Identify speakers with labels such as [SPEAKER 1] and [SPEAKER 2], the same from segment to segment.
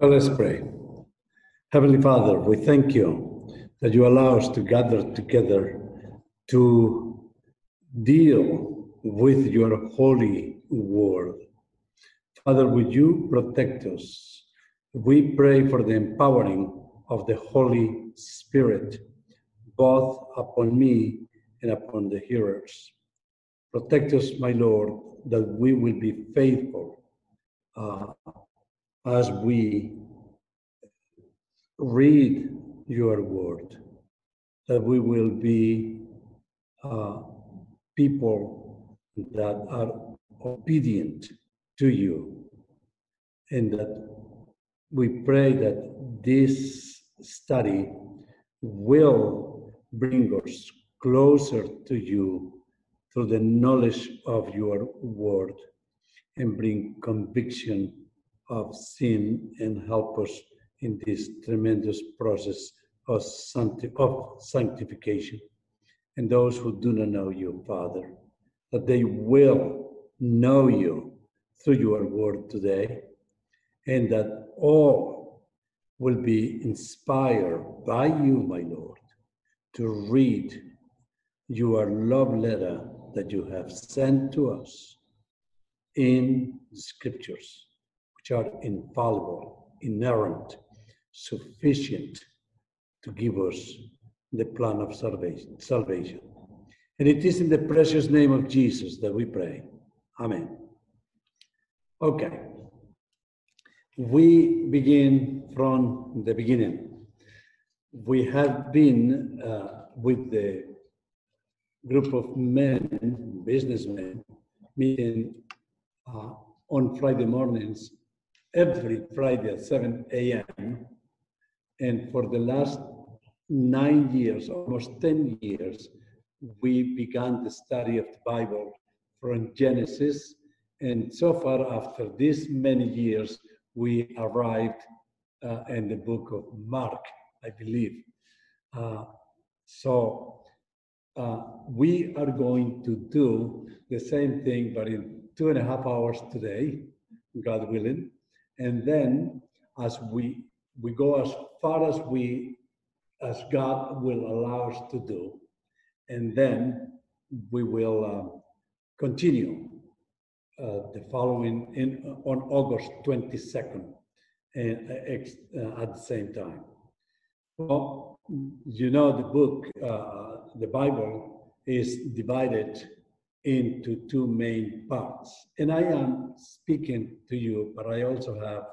[SPEAKER 1] Well, let's pray. Heavenly Father, we thank you that you allow us to gather together to deal with your holy word. Father, would you protect us? We pray for the empowering of the Holy Spirit, both upon me and upon the hearers. Protect us, my Lord, that we will be faithful uh, as we read your word, that we will be uh, people that are obedient to you, and that we pray that this study will bring us closer to you through the knowledge of your word and bring conviction of sin and help us in this tremendous process of, sancti- of sanctification. And those who do not know you, Father, that they will know you through your word today, and that all will be inspired by you, my Lord, to read your love letter that you have sent to us in the scriptures, which are infallible, inerrant, sufficient to give us the plan of salvation. And it is in the precious name of Jesus that we pray. Amen. Okay. We begin from the beginning. We have been uh, with the group of men, businessmen, meeting uh, on Friday mornings, every Friday at 7 a.m. And for the last nine years, almost 10 years, we began the study of the Bible from Genesis. And so far, after this many years, we arrived uh, in the book of Mark, I believe. Uh, so uh, we are going to do the same thing, but in two and a half hours today, God willing. And then as we we go as far as we as God will allow us to do, and then we will um, continue uh, the following in on August 22nd and, uh, uh, at the same time. Well, you know the book, uh, the Bible is divided into two main parts. And I am speaking to you, but I also have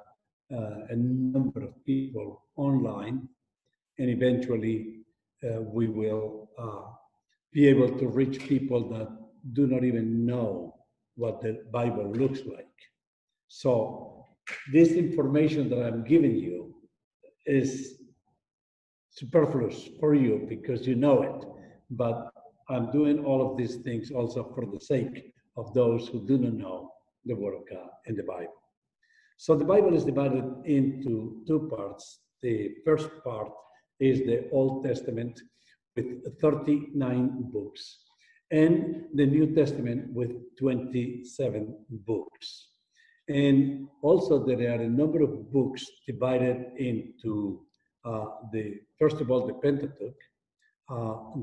[SPEAKER 1] uh, a number of people online, and eventually uh, we will uh, be able to reach people that do not even know what the Bible looks like. So, this information that I'm giving you is superfluous for you because you know it. But I'm doing all of these things also for the sake of those who do not know the Word of God in the Bible. So the Bible is divided into two parts. The first part is the Old Testament with 39 books, and the New Testament with 27 books. And also, there are a number of books divided into uh, the first of all the Pentateuch,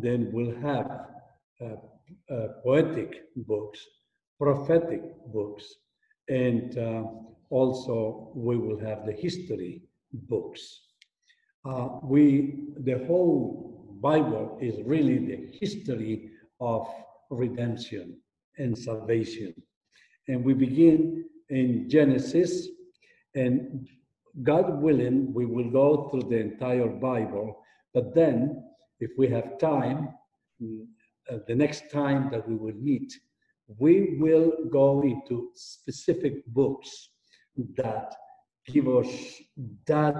[SPEAKER 1] then we'll have uh, uh, poetic books, prophetic books, and uh, also we will have the history books. Uh, we, the whole Bible is really the history of redemption and salvation. And we begin in Genesis, and God willing, we will go through the entire Bible, but then if we have time, mm, uh, the next time that we will meet, we will go into specific books that give us that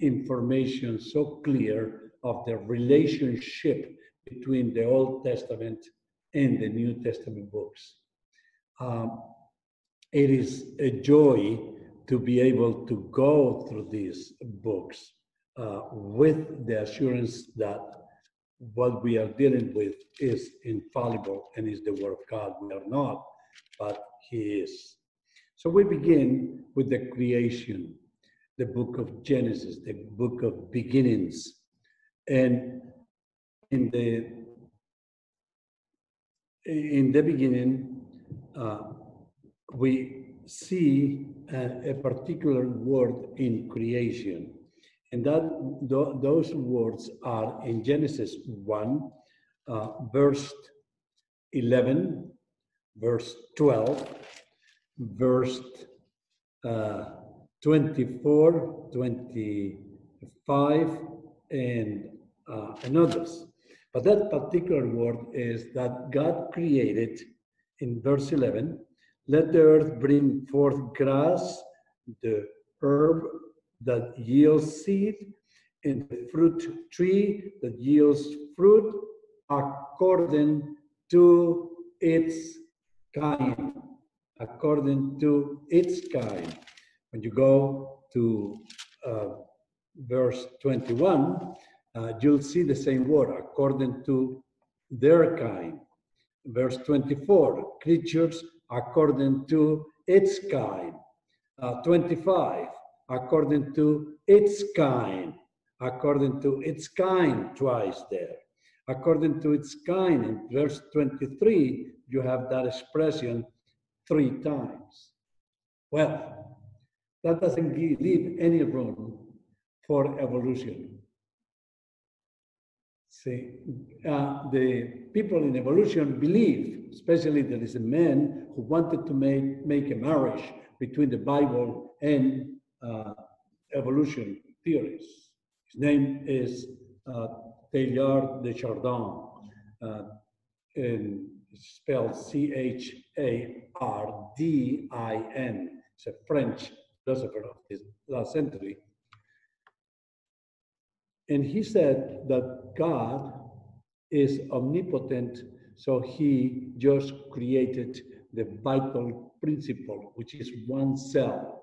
[SPEAKER 1] information so clear of the relationship between the Old Testament and the New Testament books. Um, it is a joy to be able to go through these books uh, with the assurance that what we are dealing with is infallible and is the Word of God. We are not, but He is. So we begin with the creation. the book of Genesis, the book of beginnings. And in the in the beginning, uh, we see a, a, particular word in creation. And that th those words are in Genesis 1, uh, verse 11, verse 12, verse uh, 24, 25, and, uh, and others. But that particular word is that God created in verse 11, let the earth bring forth grass, the herb that yields seed, and the fruit tree that yields fruit according to its kind. According to its kind. When you go to uh, verse 21, uh, you'll see the same word, according to their kind. Verse 24, creatures according to its kind. Uh, 25, according to its kind. According to its kind, twice there. According to its kind, in verse 23, you have that expression three times. Well, that doesn't leave any room for evolution. See, uh, the people in evolution believe, especially there is a man who wanted to make, make a marriage between the Bible and uh, evolution theories. His name is uh, Teilhard de Chardin, uh, and spelled C-H-A-R-D-I-N. It's a French philosopher of this last century. And he said that God is omnipotent, so he just created the vital principle, which is one cell.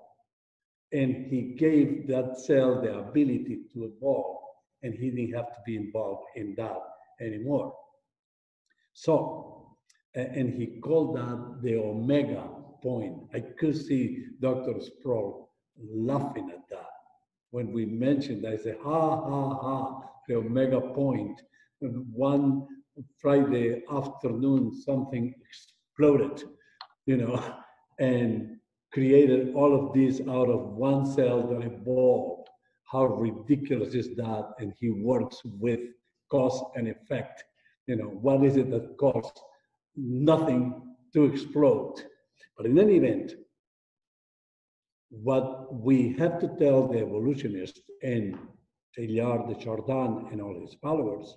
[SPEAKER 1] And he gave that cell the ability to evolve, and he didn't have to be involved in that anymore. So, and he called that the omega point. I could see Dr. Sproul laughing at that when we mentioned, I said, ha, ha, ha, the Omega Point. And one Friday afternoon, something exploded, you know, and created all of this out of one cell that evolved. How ridiculous is that? And he works with cause and effect. You know, what is it that caused nothing to explode? But in any event, what we have to tell the evolutionists and Teilhard de Chardin and all his followers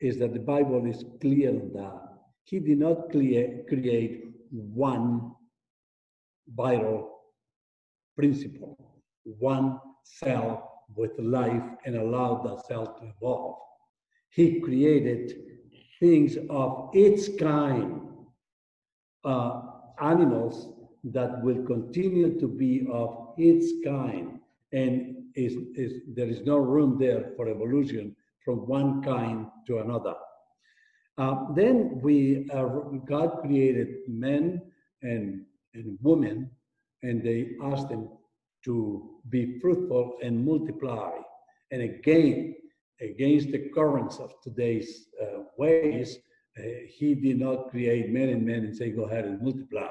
[SPEAKER 1] is that the Bible is clear that he did not create one vital principle, one cell with life and allowed the cell to evolve. He created things of its kind, uh, animals that will continue to be of its kind and is, is, there is no room there for evolution from one kind to another. Uh, then we, uh, God created men and, and women, and they asked them to be fruitful and multiply. And again, against the currents of today's uh, ways, uh, he did not create men and men and say, go ahead and multiply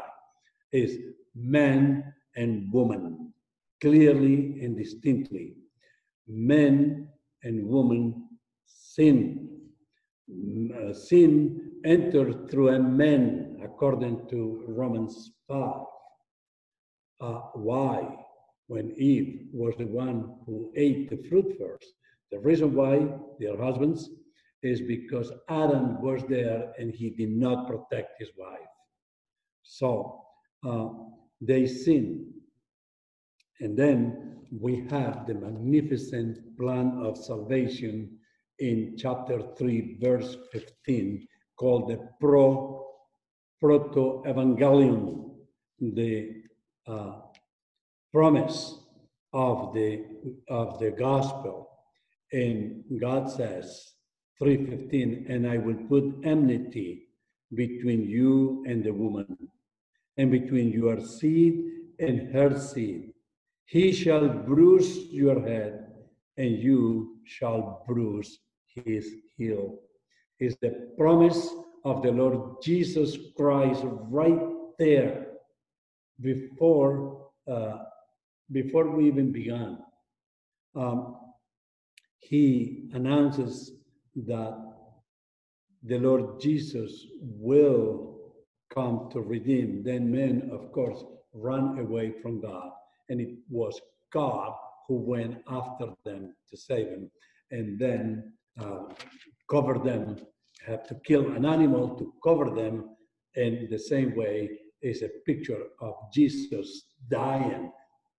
[SPEAKER 1] is man and woman, clearly and distinctly. Men and woman sin. Uh, sin entered through a man, according to Romans 5. Uh, why? When Eve was the one who ate the fruit first. The reason why, dear husbands, is because Adam was there and he did not protect his wife. So uh, they sin. And then we have the magnificent plan of salvation in chapter 3, verse 15, called the Pro Proto Evangelium, the uh, promise of the of the gospel. And God says, 3:15, and I will put enmity between you and the woman, and between your seed and her seed. He shall bruise your head, and you shall bruise his heel. Is the promise of the Lord Jesus Christ right there before uh, before we even began. Um, he announces that the Lord Jesus will come to redeem. Then men, of course, run away from God, and it was God who went after them to save them, and then uh, cover them, have to kill an animal to cover them, and the same way is a picture of Jesus dying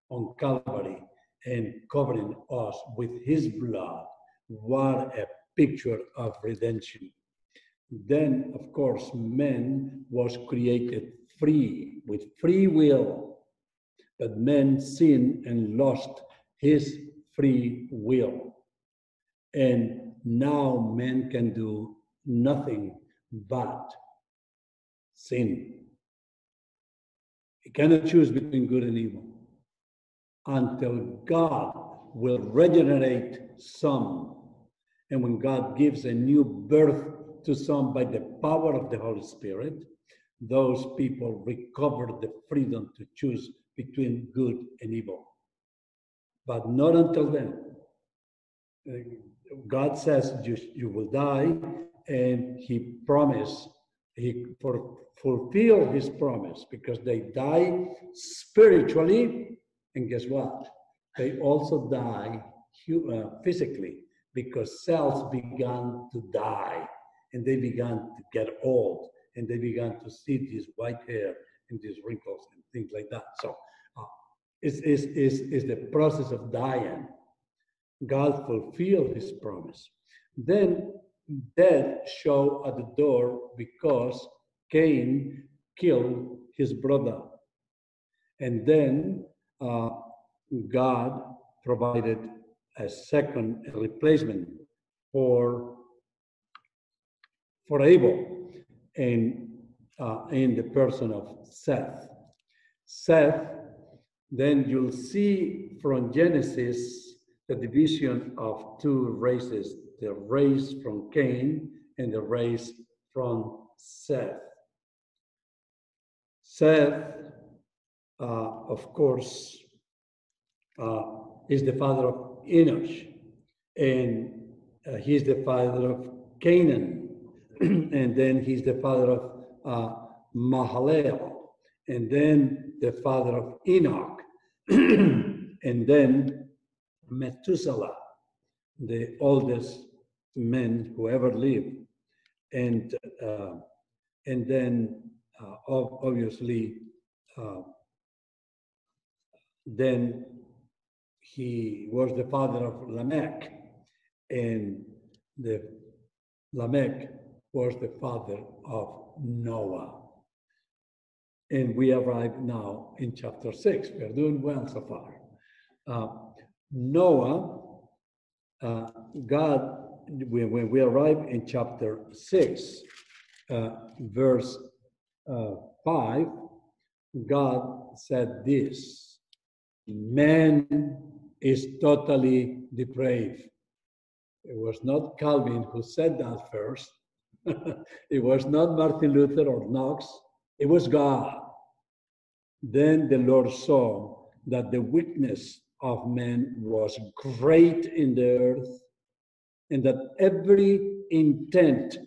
[SPEAKER 1] on Calvary and covering us with his blood. What a picture of redemption. Then, of course, man was created free, with free will. But man sinned and lost his free will. And now man can do nothing but sin. He cannot choose between good and evil until God will regenerate some. And when God gives a new birth to some by the power of the Holy Spirit, those people recover the freedom to choose between good and evil. But not until then. Uh, God says you, you will die, and He promised, He for, fulfill His promise because they die spiritually and guess what? They also die uh, physically because cells began to die and they began to get old and they began to see this white hair and these wrinkles and things like that. So uh, it's, it's, it's the process of dying. God fulfilled his promise. Then death show at the door because Cain killed his brother. And then uh, God provided a second a replacement for for Abel, and uh, in the person of Seth. Seth, then you'll see from Genesis the division of two races: the race from Cain and the race from Seth. Seth uh, of course, uh, is the father of Enosh, and uh, he's the father of Canaan, and then he's the father of uh, and then the father of Enoch, and then Methuselah, the oldest man who ever lived, and uh, and then uh, obviously uh, then he was the father of Lamech, and the Lamech was the father of Noah. And we arrive now in chapter six. We are doing well so far. Uh, Noah, uh, God, when, when, we arrive in chapter six, uh, verse uh, five, God said this man is totally depraved. It was not Calvin who said that first. it was not Martin Luther or Knox. It was God. Then the Lord saw that the weakness of man was great in the earth, and that every intent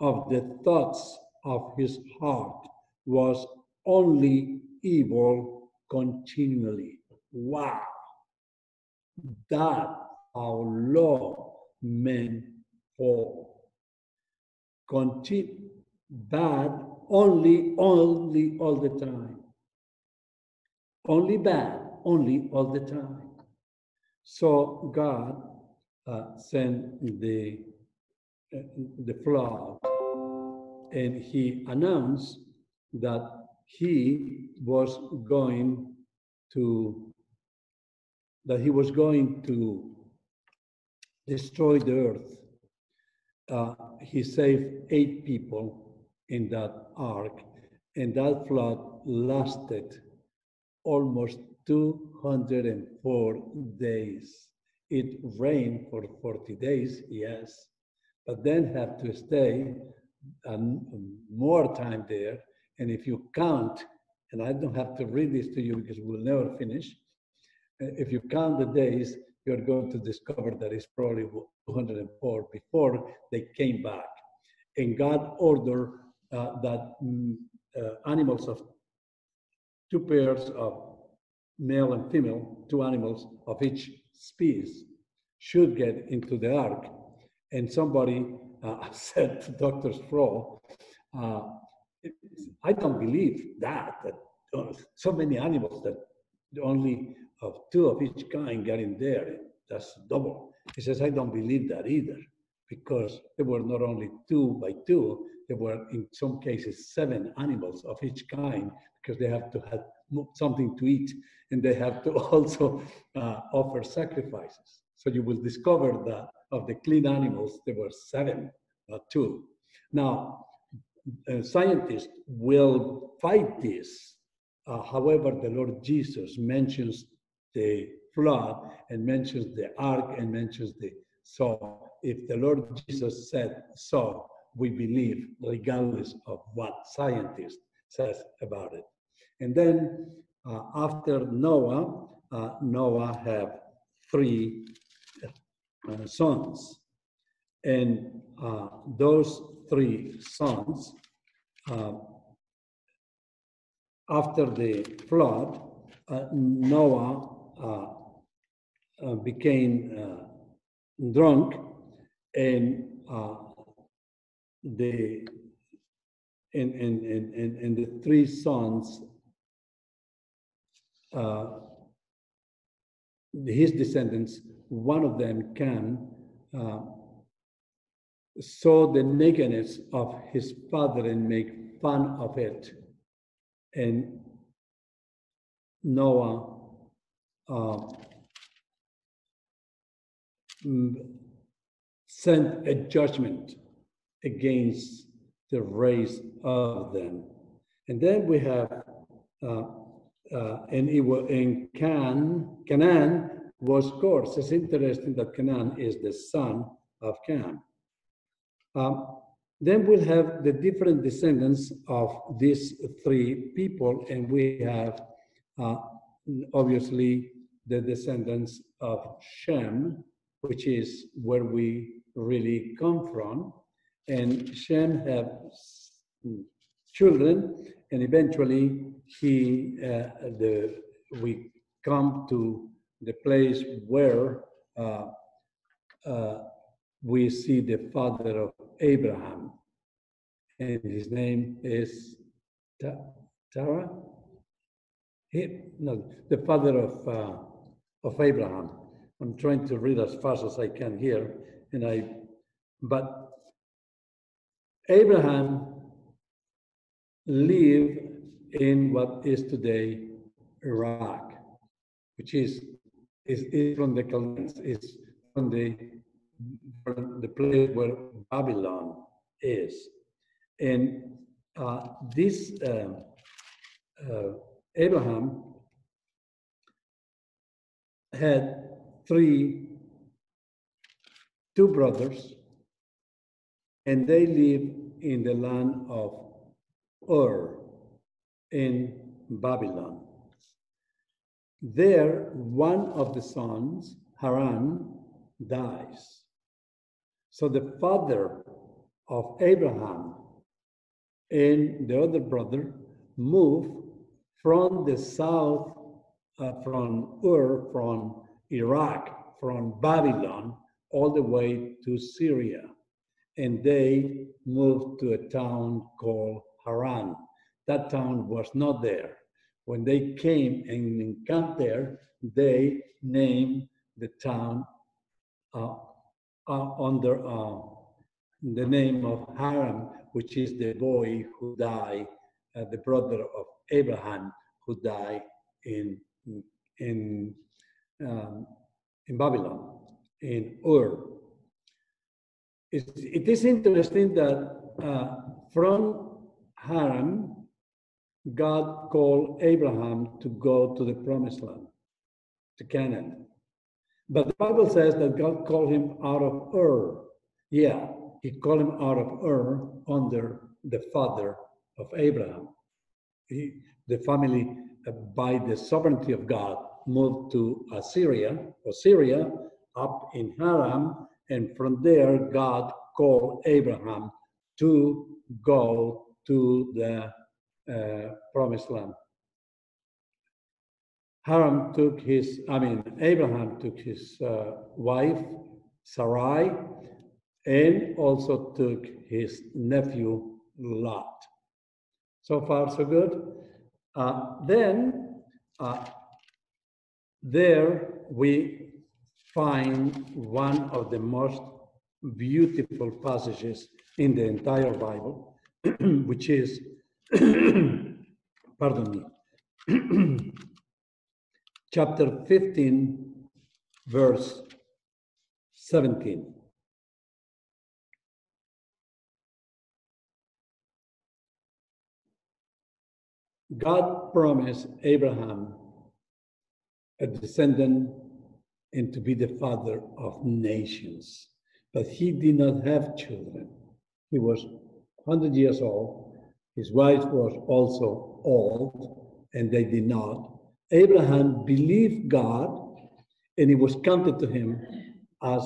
[SPEAKER 1] of the thoughts of his heart was only evil continually. Wow. That our Lord meant for continue bad only, only all the time. Only bad, only all the time. So God uh, sent the uh, the flood, and He announced that He was going to that he was going to destroy the earth. Uh, he saved eight people in that ark, and that flood lasted almost 204 days. It rained for 40 days, yes, but then have to stay um, more time there. And if you count, and I don't have to read this to you because we'll never finish, uh, if you count the days, you're going to discover that it's probably 204 before they came back. And God ordered uh, that mm, uh, animals of two pairs of male and female, two animals of each species, should get into the ark. And somebody uh, said to Dr. Sproul, uh, I don't believe that, that uh, so many animals that only of two of each kind got in there. That's double. He says, I don't believe that either, because there were not only two by two, there were in some cases seven animals of each kind, because they have to have something to eat and they have to also uh, offer sacrifices. So you will discover that of the clean animals, there were seven, not two. Now, uh, scientists will fight this. Uh, however, the Lord Jesus mentions the flood and mentions the ark and mentions the so if the Lord Jesus said so, we believe regardless of what scientist says about it. And then uh, after Noah, uh, Noah have three uh, sons. And uh, those three sons, uh, after the flood, uh, Noah became drunk and the and, and, and, and, the three sons uh, his descendants, one of them can uh, saw the nakedness of his father and make fun of it. And Noah uh, sent a judgment against the race of them. And then we have uh, uh, and it was in Can, Canaan was course. It's interesting that Canaan is the son of Can. Um, then we'll have the different descendants of these three people, and we have uh, obviously the descendants of Shem, which is where we really come from. And Shem have children, and eventually he, uh, the, we come to the place where uh, uh, we see the father of Abraham, and his name is Ta- Tara. He, no, the father of uh, of Abraham. I'm trying to read as fast as I can here, and I, but Abraham live in what is today Iraq, which is is, is from the Chaldeans, is from the from the place where Babylon is, and uh, this uh, uh, Abraham had three two brothers, and they live in the land of Ur in Babylon. There, one of the sons, Haran, dies. So the father of Abraham and the other brother move from the south, uh, from Ur, from Iraq, from Babylon, all the way to Syria. And they moved to a town called Haran. That town was not there. When they came and encamped there, they named the town uh, uh, under uh, the name of Haran, which is the boy who died, uh, the brother of Abraham, who died in in um, in Babylon, in Ur. It, it is interesting that uh, from Haran, God called Abraham to go to the promised land, to Canaan. But the Bible says that God called him out of Ur. Yeah, he called him out of Ur under the father of Abraham. He, the family, uh, by the sovereignty of God, moved to Assyria or Syria up in Haran, and from there God called Abraham to go to the uh, promised land. Haran took his, I mean, Abraham took his uh, wife, Sarai, and also took his nephew, Lot. So far, so good. Uh, then, uh, there we find one of the most beautiful passages in the entire Bible, which is, pardon me, chapter 15, verse 17. God promised Abraham a descendant and to be the father of nations, but he did not have children. He was 100 years old. His wife was also old, and they did not. Abraham believed God, and it was counted to him as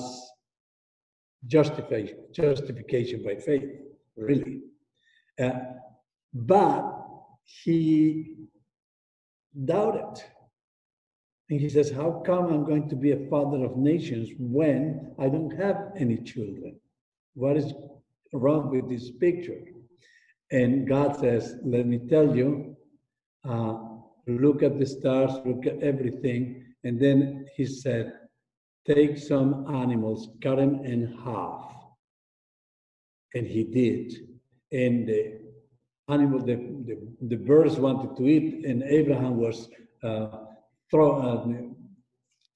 [SPEAKER 1] justification, justification by faith, really. Uh, but he doubted. And he says, How come I'm going to be a father of nations when I don't have any children? What is wrong with this picture? And God says, Let me tell you, uh, look at the stars, look at everything. And then he said, Take some animals, cut them in half. And he did. And the animal, the, the, the, birds wanted to eat, and Abraham was uh, throw, uh,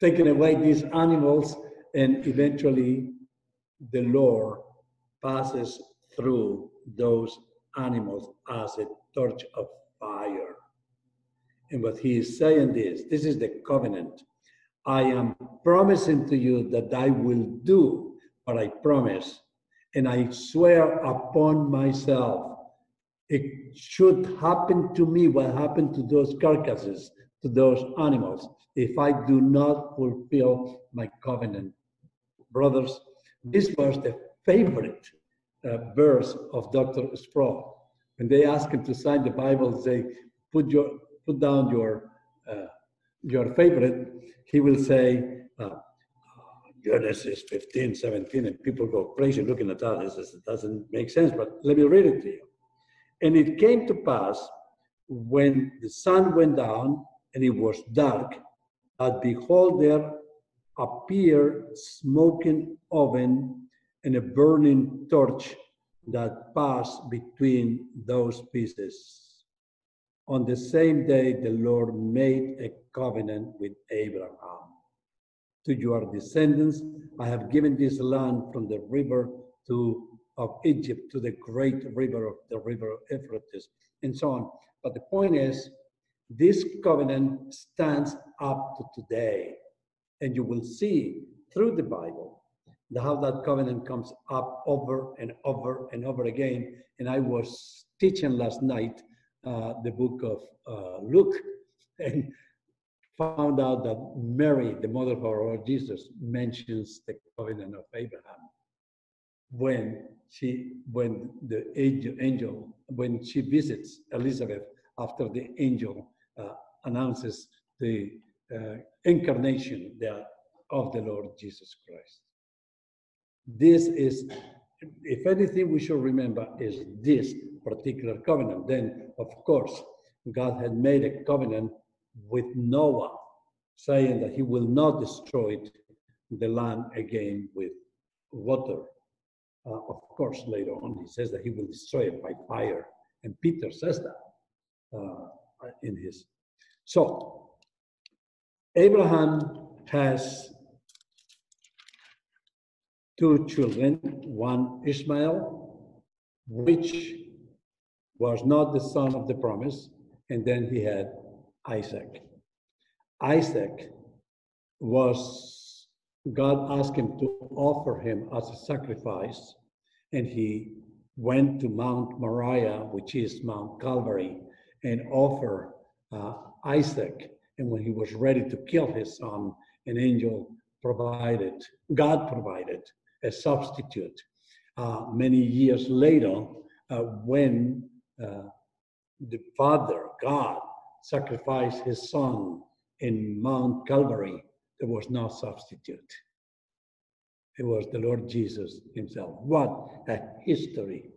[SPEAKER 1] taking away these animals, and eventually the Lord passes through those animals as a torch of fire. And what he is saying is this is the covenant. I am promising to you that I will do what I promise, and I swear upon myself it should happen to me what happened to those carcasses, to those animals, if I do not fulfill my covenant. Brothers, this was the favorite uh, verse of Dr. Sproul. When they ask him to sign the Bible, say, put, your, put down your, uh, your favorite, he will say, uh, Genesis 15, 17, and people go crazy looking at that. It doesn't make sense, but let me read it to you. And it came to pass when the sun went down and it was dark, that behold, there appeared smoking oven and a burning torch that passed between those pieces. On the same day, the Lord made a covenant with Abraham. To your descendants, I have given this land from the river to of Egypt to the great river of the river Euphrates, and so on. But the point is, this covenant stands up to today. And you will see through the Bible how that covenant comes up over and over and over again. And I was teaching last night uh, the book of uh, Luke and found out that Mary, the mother of our Lord Jesus, mentions the covenant of Abraham when she when the angel, angel when she visits Elizabeth after the angel uh, announces the uh, incarnation the, of the Lord Jesus Christ. This is, if anything, we should remember is this particular covenant. Then, of course, God had made a covenant with Noah, saying that He will not destroy the land again with water uh, of course, later on, he says that he will destroy it by fire. And Peter says that uh, in his. So, Abraham has two children, one Ishmael, which was not the son of the promise, and then he had Isaac. Isaac was, God asked him to offer him as a sacrifice, and he went to Mount Moriah, which is Mount Calvary, and offer uh, Isaac. And when he was ready to kill his son, an angel provided, God provided a substitute. Uh, many years later, uh, when uh, the Father, God, sacrificed his son in Mount Calvary, there was no substitute. It was the Lord Jesus himself. What a history.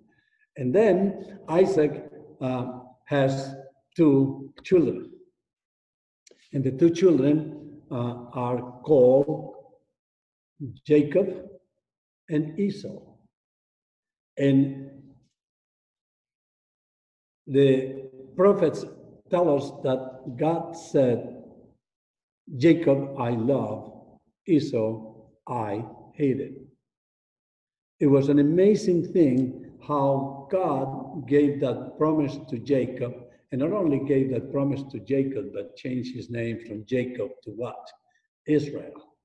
[SPEAKER 1] And then Isaac uh, has two children. And the two children uh, are called Jacob and Esau. And the prophets tell us that God said, Jacob I love, Esau I hated. It was an amazing thing how God gave that promise to Jacob, and not only gave that promise to Jacob, but changed his name from Jacob to what? Israel,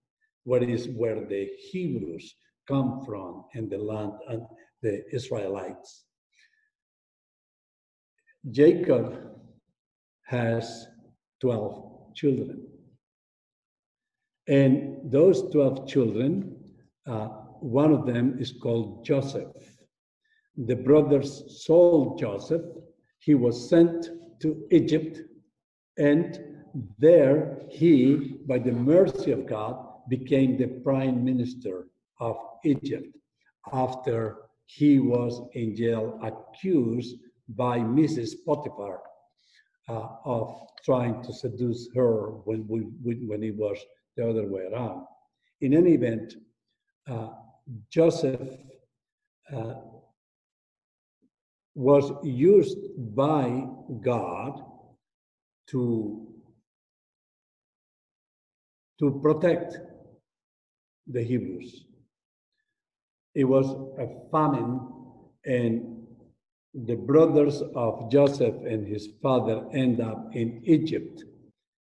[SPEAKER 1] what is where the Hebrews come from in the land and the Israelites. Jacob has 12 children. And those 12 children, uh, one of them is called Joseph. The brothers sold Joseph. He was sent to Egypt, and there he, by the mercy of God, became the prime minister of Egypt after he was in jail accused by Mrs. Potiphar uh, of trying to seduce her when, we, when was the other way around. In any event, uh, Joseph uh, was used by God to, to protect the Hebrews. It was a famine, and the brothers of Joseph and his father end up in Egypt.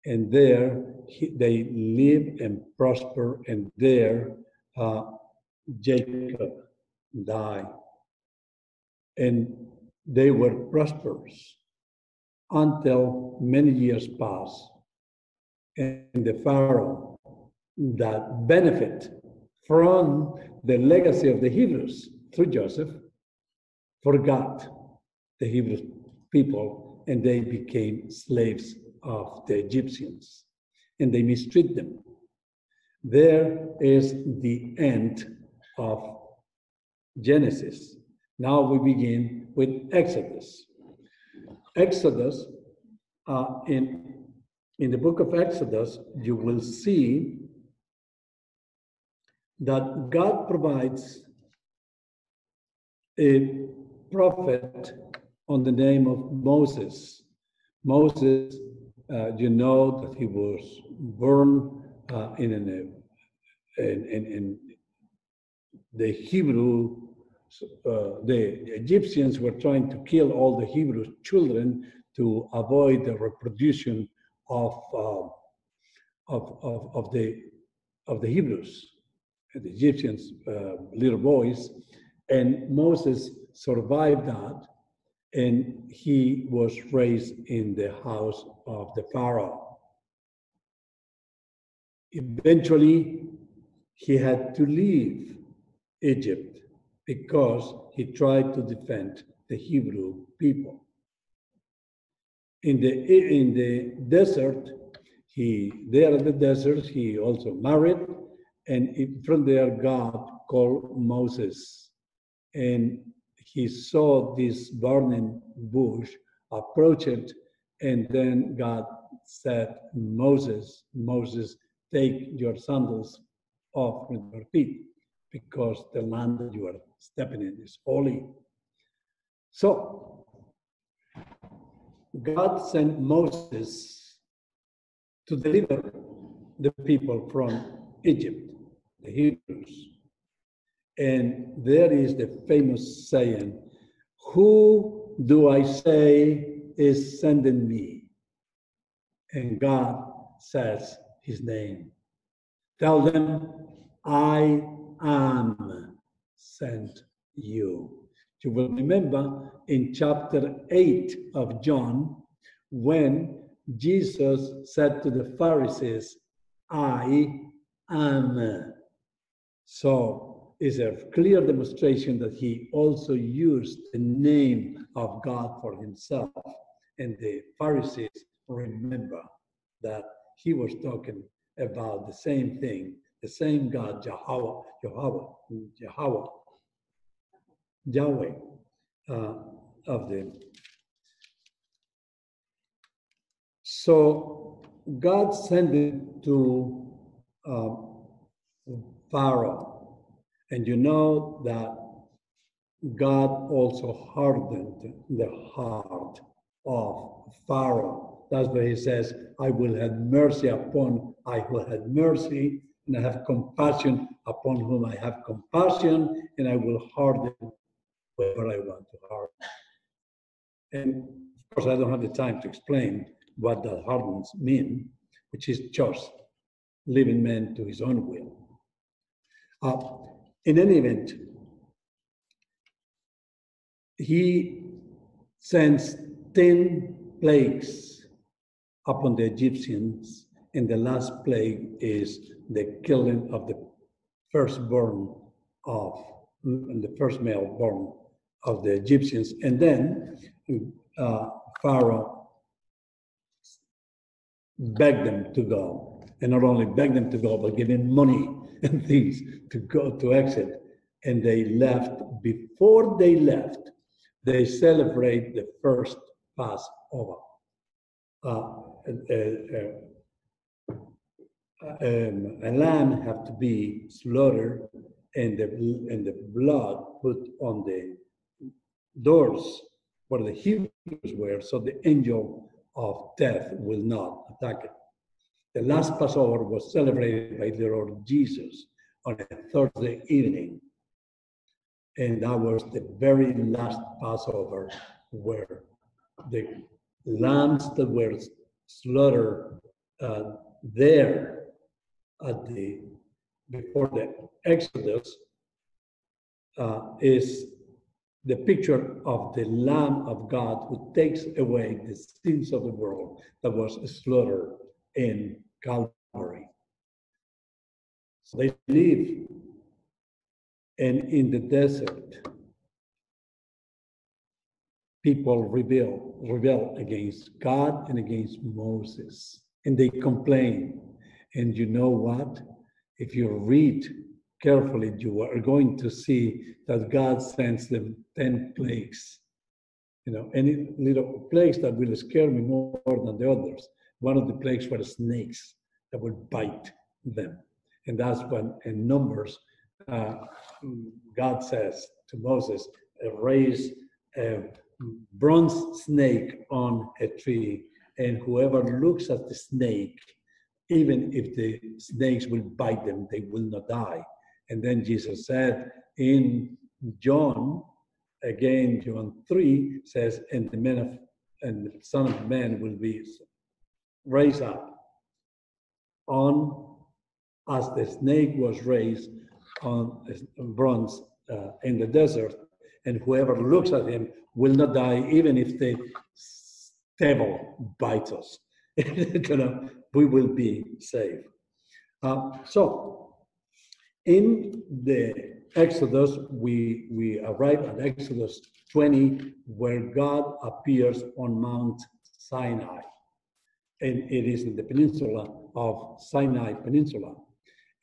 [SPEAKER 1] And there he, they live and prosper, and there uh, Jacob died. And they were prosperous until many years pass. And the Pharaoh that benefit from the legacy of the Hebrews through Joseph forgot the Hebrew people and they became slaves of the Egyptians and they mistreat them. There is the end of Genesis. Now we begin with Exodus. Exodus, uh, in, in the book of Exodus, you will see that God provides a prophet on the name of Moses. Moses, uh, you know that he was born uh, in, an, uh, in, in, in, the Hebrew, uh, the Egyptians were trying to kill all the Hebrew children to avoid the reproduction of, uh, of, of, of, the, of the Hebrews the Egyptians, uh, little boys, and Moses survived that, and he was raised in the house of the Pharaoh. Eventually, he had to leave Egypt because he tried to defend the Hebrew people. In the, in the desert, he there in the desert, he also married and from there, God called Moses. And he saw this burning bush, approach it, and then God said, Moses, Moses, take your sandals off from your feet, because the land that you are stepping in is holy. So, God sent Moses to deliver the people from Egypt the Hebrews. And there is the famous saying, Who do I say is sending me? And God says his name. Tell them, I am sent you. You will remember in chapter 8 of John when Jesus said to the Pharisees, I am. So is a clear demonstration that he also used the name of God for himself. And the Pharisees remember that he was talking about the same thing, the same God, Jehovah, Jehovah, Jehovah, Yahweh uh, of the. So God sent it to uh, Pharaoh, and you know that God also hardened the heart of Pharaoh. That's why he says, I will have mercy upon I will have mercy, and I have compassion upon whom I have compassion, and I will harden wherever I want to harden. And of course, I don't have the time to explain what that hardens mean, which is just leaving man to his own will. Uh, in any event, he sends 10 plagues upon the Egyptians, and the last plague is the killing of the firstborn of the first male born of the Egyptians. And then uh, Pharaoh begged them to go. And not only begged them to go, but gave them money and things to go to exit. And they left. Before they left, they celebrate the first Passover. Uh, uh, uh, um, a lamb have to be slaughtered and the, and the blood put on the doors where the Hebrews were, so the angel of death will not attack it. The last Passover was celebrated by the Lord Jesus on a Thursday evening. And that was the very last Passover where the lambs that were slaughtered uh, there at the before the Exodus uh, is the picture of the Lamb of God who takes away the sins of the world that was slaughtered in Calvary. So they live and in the desert, people rebel, rebel against God and against Moses, and they complain. And you know what? If you read carefully, you are going to see that God sends them 10 plagues. You know, any little plagues that will scare me more than the others. One of the plagues were snakes that would bite them. And that's when in Numbers, uh, God says to Moses, raise a bronze snake on a tree, and whoever looks at the snake even if the snakes will bite them, they will not die. And then Jesus said in John, again, John 3 says, and the men of and the Son of Man will be raised up on as the snake was raised on bronze uh, in the desert, and whoever looks at him will not die, even if the devil bites us. you know, we will be saved. Uh, so, in the Exodus, we, we arrive at Exodus 20, where God appears on Mount Sinai. And it is in the peninsula of Sinai Peninsula.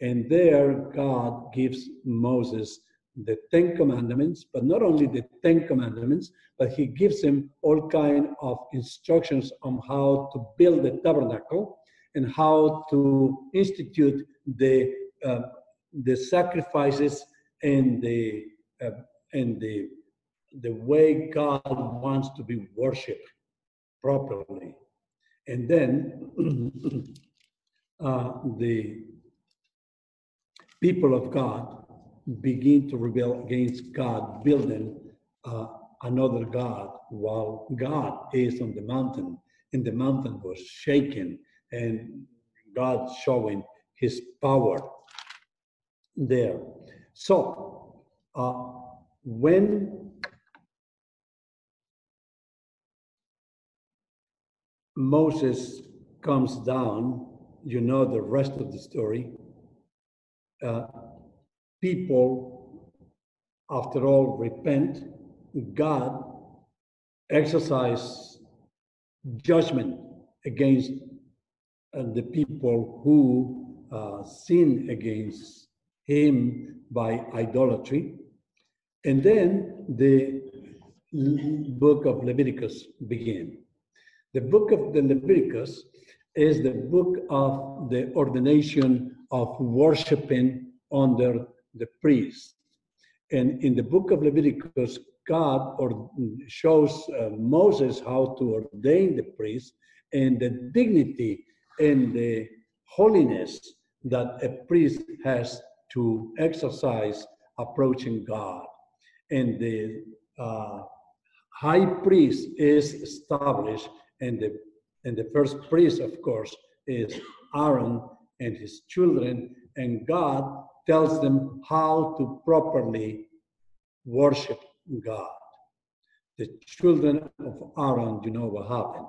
[SPEAKER 1] And there, God gives Moses the Ten Commandments, but not only the Ten Commandments, but he gives him all kind of instructions on how to build the tabernacle and how to institute the uh, the sacrifices and the uh, and the the way God wants to be worshipped properly, and then uh, the people of God begin to rebel against God, building uh, another God while God is on the mountain and the mountain was shaken, and God showing his power there. So uh, when Moses comes down, you know the rest of the story. Uh, people, after all, repent. God exercise judgment against uh, the people who uh, sin against him by idolatry. And then the book of Leviticus begin. The book of the Leviticus is the book of the ordination of worshiping under the priest. And in the book of Leviticus, God or shows uh, Moses how to ordain the priest and the dignity and the holiness that a priest has to exercise approaching God. And the uh, high priest is established, and the, and the first priest, of course, is Aaron and his children, and God tells them how to properly worship God. The children of Aaron, you know what happened.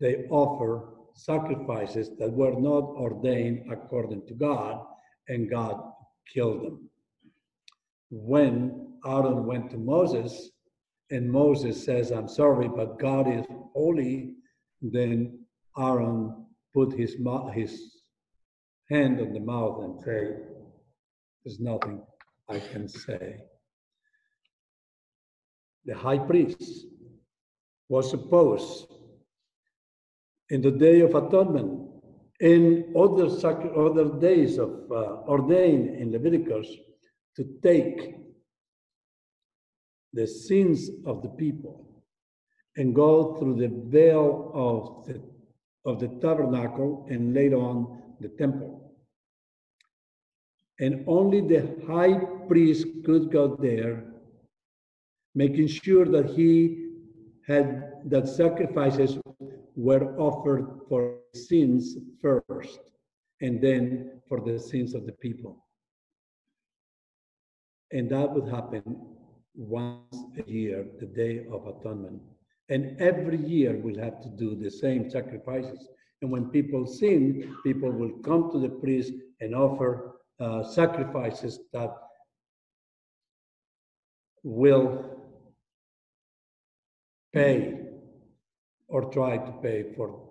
[SPEAKER 1] They offer sacrifices that were not ordained according to God, and God killed them. When Aaron went to Moses, and Moses says, I'm sorry, but God is holy, then Aaron put his, his hand on the mouth and say, There's nothing I can say. The high priest, was supposed in the Day of Atonement, in other, other days of uh, ordained in Leviticus, to take the sins of the people and go through the veil of the, of the tabernacle and later on the temple. And only the high priest could go there making sure that he had that sacrifices were offered for sins first and then for the sins of the people. And that would happen once a year, the Day of Atonement. And every year we'll have to do the same sacrifices. And when people sin, people will come to the priest and offer uh, sacrifices that will pay or try to pay for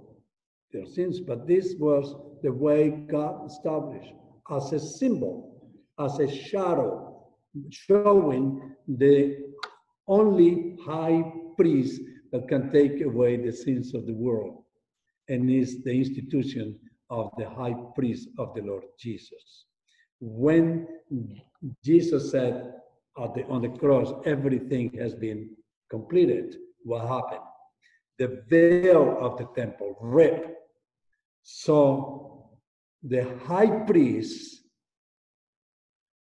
[SPEAKER 1] their sins. But this was the way God established as a symbol, as a shadow, showing the only high priest that can take away the sins of the world and is the institution of the high priest of the Lord Jesus. When Jesus said the, on the cross, everything has been completed, what happened? The veil of the temple ripped. So the high priest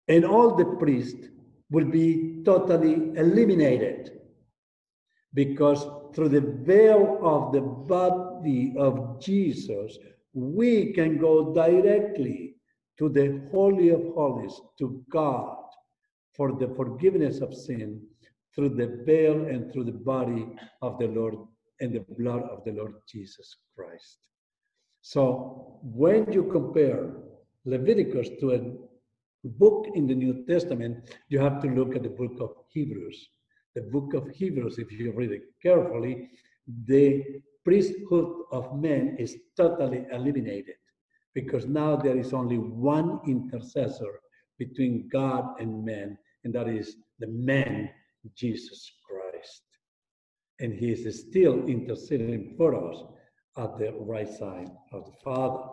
[SPEAKER 1] and all the priests will be totally eliminated because through the veil of the body of Jesus, we can go directly to the Holy of Holies, to God, for the forgiveness of sin through the veil and through the body of the Lord and the blood of the Lord Jesus Christ. So when you compare Leviticus to a book in the New Testament, you have to look at the book of Hebrews. The book of Hebrews, if you read it carefully, the priesthood of men is totally eliminated because now there is only one intercessor between God and men, and that is the man Jesus Christ. And he is still interceding for us at the right side of the Father.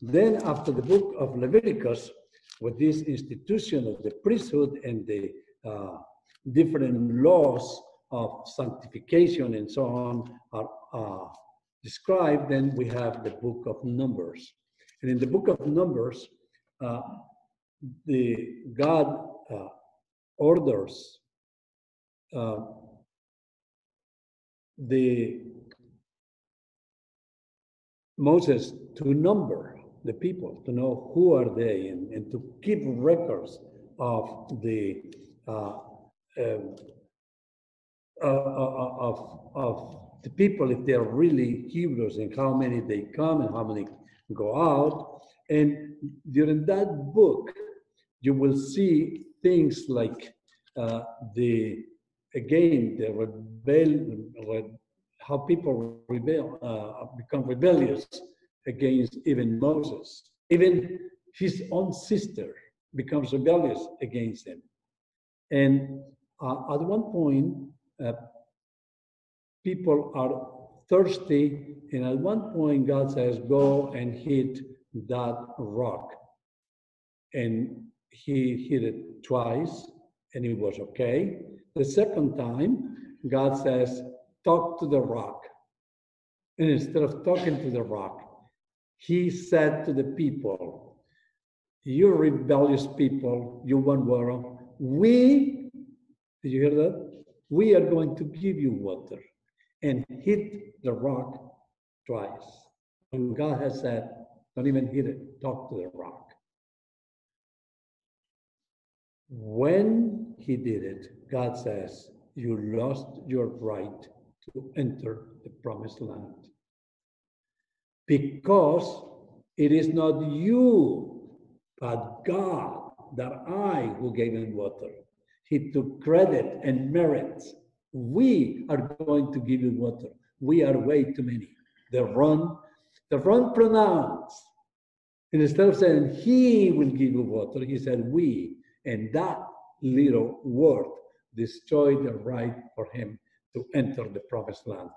[SPEAKER 1] Then, after the book of Leviticus, with this institution of the priesthood and the uh, different laws of sanctification and so on are uh, described, then we have the book of Numbers. And in the book of Numbers, uh, the God uh, orders uh, the Moses to number the people, to know who are they, and, and to keep records of the uh, um, uh, uh, of, of the people, if they're really Hebrews, and how many they come and how many go out. And during that book, you will see things like uh, the again the rebel, how people rebel, uh, become rebellious against even Moses. Even his own sister becomes rebellious against him. And uh, at one point, uh, people are thirsty, and at one point, God says, Go and hit that rock. And he hit it twice, and it was okay. The second time, God says, Talk to the rock. And instead of talking to the rock, he said to the people, You rebellious people, you want water. We, did you hear that? We are going to give you water and hit the rock twice. And God has said, Don't even hit it, talk to the rock. When he did it, God says, You lost your right to enter the promised land. Because it is not you, but God that I who gave him water. He took credit and merit. We are going to give you water. We are way too many. The wrong, the wrong pronounce. And instead of saying he will give you water, he said we. And that little word destroyed the right for him to enter the promised land.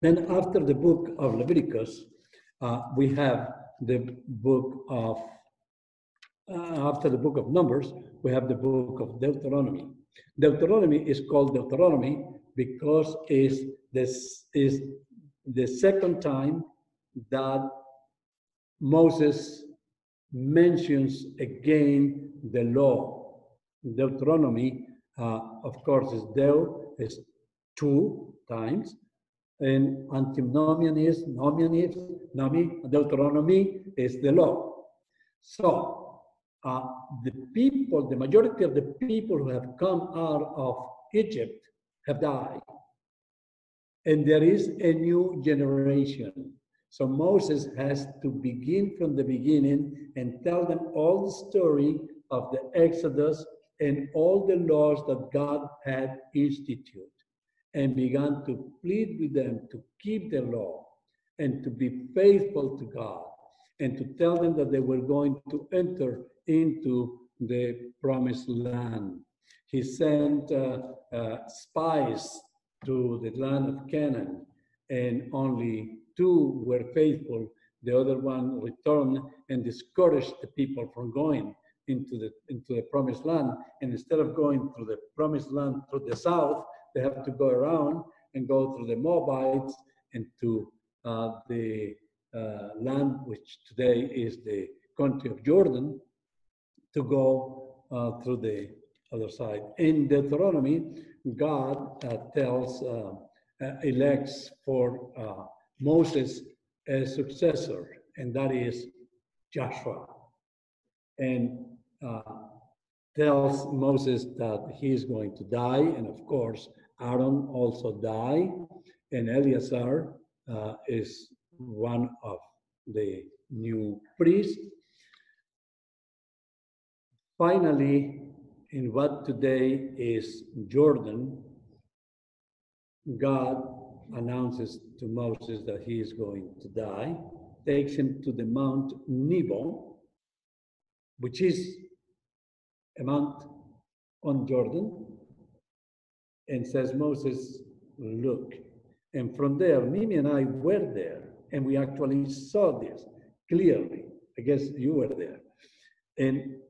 [SPEAKER 1] Then after the book of Leviticus, uh, we have the book of, uh, after the book of Numbers, we have the book of Deuteronomy. Deuteronomy is called Deuteronomy because it's this is the second time that Moses mentions again the law. Deuteronomy, uh, of course, is Deu is two times, and antinomian is nomian is nomi. Deuteronomy is the law. So uh, the people, the majority of the people who have come out of Egypt have died. And there is a new generation. So Moses has to begin from the beginning and tell them all the story of the Exodus and all the laws that God had instituted and began to plead with them to keep the law and to be faithful to God and to tell them that they were going to enter into the promised land. He sent uh, uh, spies to the land of Canaan, and only two were faithful. The other one returned and discouraged the people from going into the into the promised land. And instead of going through the promised land through the south, they have to go around and go through the Moabites and to uh, the uh, land which today is the country of Jordan to go uh, through the other side. In Deuteronomy, God uh, tells, uh, uh, elects for Moses a successor, and that is Joshua. And tells Moses that he is going to die, and of course, Aaron also died, and Eleazar uh, is one of the new priests. Finally, in what today is Jordan, God announces to Moses that he is going to die, takes him to the Mount Nebo, which is a mount on Jordan, and says, Moses, look. And from there, Mimi and I were there, and we actually saw this clearly. I guess you were there. And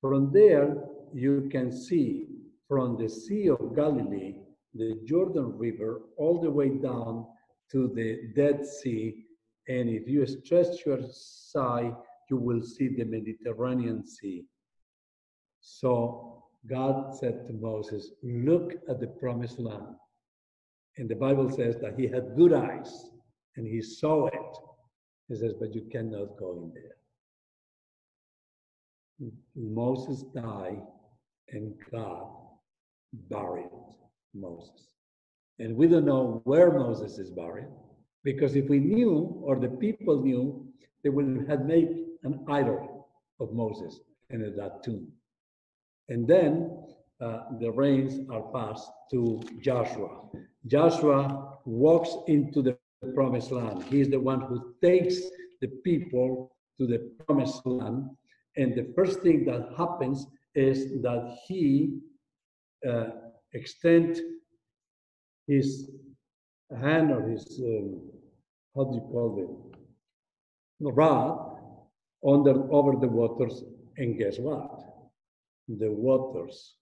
[SPEAKER 1] from there, you can see from the Sea of Galilee, the Jordan River, all the way down to the Dead Sea. And if you stretch your sight, you will see the Mediterranean Sea. So God said to Moses, Look at the promised land. And the Bible says that he had good eyes and he saw it. He says, but you cannot go in there. Moses died and God buried Moses. And we don't know where Moses is buried because if we knew or the people knew, they would have made an idol of Moses in that tomb. And then uh, the reins are passed to Joshua. Joshua walks into the promised land. He is the one who takes the people to the promised land. And the first thing that happens is that he uh, extend his hand or his, um, how do you call it, rod under, over the waters. And guess what? The waters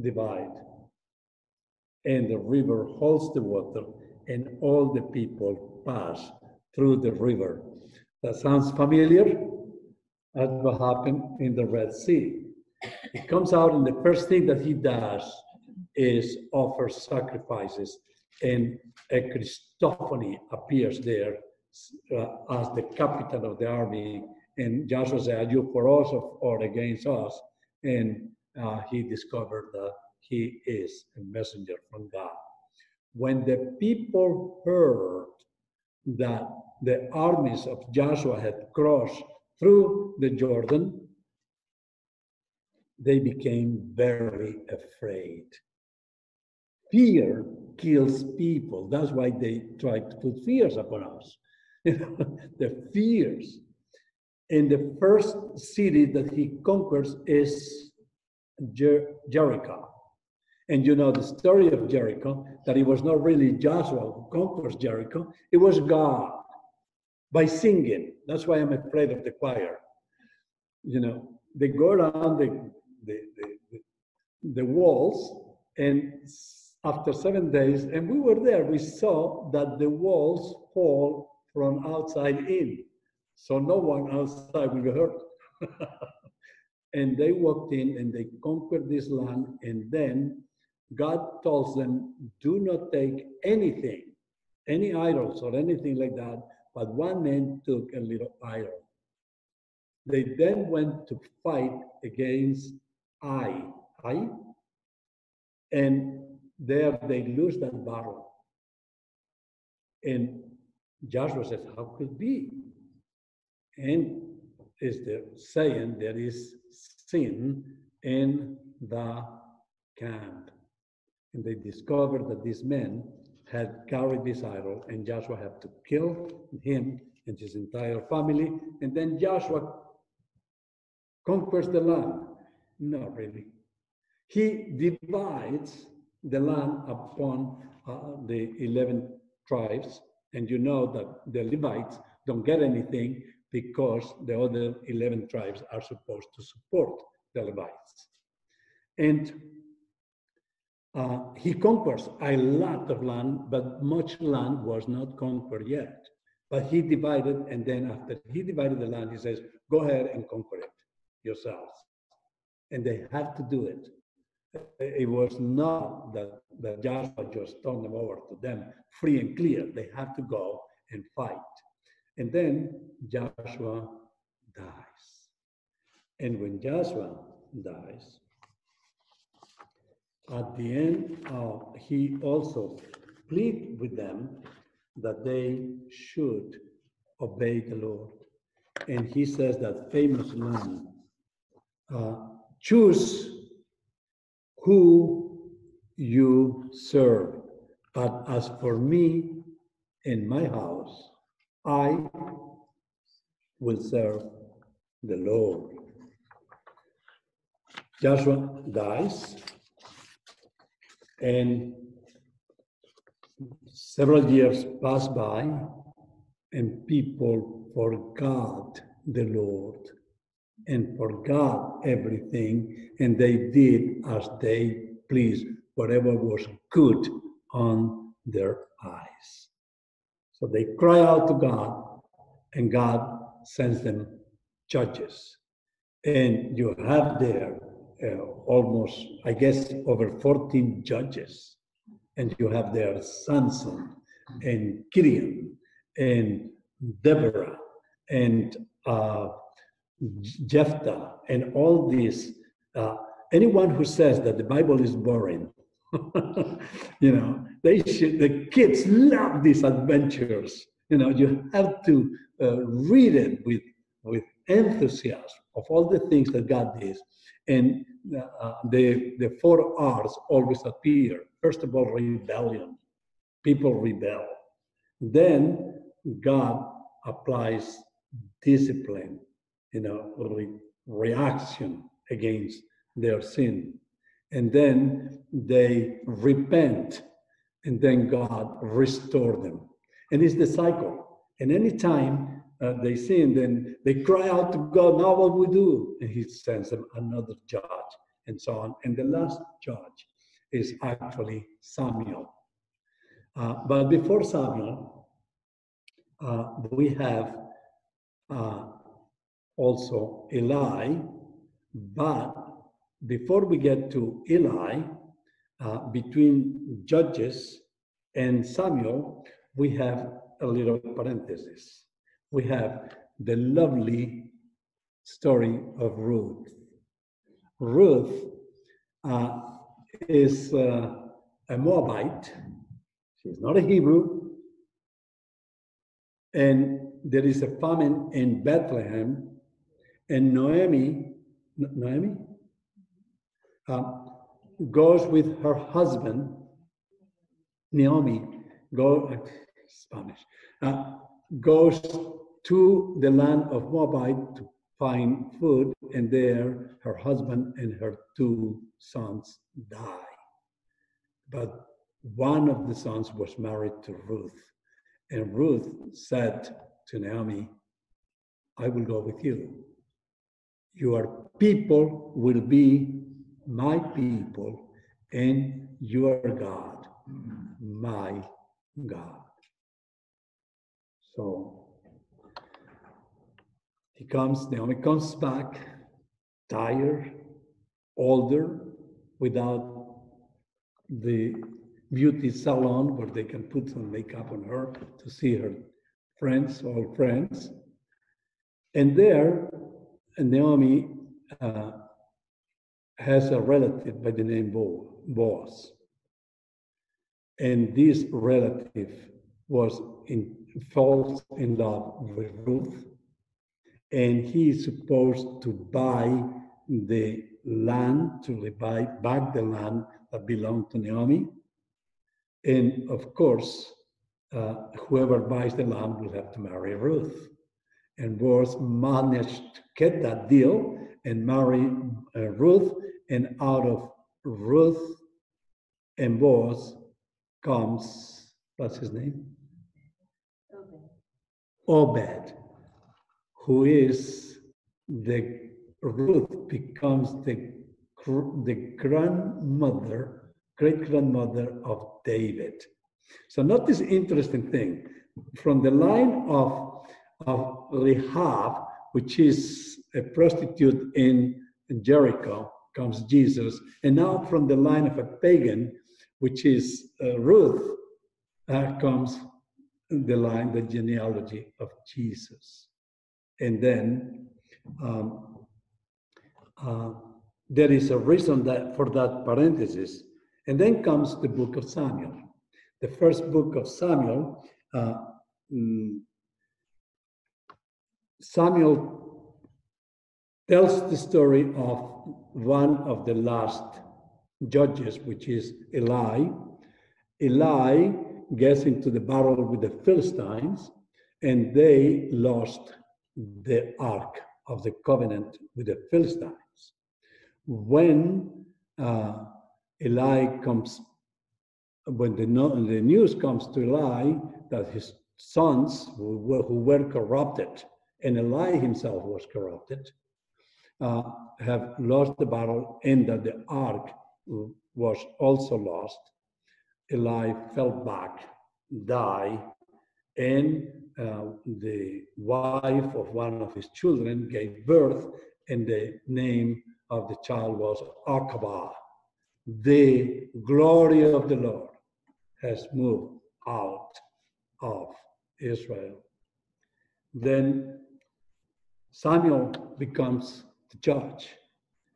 [SPEAKER 1] divide. And the river holds the water, and all the people pass through the river. That sounds familiar? That's what happened in the Red Sea. He comes out, and the first thing that he does is offer sacrifices, and a Christophany appears there uh, as the captain of the army. And Joshua said, Are you for us or against us? And uh, he discovered that he is a messenger from God. When the people heard that the armies of Joshua had crossed through the Jordan, they became very afraid. Fear kills people. That's why they try to put fears upon us. the fears. And the first city that he conquers is Jer- Jericho. And you know the story of Jericho, that it was not really Joshua who conquers Jericho, it was God by singing. That's why I'm afraid of the choir. You know, they go around the, the, the, the walls, and after seven days, and we were there, we saw that the walls fall from outside in. So no one outside will be hurt. and they walked in and they conquered this land. And then God tells them, do not take anything, any idols or anything like that. But one man took a little iron. They then went to fight against Ai. Ai? And there they lose that battle. And Joshua says, How could be? And is the saying there is sin in the camp. And they discovered that these men had carried this idol, and Joshua had to kill him and his entire family. And then Joshua conquers the land. Not really. He divides the land upon uh, the 11 tribes and you know that the Levites don't get anything because the other 11 tribes are supposed to support the Levites. And uh, he conquers a lot of land, but much land was not conquered yet. But he divided, and then after he divided the land, he says, Go ahead and conquer it yourselves. And they had to do it it was not that, that Joshua just turned them over to them free and clear. They had to go and fight. And then Joshua dies. And when Joshua dies, at the end, uh, he also plead with them that they should obey the Lord. And he says that famous line, uh, choose who you serve. But as for me and my house, I will serve the Lord. Joshua dies, and several years pass by, and people forgot the Lord and forgot everything, and they did as they pleased, whatever was good on their eyes. So they cry out to God, and God sends them judges. And you have there uh, almost, I guess, over 14 judges. and you have there Samson and Gideon and Deborah and uh, Jephthah and all these. Uh, anyone who says that the Bible is boring, you know, they should. The kids love these adventures. You know, you have to uh, read it with with enthusiasm of all the things that God did, and uh, the the four R's always appear. First of all, rebellion. People rebel. Then God applies discipline, you know, re- reaction against their sin. And then they repent, and then God restore them. And it's the cycle. And anytime uh, they sin, then they cry out to God, now what we do? And he sends them another judge, and so on. And the last judge is actually Samuel. Uh, but before Samuel, uh, we have uh, also Eli, but before we get to Eli, uh, between Judges and Samuel, we have a little parenthesis. We have the lovely story of Ruth. Ruth uh, is uh, a Moabite. She's not a Hebrew. And there is a famine in Bethlehem, and Noemi, Noemi, uh, goes with her husband, Naomi, go uh, Spanish, uh, goes to the land of Moabite to find food, and there her husband and her two sons die. But one of the sons was married to Ruth, and Ruth said to Naomi, I will go with you. Your people will be my people, and your God, my God. So he comes, Naomi comes back, tired, older, without the beauty salon where they can put some makeup on her to see her friends, old friends. And there, Naomi uh, has a relative by the name Bo, Boaz. And this relative was in, falls in love with Ruth, and he is supposed to buy the land, to buy back the land that belonged to Naomi. And of course, uh, whoever buys the land will have to marry Ruth. And Boaz managed to get that deal and marry uh, Ruth. And out of Ruth and Boaz comes, what's his name? Obed. Who is the Ruth becomes the the grandmother, great grandmother of David. So not this interesting thing. From the line of, of Rahab, which is a prostitute in Jericho, comes Jesus. And now from the line of a pagan, which is uh, Ruth, uh, comes the line, the genealogy of Jesus. And then um, uh, there is a reason that for that parenthesis. And then comes the book of Samuel the first book of Samuel, uh, mm, Samuel tells the story of one of the last judges, which is Eli. Eli gets into the battle with the Philistines, and they lost the ark of the covenant with the Philistines. When uh, Eli comes when the, the news comes to Eli that his sons who were, who were corrupted, and Eli himself was corrupted, uh, have lost the battle and that the ark was also lost. Eli fell back, died, and uh, the wife of one of his children gave birth, and the name of the child was Achbah, the glory of the Lord has moved out of Israel. Then Samuel becomes the judge.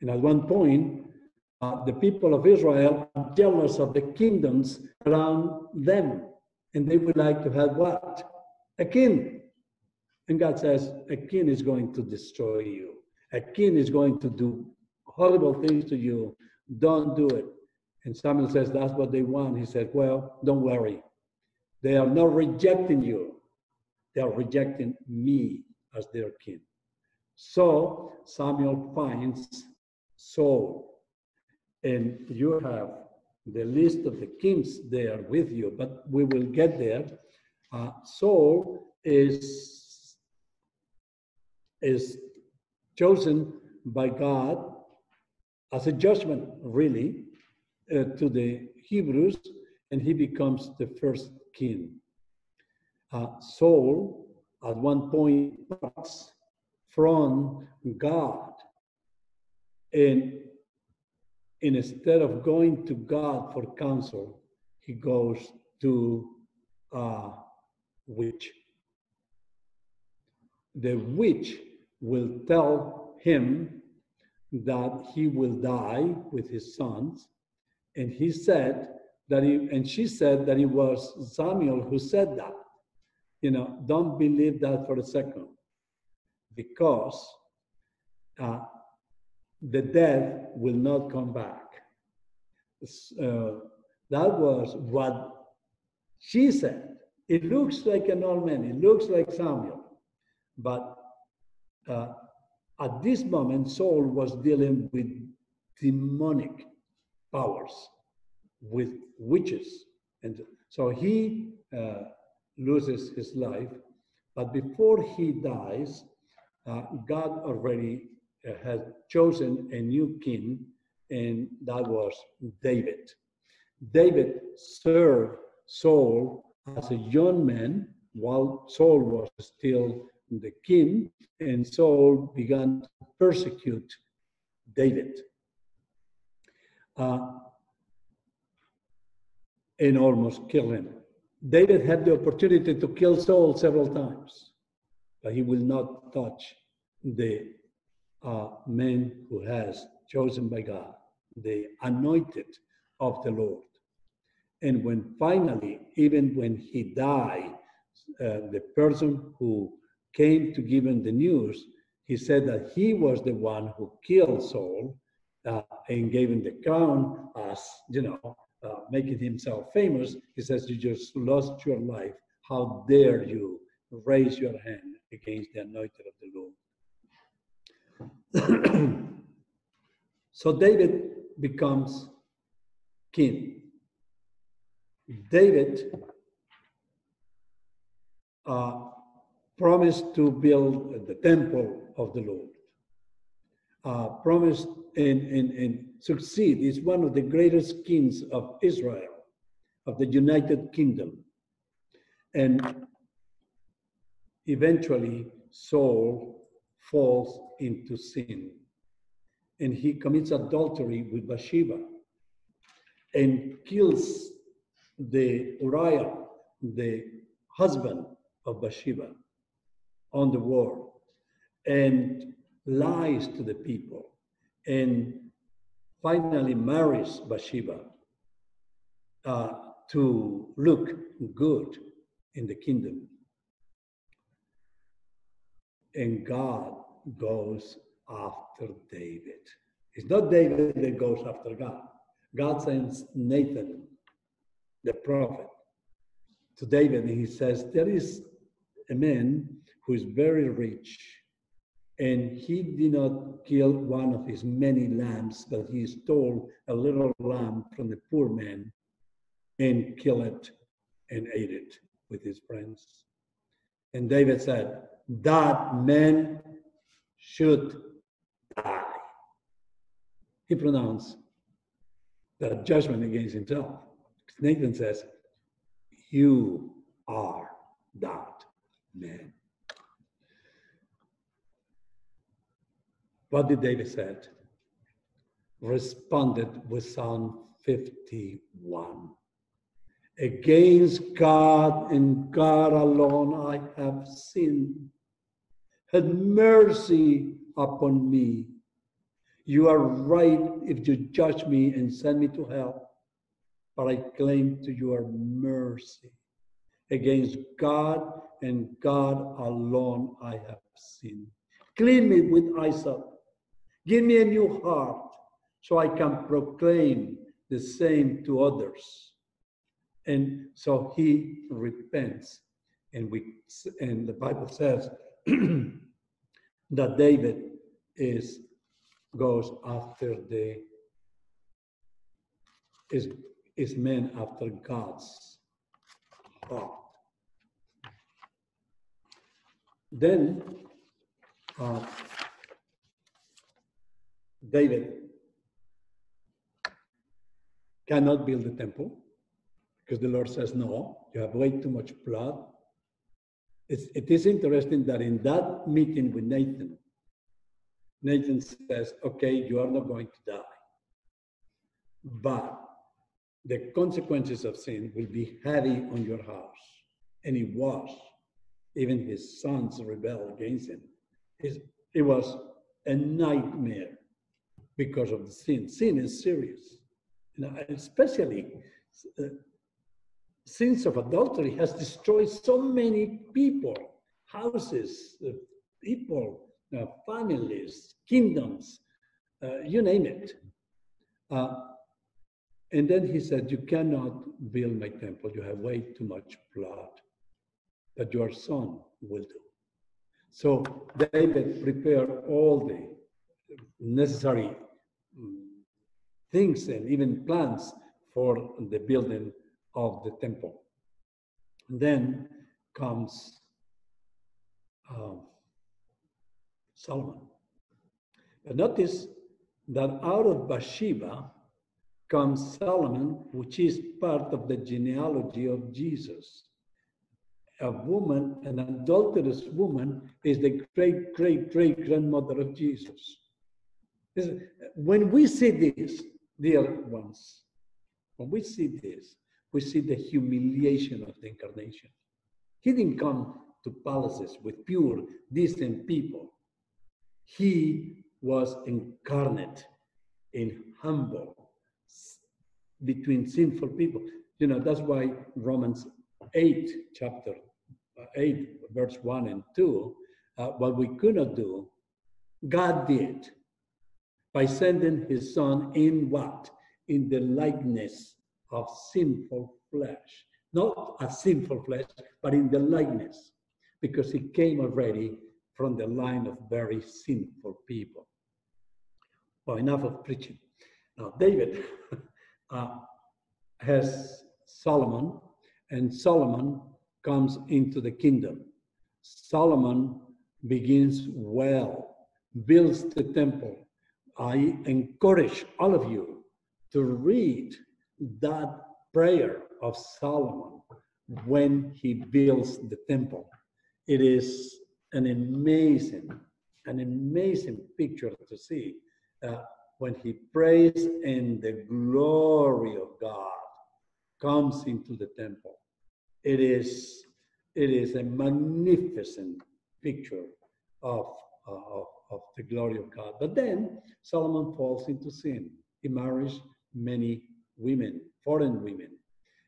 [SPEAKER 1] And at one point, the people of Israel are jealous of the kingdoms around them. And they would like to have what? A king. And God says, a king is going to destroy you. A king is going to do horrible things to you. Don't do it. And Samuel says, that's what they want. He said, well, don't worry. They are not rejecting you. They are rejecting me as their king. So Samuel finds Saul. And you have the list of the kings there with you, but we will get there. Uh, Saul is, is chosen by God as a judgment, really, uh, to the Hebrews, and he becomes the first king. Uh, Saul, at one point, parts from God. And, instead of going to God for counsel, he goes to a witch. The witch will tell him that he will die with his sons. And he said that he, and she said that it was Samuel who said that. You know, don't believe that for a second because uh, the dead will not come back. Uh, that was what she said. It looks like an old man, it looks like Samuel. But uh, at this moment, Saul was dealing with demonic powers, with witches. And so he uh, loses his life. But before he dies, uh, God already had chosen a new king, and that was David. David served Saul as a young man while Saul was still the king, and Saul began to persecute David. Uh, and almost kill him. David had the opportunity to kill Saul several times but he will not touch the uh, man who has chosen by God, the anointed of the Lord. And when finally, even when he died, uh, the person who came to give him the news, he said that he was the one who killed Saul uh, and gave him the crown as, you know, uh, making himself famous. He says, You just lost your life. How dare you raise your hand against the anointed of the Lord. so David becomes king. David uh, promised to build the temple of the Lord. Uh, promised and, and, and succeed. He's one of the greatest kings of Israel, of the United Kingdom. And eventually Saul falls into sin. And he commits adultery with Bathsheba and kills the Uriah, the husband of Bathsheba, on the war and lies to the people. And finally marries Bathsheba uh, to look good in the kingdom and God goes after David. It's not David that goes after God. God sends Nathan, the prophet, to David, and he says, There is a man who is very rich, and he did not kill one of his many lambs, but he stole a little lamb from the poor man and killed it and ate it with his friends. And David said, that man should die. He pronounced the judgment against himself. Nathan says, You are that man. What did David said? Responded with Psalm 51. Against God and God alone I have sinned. Have mercy upon me. You are right if you judge me and send me to hell, but I claim to your mercy. Against God and God alone I have sinned. Clean me with hyssop. Give me a new heart so I can proclaim the same to others. And so he repents. And we and the Bible says that David is goes after the is is men after God's heart. Then uh, David cannot build the temple because the Lord says, no, you have way too much blood. It's, it is interesting that in that meeting with Nathan, Nathan says, okay, you are not going to die. But the consequences of sin will be heavy on your house. And it was. Even his sons rebelled against him. It was a nightmare because of the sin. Sin is serious. Especially uh, sins of adultery has destroyed so many people, houses, uh, people, uh, families, kingdoms, uh, you name it. And then he said, You cannot build my temple. You have way too much blood. But your son will do. So David prepared all the necessary mm, things and even plans for the building of the temple. And then comes um, Solomon. But notice that out of Bathsheba comes Solomon, which is part of the genealogy of Jesus. A woman, an adulterous woman, is the great, great, great grandmother of Jesus. When we see this, dear ones, when we see this, we see the humiliation of the incarnation. He didn't come to palaces with pure, decent people. He was incarnate in humble between sinful people. You know, that's why Romans 8, chapter uh, 8, verse 1 and 2, uh, what we could not do, God did by sending his son in what? In the likeness of sinful flesh. Not a sinful flesh, but in the likeness, because he came already from the line of very sinful people. Well, enough of preaching. Now, David uh, has Solomon, and Solomon comes into the kingdom. Solomon begins well, builds the temple. I encourage all of you to read that prayer of Solomon when he builds the temple. It is an amazing, an amazing picture to see uh, when he prays and the glory of God comes into the temple. It is, it is a magnificent picture of, uh, of, of the glory of God. But then Solomon falls into sin. He marries many women, foreign women.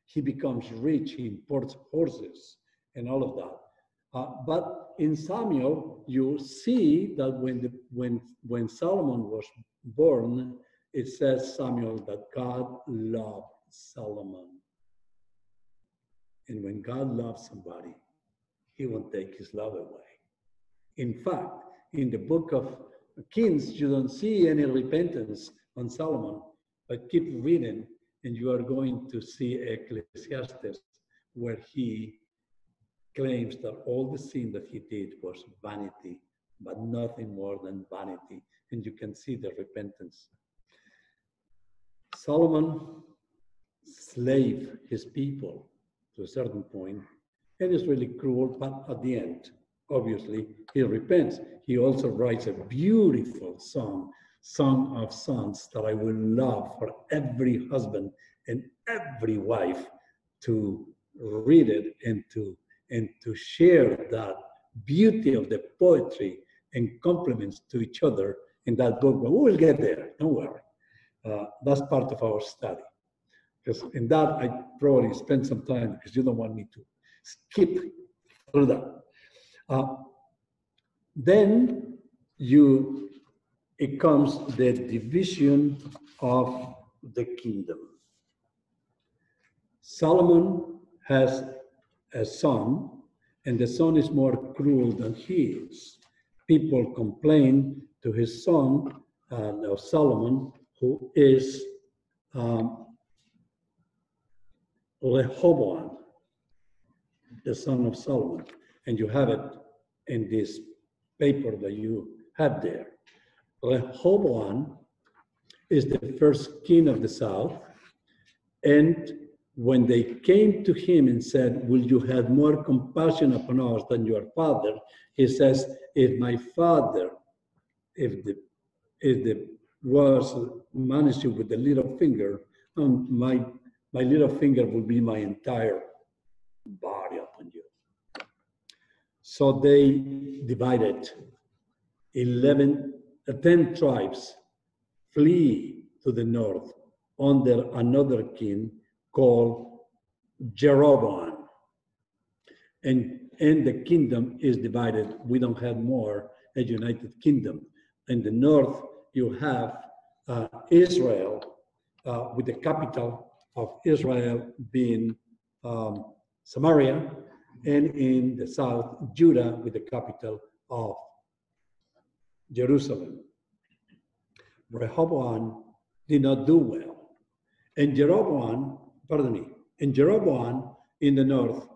[SPEAKER 1] He becomes rich, he imports horses and all of that. Uh, but in Samuel, you see that when, the, when, when Solomon was born, it says Samuel that God loved Solomon. And when God loves somebody, he won't take his love away. In fact, in the book of Kings, you don't see any repentance on Solomon, but keep reading and you are going to see Ecclesiastes where he claims that all the sin that he did was vanity, but nothing more than vanity. And you can see the repentance. Solomon slaved his people to a certain point, and It is really cruel, but at the end, obviously, he repents. He also writes a beautiful song Song of Songs that I will love for every husband and every wife to read it and to and to share that beauty of the poetry and compliments to each other in that book. But we will get there, don't worry. Uh, that's part of our study. Because in that, I probably spend some time because you don't want me to skip through that. Uh, then you, it comes the division of the kingdom. Solomon has a son, and the son is more cruel than he is. People complain to his son, uh, Solomon, who is um, Rehoboam, the son of Solomon. And you have it in this paper that you have there. Rehoboam is the first king of the south. And when they came to him and said, Will you have more compassion upon us than your father? He says, If my father, if the if the was managed with the little finger, um, my my little finger will be my entire body upon you. So they divided 11, uh, 10 tribes flee to the north under another king called Jeroboam. And, and the kingdom is divided. We don't have more a united kingdom. In the north, you have uh, Israel uh, with the capital of Israel being um, Samaria, and in the south, Judah with the capital of Jerusalem. Rehoboam did not do well. And Jeroboam, pardon me, and Jeroboam in the north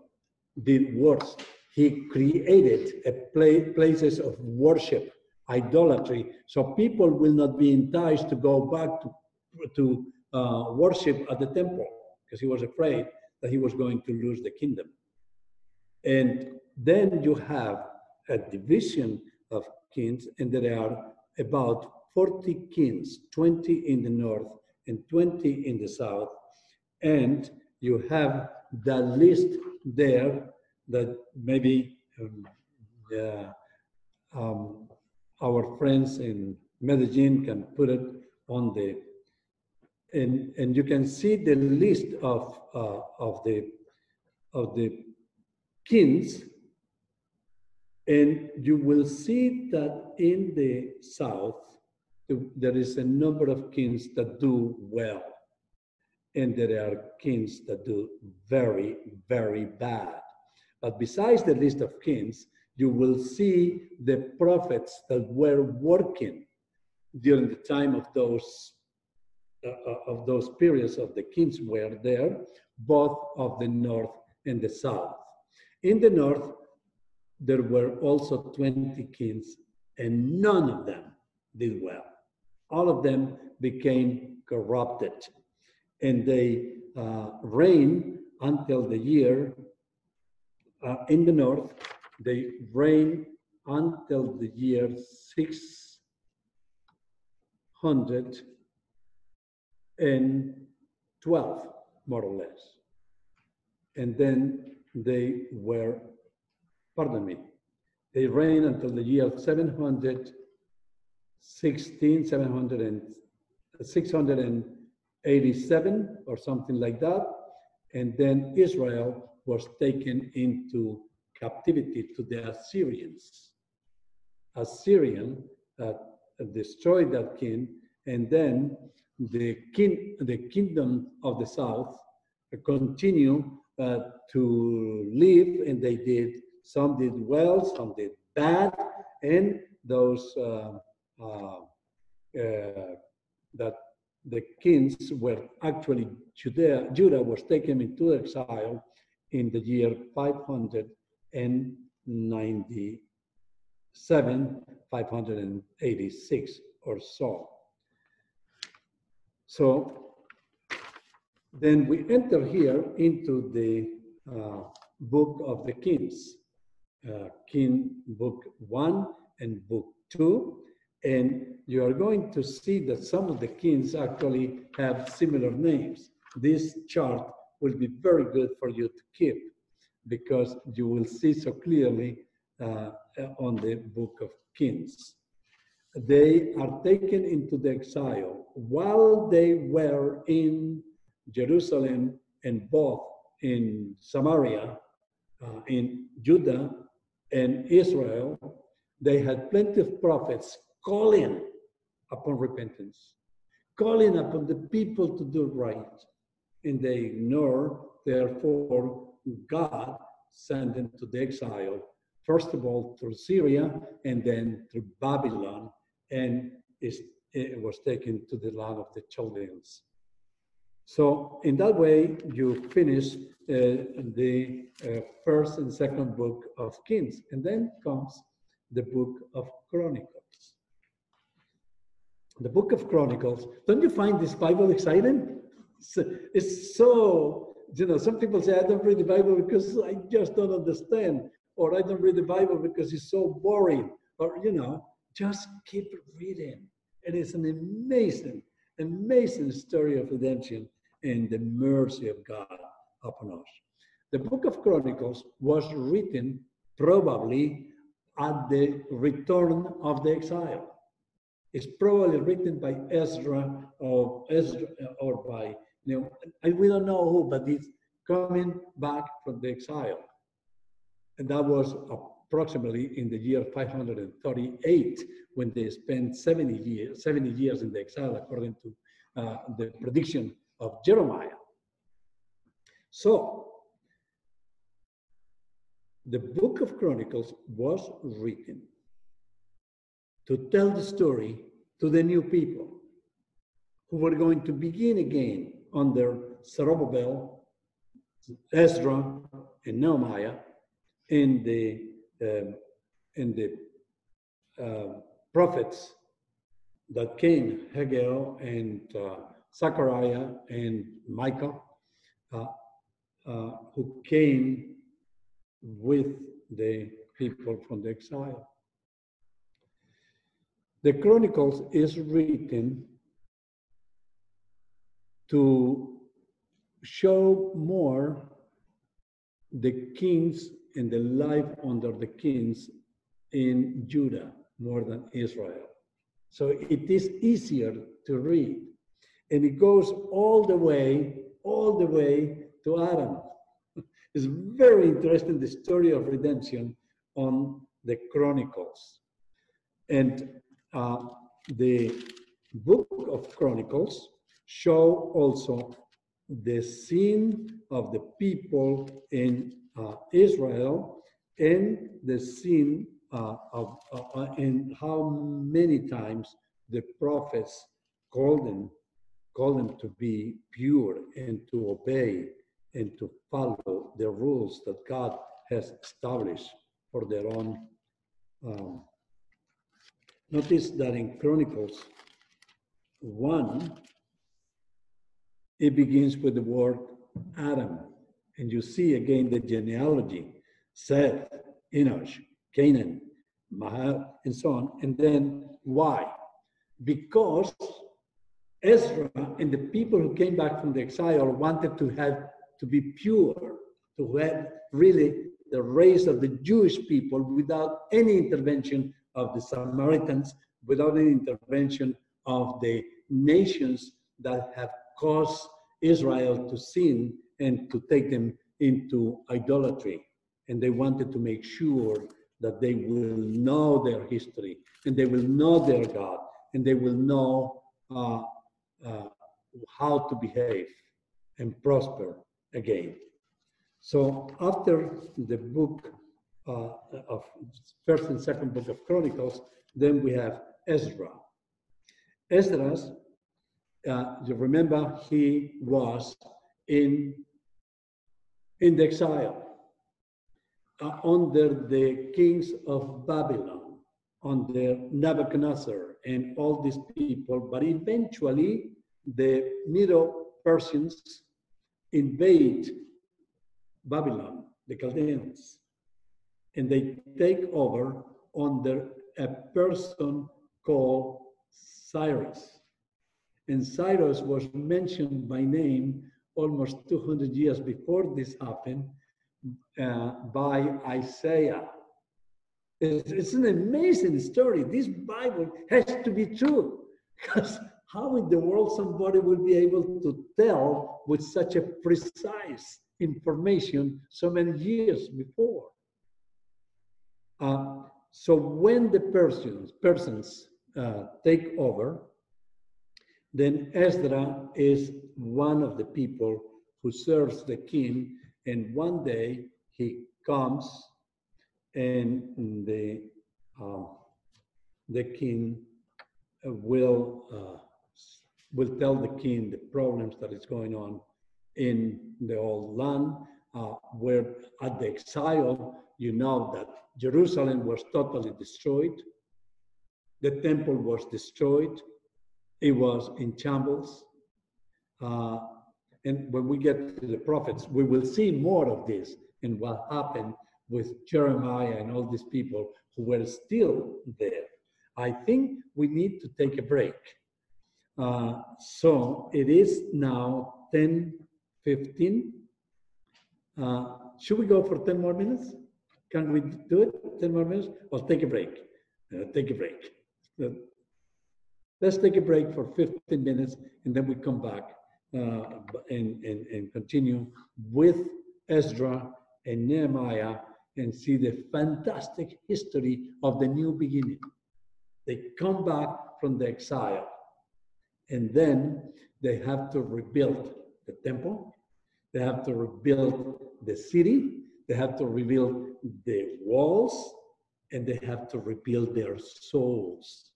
[SPEAKER 1] did worse. He created a pla- places of worship, idolatry, so people will not be enticed to go back to, to uh, worship at the temple because he was afraid that he was going to lose the kingdom. And then you have a division of kings, and there are about 40 kings 20 in the north and 20 in the south. And you have the list there that maybe um, um, our friends in Medellin can put it on the and and you can see the list of uh, of the of the kings and you will see that in the south there is a number of kings that do well and there are kings that do very very bad but besides the list of kings you will see the prophets that were working during the time of those uh, uh, of those periods of the kings were there, both of the north and the south. In the north, there were also 20 kings, and none of them did well. All of them became corrupted, and they uh, reigned until the year uh, in the north, they reigned until the year 612, more or less. And then they were, pardon me, they reigned until the year 716, 700 and, 687 or something like that. And then Israel was taken into captivity to the Assyrians. Assyrian uh, destroyed that king, and then the, king, the kingdom of the south continue uh, to live, and they did. Some did well, some did bad, and those uh, uh, uh that the kings were actually Judea, Judah was taken into exile in the year 597, 586 or so. So then we enter here into the uh, book of the Kings, uh, King book one and book two. And you are going to see that some of the kings actually have similar names. This chart will be very good for you to keep because you will see so clearly uh, on the book of Kings. They are taken into the exile while they were in Jerusalem and both in Samaria, uh, in Judah and Israel. They had plenty of prophets calling upon repentance, calling upon the people to do right. And they ignore, therefore, God sent them to the exile, first of all through Syria and then through Babylon, and it was taken to the land of the Chaldeans. So in that way, you finish uh, the uh, first and second book of Kings, and then comes the book of Chronicles. The book of Chronicles. Don't you find this Bible exciting? It's, it's so you know. Some people say I don't read the Bible because I just don't understand, or I don't read the Bible because it's so boring, or you know. Just keep reading. And It is an amazing, amazing story of redemption and the mercy of God upon us. The book of Chronicles was written probably at the return of the exile. It's probably written by Ezra or Ezra or by you know, I, we don't know who, but it's coming back from the exile. And that was approximately in the year 538 when they spent 70 years, 70 years in the exile according to uh, the prediction of Jeremiah. So the book of Chronicles was written to tell the story to the new people who were going to begin again under Zerubbabel, Ezra, and Nehemiah in the um, in the uh, prophets that came, Haggai and uh, Zechariah and Micah, uh, uh, who came with the people from the exile. The Chronicles is written to show more the kings and the life under the kings in Judah more than Israel. So it is easier to read. And it goes all the way, all the way to Adam. it's very interesting, the story of redemption on the Chronicles. And uh, the book of Chronicles show also the sin of the people in uh, Israel and the sin uh, of uh, and how many times the prophets called them called them to be pure and to obey and to follow the rules that God has established for their own. Um, notice that in Chronicles 1, it begins with the word Adam. And you see again the genealogy Seth, Enosh, Canaan, Mahal, and so on. And then why? Because Ezra and the people who came back from the exile wanted to have to be pure, to have really the race of the Jewish people without any intervention of the Samaritans, without any intervention of the nations that have caused Israel to sin and to take them into idolatry. And they wanted to make sure that they will know their history and they will know their God and they will know uh, uh, how to behave and prosper again. So after the book uh, of first and second book of Chronicles, then we have Ezra. Esdras uh, you remember he was in, in the exile uh, under the kings of Babylon, under Nebuchadnezzar and all these people, but eventually the Medo Persians invade Babylon, the Chaldeans, and they take over under a person called Cyrus and Cyrus was mentioned by name almost 200 years before this happened uh, by Isaiah. It's, an amazing story. This Bible has to be true because how in the world somebody will be able to tell with such a precise information so many years before? Uh, so when the Persians, Persians uh, take over, then Ezra is one of the people who serves the king, and one day he comes and the uh, the king will uh, will tell the king the problems that is going on in the old land, uh, where at the exile, you know that Jerusalem was totally destroyed, the temple was destroyed, it was in shambles. Uh, and when we get to the prophets, we will see more of this and what happened with Jeremiah and all these people who were still there. I think we need to take a break. Uh, so it is now 10 15. Uh, should we go for 10 more minutes? Can we do it? 10 more minutes? Or take a break? Uh, take a break. Uh, let's take a break for 15 minutes and then we come back uh, and, and, and continue with Ezra and Nehemiah and see the fantastic history of the new beginning. They come back from the exile and then they have to rebuild the temple, they have to rebuild the city, they have to rebuild the walls, and they have to rebuild their souls.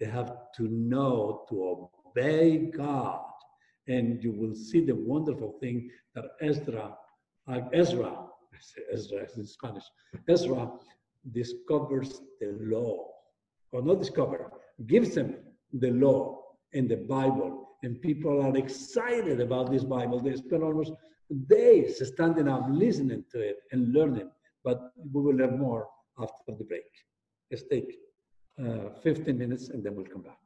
[SPEAKER 1] They have to know to obey God. And you will see the wonderful thing that Ezra, uh, Ezra, I say Ezra in Spanish, Ezra discovers the law, or not discover, gives them the law and the Bible. And people are excited about this Bible. They spend almost days standing up, listening to it and learning. But we will learn more after the break. Let's take uh, 15 minutes and then we'll come back.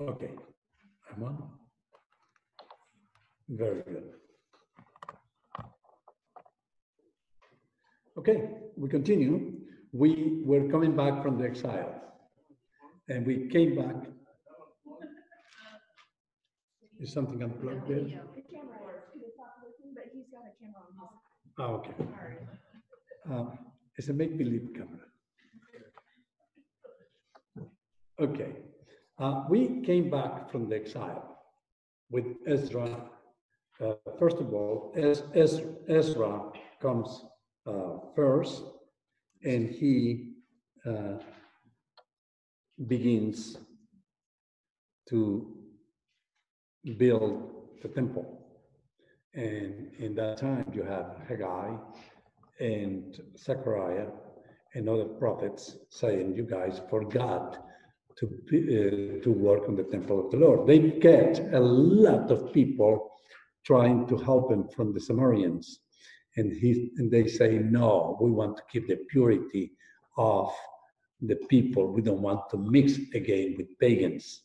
[SPEAKER 1] Okay, I'm on. Very good. Okay, we continue. We were coming back from the exile and we came back. Is something unplugged there?
[SPEAKER 2] The camera is, it's not working, but he's got a camera on his.
[SPEAKER 1] Ah, okay. Um, It's a make-believe camera. Okay, uh, we came back from the exile with Ezra. Uh, First of all, Ez- Ez- Ezra comes uh, first, and he uh, begins to build the temple. And in that time, you have Haggai and Zechariah and other prophets saying, "You guys forgot to uh, to work on the temple of the Lord." They get a lot of people trying to help him from the Samaritans, and he and they say, "No, we want to keep the purity of the people. We don't want to mix again with pagans."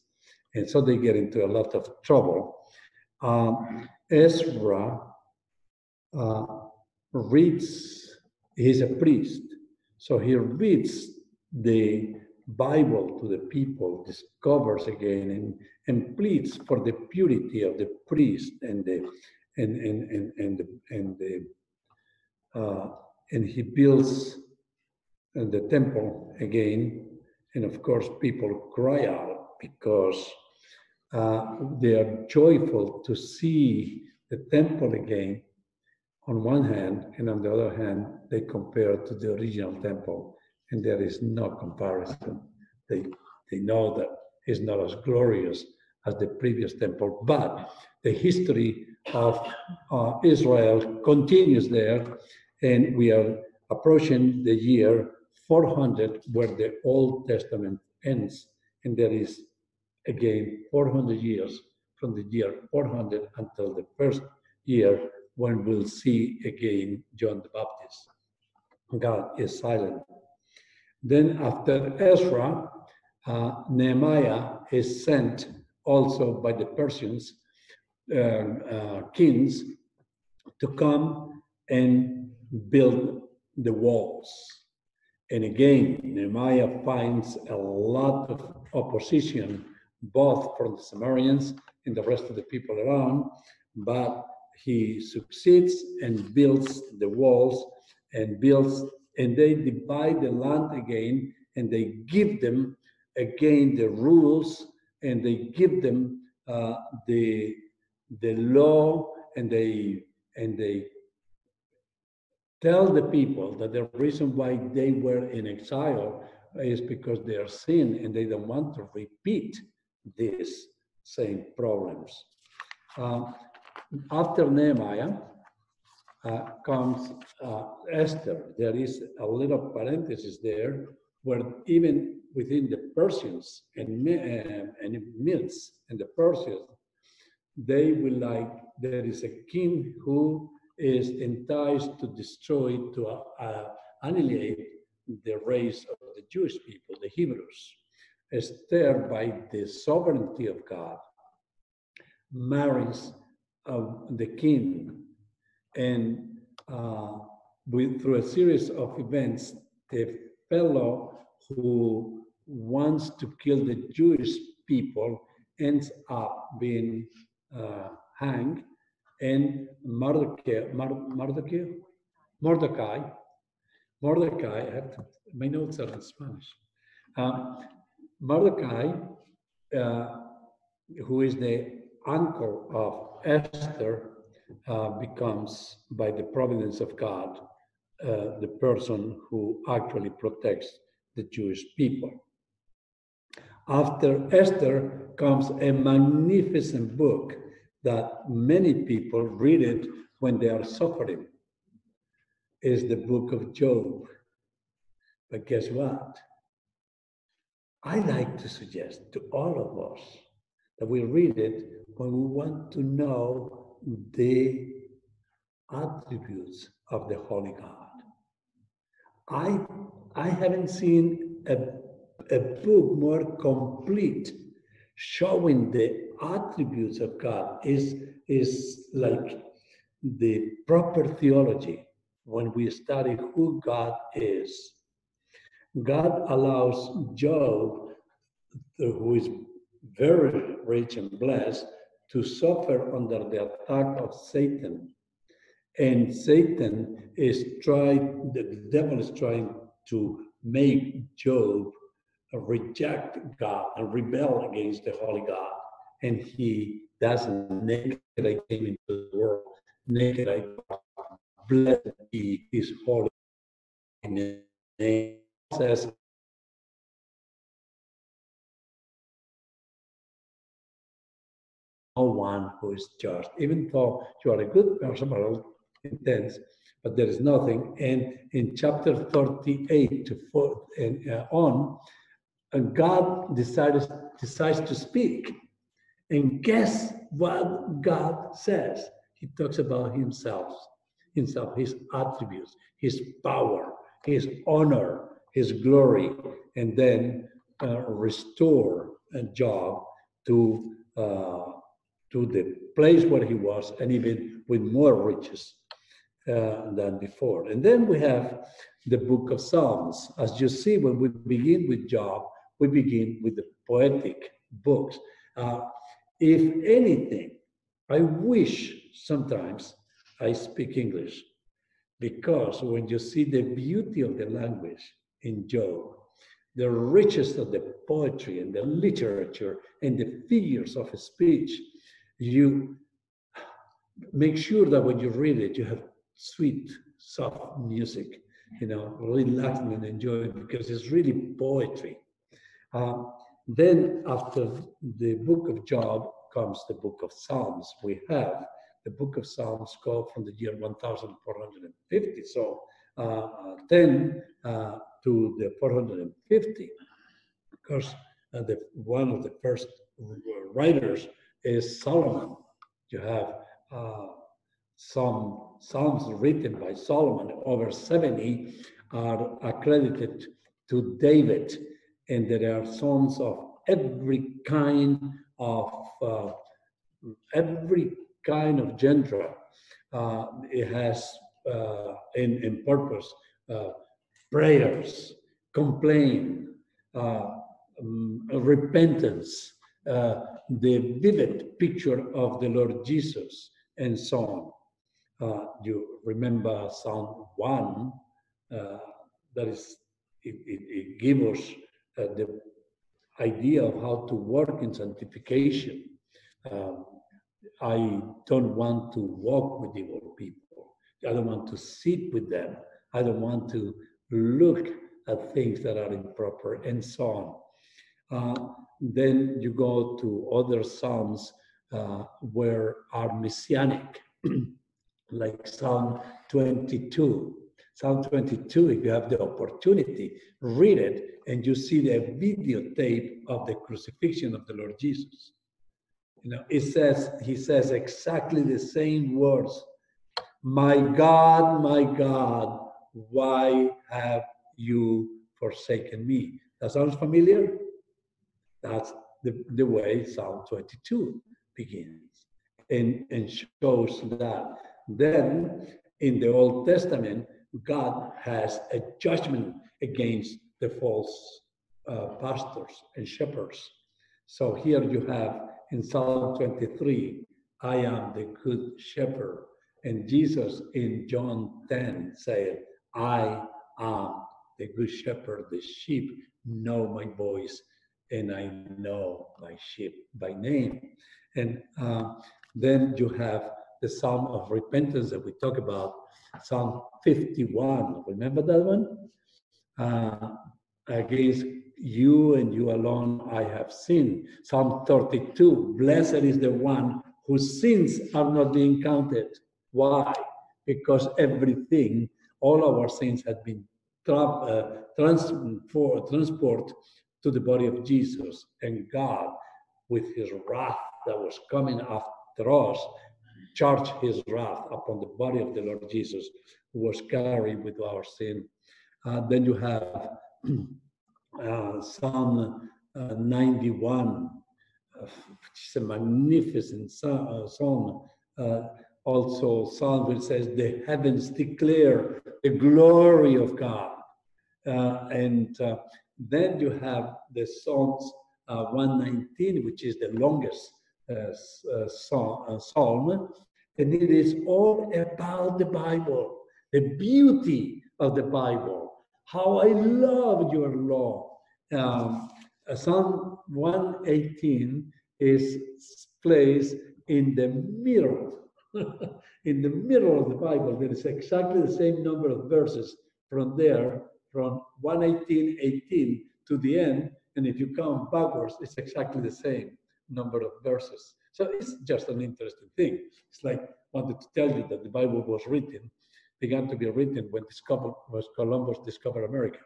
[SPEAKER 1] And so they get into a lot of trouble. Um, Ezra uh, reads, he's a priest, so he reads the Bible to the people, discovers again and, and pleads for the purity of the priest and the and and and and the, and, the, uh, and he builds uh, the temple again, and of course people cry out because uh, they are joyful to see the temple again on one hand, and on the other hand, they compare to the original temple, and there is no comparison. They, they know that it's not as glorious as the previous temple, but the history of uh, Israel continues there, and we are approaching the year 400, where the Old Testament ends, and there is again 400 years from the year 400 until the first year when we'll see again John the Baptist. God is silent. Then after Ezra, uh, Nehemiah is sent also by the Persians um, uh, kings to come and build the walls. And again, Nehemiah finds a lot of opposition, both from the Samaritans and the rest of the people around, but he succeeds and builds the walls and builds, and they divide the land again, and they give them again the rules, and they give them uh, the the law, and they and they tell the people that the reason why they were in exile is because they are sin and they don't want to repeat these same problems. Um, after Nehemiah uh, comes uh, Esther. There is a little parenthesis there where even within the Persians and, uh, and Medes and the Persians, they will like, there is a king who is enticed to destroy, to uh, uh, annihilate the race of the Jewish people, the Hebrews. Esther, by the sovereignty of God, marries uh, the king, and uh, with, through a series of events, the fellow who wants to kill the Jewish people ends up being uh, hanged, and Mordecai, Mordecai, Mordecai, Mordecai, I have to, my notes are in Spanish. Um, Mordecai, uh, who is the uncle of Esther, uh, becomes, by the providence of God, uh, the person who actually protects the Jewish people. After Esther comes a magnificent book that many people read it when they are suffering. Is the book of Job. But guess what? I like to suggest to all of us that we read it when we want to know the attributes of the Holy God. I, I haven't seen a, a book more complete showing the attributes of God is, is like the proper theology when we study who God is. God allows Job, who is very rich and blessed, to suffer under the attack of Satan. And Satan is trying, the devil is trying to make Job reject God and rebel against the holy God. And he doesn't naked I came into the world, naked I blessed be his holy name. Says no one who is just, even though you are a good person, but intense, but there is nothing. And in chapter 38 to 4 and uh, on, uh, God decides, decides to speak. And guess what God says? He talks about himself, himself, his attributes, his power, his honor, his glory, and then uh, restore a job to uh, to the place where he was, and even with more riches uh, than before. And then we have the book of Psalms. As you see, when we begin with Job, we begin with the poetic books. Uh, if anything, I wish sometimes I speak English because when you see the beauty of the language in Job, the richness of the poetry and the literature and the figures of speech, you make sure that when you read it, you have sweet, soft music, you know, relax and enjoy it because it's really poetry. Uh, then after the book of Job comes the book of Psalms. We have the book of Psalms go from the year 1450, so uh, 10 uh, to the 450. Of course, uh, the, one of the first writers is Solomon. You have uh, some psalms written by Solomon, over 70 are accredited to David, and there are songs of every kind of uh, every kind of genre. Uh, it has uh, in, in purpose uh, prayers, complaint, um, repentance, uh, the vivid picture of the Lord Jesus, and so on. Uh, you remember Psalm 1, uh, that is, it, it, it gives us uh, the idea of how to work in sanctification. Um, I don't want to walk with evil people. I don't want to sit with them. I don't want to look at things that are improper and so on. Uh, then you go to other psalms uh, where are messianic. like Psalm 22. Psalm 22, if you have the opportunity, read it and you see the videotape of the crucifixion of the Lord Jesus. You know, it says, he says exactly the same words. My God, my God, why have you forsaken me? That sounds familiar? That's the, the way Psalm 22 begins and, and shows that then in the Old Testament, God has a judgment against the false uh, pastors and shepherds. So here you have in Psalm 23, I am the good shepherd. And Jesus in John 10 said, I am the good shepherd. The sheep know my voice, and I know my sheep by name. And uh, then you have the Psalm of repentance that we talk about, Psalm 51. Remember that one? Uh, against you and you alone I have sinned. Psalm 32. Blessed is the one whose sins are not being counted. Why? Because everything, all our sins had been tra- uh, transport, transport to the body of Jesus. And God, with his wrath that was coming after us, charged his wrath upon the body of the Lord Jesus, who was carried with our sin. Uh, then you have uh, Psalm uh, 91. which is a magnificent uh, psalm. Uh, also, Psalm which says, The heavens declare the glory of God. Uh, and uh, then you have the Psalms uh, 119, which is the longest psalm, and it is all about the Bible, the beauty of the Bible, how I love your law. Um, Psalm 118 is placed in the middle, in the middle of the Bible. There is exactly the same number of verses from there, from 118, 18 to the end. And if you count backwards, it's exactly the same number of verses. So it's just an interesting thing. It's like I wanted to tell you that the Bible was written, began to be written when discovered, was Columbus discovered America.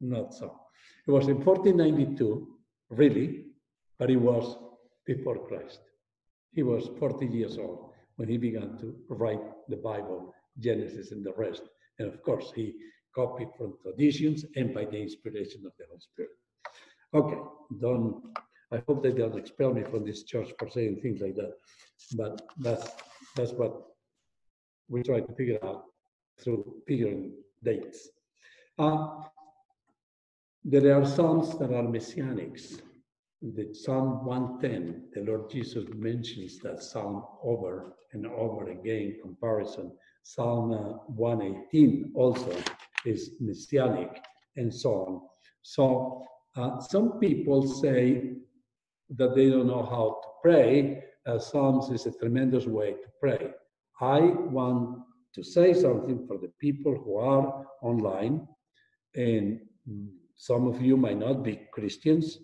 [SPEAKER 1] Not so. It was in 1492, really, but it was before Christ. He was 40 years old when he began to write the Bible, Genesis and the rest. And of course, he copied from traditions and by the inspiration of the Holy Spirit. Okay, don't I hope they don't expel me from this church for saying things like that. But that's that's what we try to figure out through figuring dates. Uh, there are psalms that are messianics. The Psalm 110, the Lord Jesus mentions that psalm over and over again, comparison. Psalm uh, 118 also is messianic, and so on. So uh, some people say that they don't know how to pray, uh, Psalms is a tremendous way to pray. I want to say something for the people who are online, and some of you might not be Christians,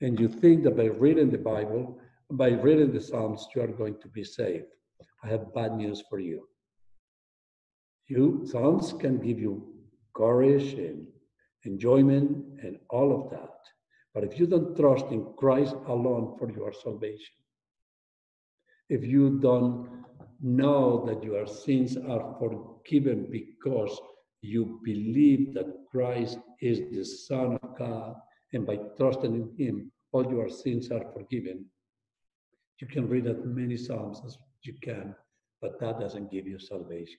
[SPEAKER 1] and you think that by reading the Bible, by reading the Psalms, you are going to be saved. I have bad news for you. You Psalms can give you courage and enjoyment and all of that. But if you don't trust in Christ alone for your salvation, if you don't know that your sins are forgiven because you believe that Christ is the Son of God, and by trusting in Him, all your sins are forgiven. You can read as many Psalms as you can, but that doesn't give you salvation.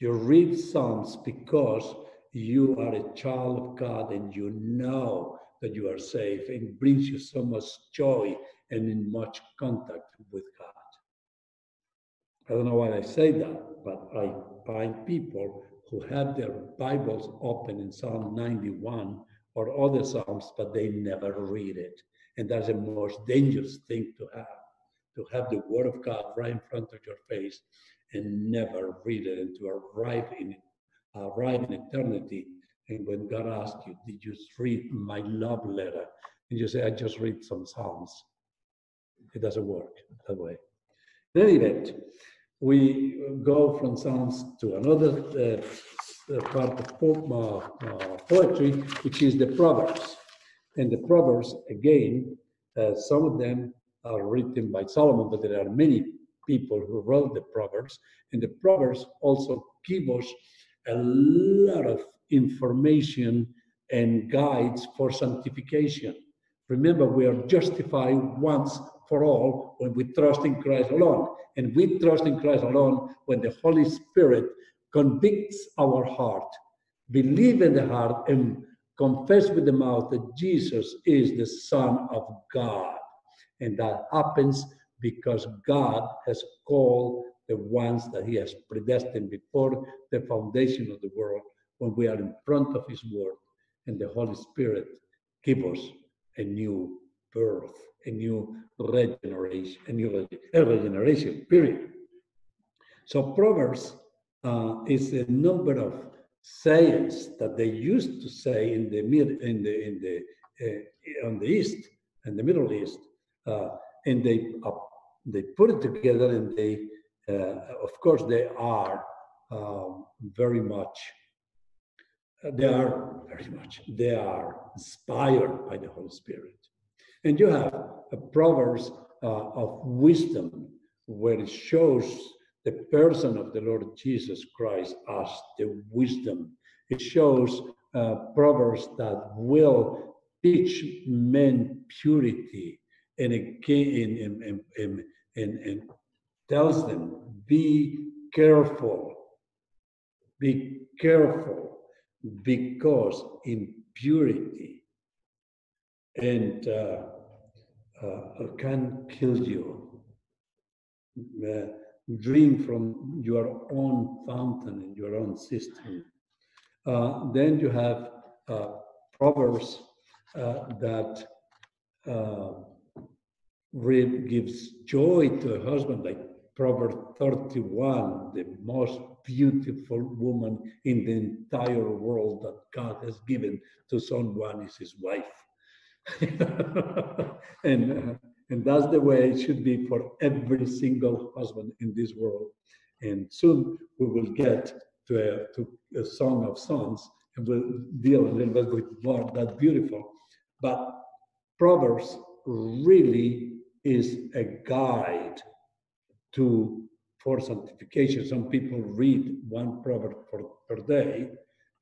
[SPEAKER 1] You read Psalms because you are a child of God and you know that you are safe and brings you so much joy and in much contact with God. I don't know why I say that, but I find people who have their Bibles open in Psalm 91 or other Psalms, but they never read it. And that's the most dangerous thing to have, to have the Word of God right in front of your face and never read it and to arrive in arrive in eternity and when God asks you, did you read my love letter? And you say, I just read some Psalms. It doesn't work that way. In any event, we go from Psalms to another uh, part of po uh, uh, poetry, which is the Proverbs. And the Proverbs, again, uh, some of them are written by Solomon, but there are many people who wrote the Proverbs. And the Proverbs also give us a lot of information and guides for sanctification. Remember, we are justified once for all when we trust in Christ alone. And we trust in Christ alone when the Holy Spirit convicts our heart, believe in the heart, and confess with the mouth that Jesus is the Son of God. And that happens because God has called the ones that He has predestined before the foundation of the world when we are in front of His Word and the Holy Spirit give us a new birth, a new regeneration, a new regeneration, period. So Proverbs uh, is a number of sayings that they used to say in the mid, in the in the uh, on the east and the Middle East, uh, and they they put it together, and they uh, of course they are um, very much they are very much, they are inspired by the Holy Spirit. And you have a Proverbs uh, of wisdom where it shows the person of the Lord Jesus Christ as the wisdom. It shows uh, Proverbs that will teach men purity and, and, and, and, tells them, be careful, be careful, because impurity and uh, uh, can kill you. Uh, drink from your own fountain and your own system. Uh, then you have uh, Proverbs uh, that uh, gives joy to a husband, like Proverb 31, the most beautiful woman in the entire world that God has given to someone is his wife. and, uh, and that's the way it should be for every single husband in this world. And soon we will get to a, to a song of songs and we'll deal a little bit with more that beautiful. But Proverbs really is a guide to for sanctification. Some people read one proverb per, per day,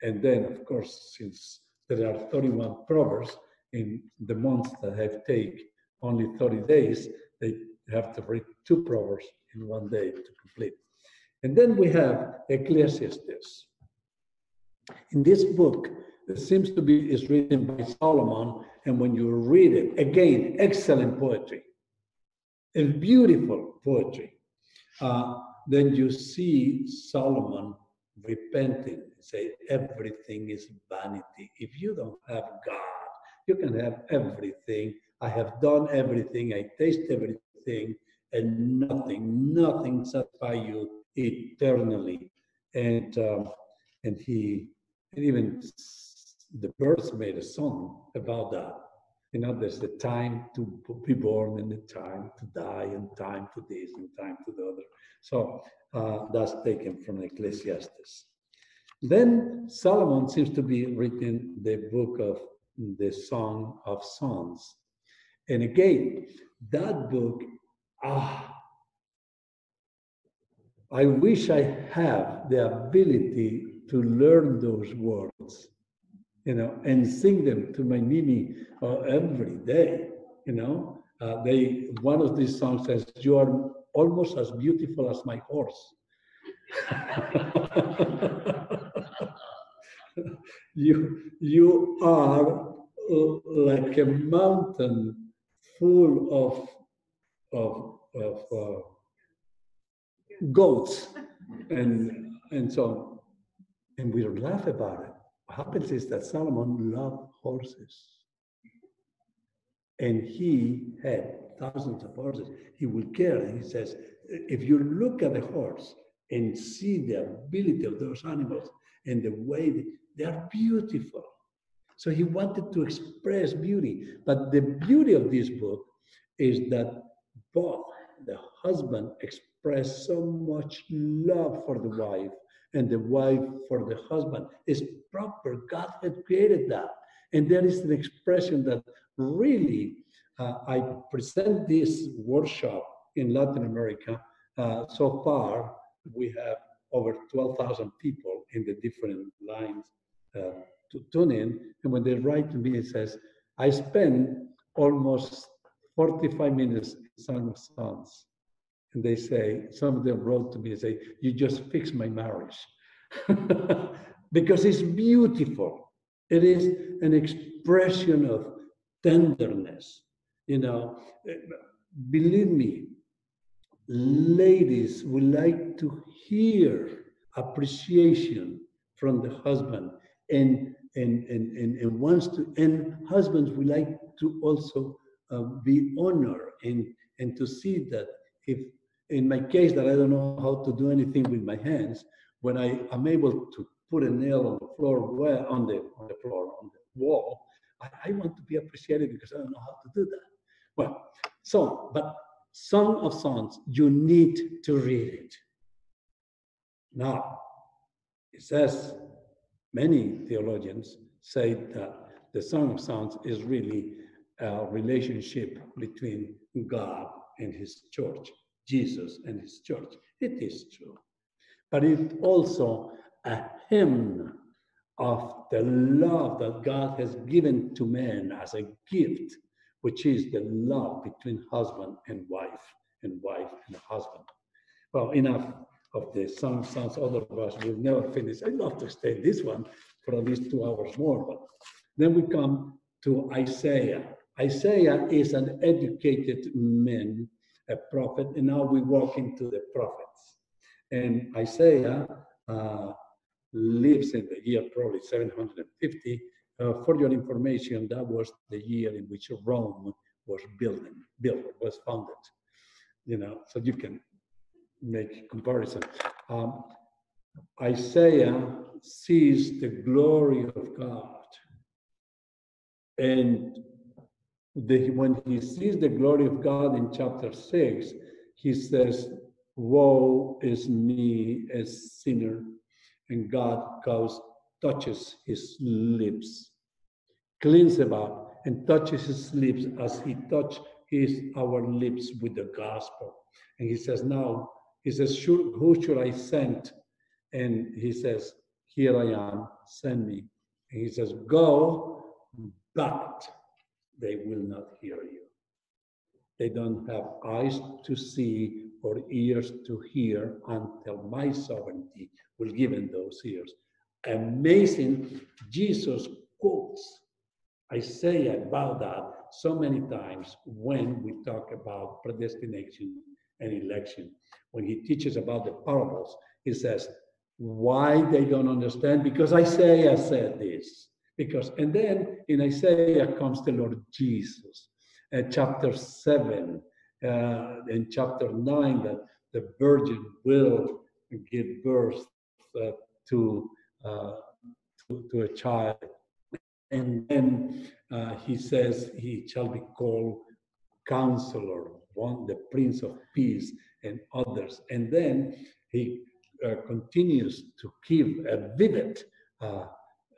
[SPEAKER 1] and then, of course, since there are 31 proverbs in the months that have take only 30 days, they have to read two proverbs in one day to complete. And then we have Ecclesiastes. In this book, it seems to be is written by Solomon, and when you read it, again, excellent poetry, and beautiful poetry. Uh, then you see Solomon repenting, say everything is vanity. If you don't have God, you can have everything. I have done everything. I taste everything, and nothing, nothing satisfy you eternally. And um, and he and even the Byrds made a song about that. You know, there's the time to be born and the time to die and time to this and time to the other. So uh, that's taken from Ecclesiastes. Then Solomon seems to be written the book of the Song of Songs. And again, that book, ah, I wish I have the ability to learn those words, you know, and sing them to my Mimi uh, every day, you know. Uh, they one of these songs says, "You are almost as beautiful as my horse." you you are uh, like a mountain full of of of uh, goats and and so and we laugh about it. What happens is that Solomon loved horses. And he had thousands of horses. He would care. He says, if you look at the horse and see the ability of those animals and the way they, they are beautiful. So he wanted to express beauty. But the beauty of this book is that both the husband expressed so much love for the wife and the wife for the husband is proper. God had created that. And there is an expression that really, uh, I present this workshop in Latin America. Uh, so far, we have over 12,000 people in the different lines uh, to tune in. And when they write to me, it says, I spend almost 45 minutes in Song of Songs and they say, some of them wrote to me and say, you just fixed my marriage. because it's beautiful. It is an expression of tenderness. You know, believe me, ladies would like to hear appreciation from the husband and and and and, and wants to and husbands would like to also uh, be honored and and to see that if in my case that I don't know how to do anything with my hands, when I am able to put a nail on the floor, where on the on the floor, on the wall, I, I want to be appreciated because I don't know how to do that. Well, so but Song of Songs, you need to read it. Now, it says many theologians say that the Song of Songs is really a relationship between God and his church. Jesus and his church. It is true. But it's also a hymn of the love that God has given to man as a gift which is the love between husband and wife, and wife and husband. Well, enough of this. Some sounds other of us will never finish. I'd love to stay this one for at least two hours more, but then we come to Isaiah. Isaiah is an educated man, a prophet, and now we walk into the prophets. And Isaiah uh, lives in the year probably 750. Uh, for your information, that was the year in which Rome was building, built, was founded. You know, so you can make comparison. Um, Isaiah sees the glory of God. And the, when he sees the glory of God in chapter 6, he says, Woe is me, a sinner. And God goes, touches his lips, cleans them up, and touches his lips as he touched his our lips with the gospel. And he says, Now, he says, Who should I send? And he says, Here I am, send me. And he says, Go, but they will not hear you. They don't have eyes to see or ears to hear until my sovereignty will give them those ears. Amazing. Jesus quotes Isaiah about that so many times when we talk about predestination and election. When he teaches about the parables, he says, why they don't understand? Because Isaiah said this. Because, and then in Isaiah comes the Lord Jesus. Uh, chapter 7 uh, in chapter 9 that the virgin will give birth uh, to, uh, to, to, a child. And then uh, he says he shall be called counselor, one, the prince of peace, and others. And then he uh, continues to give a vivid uh,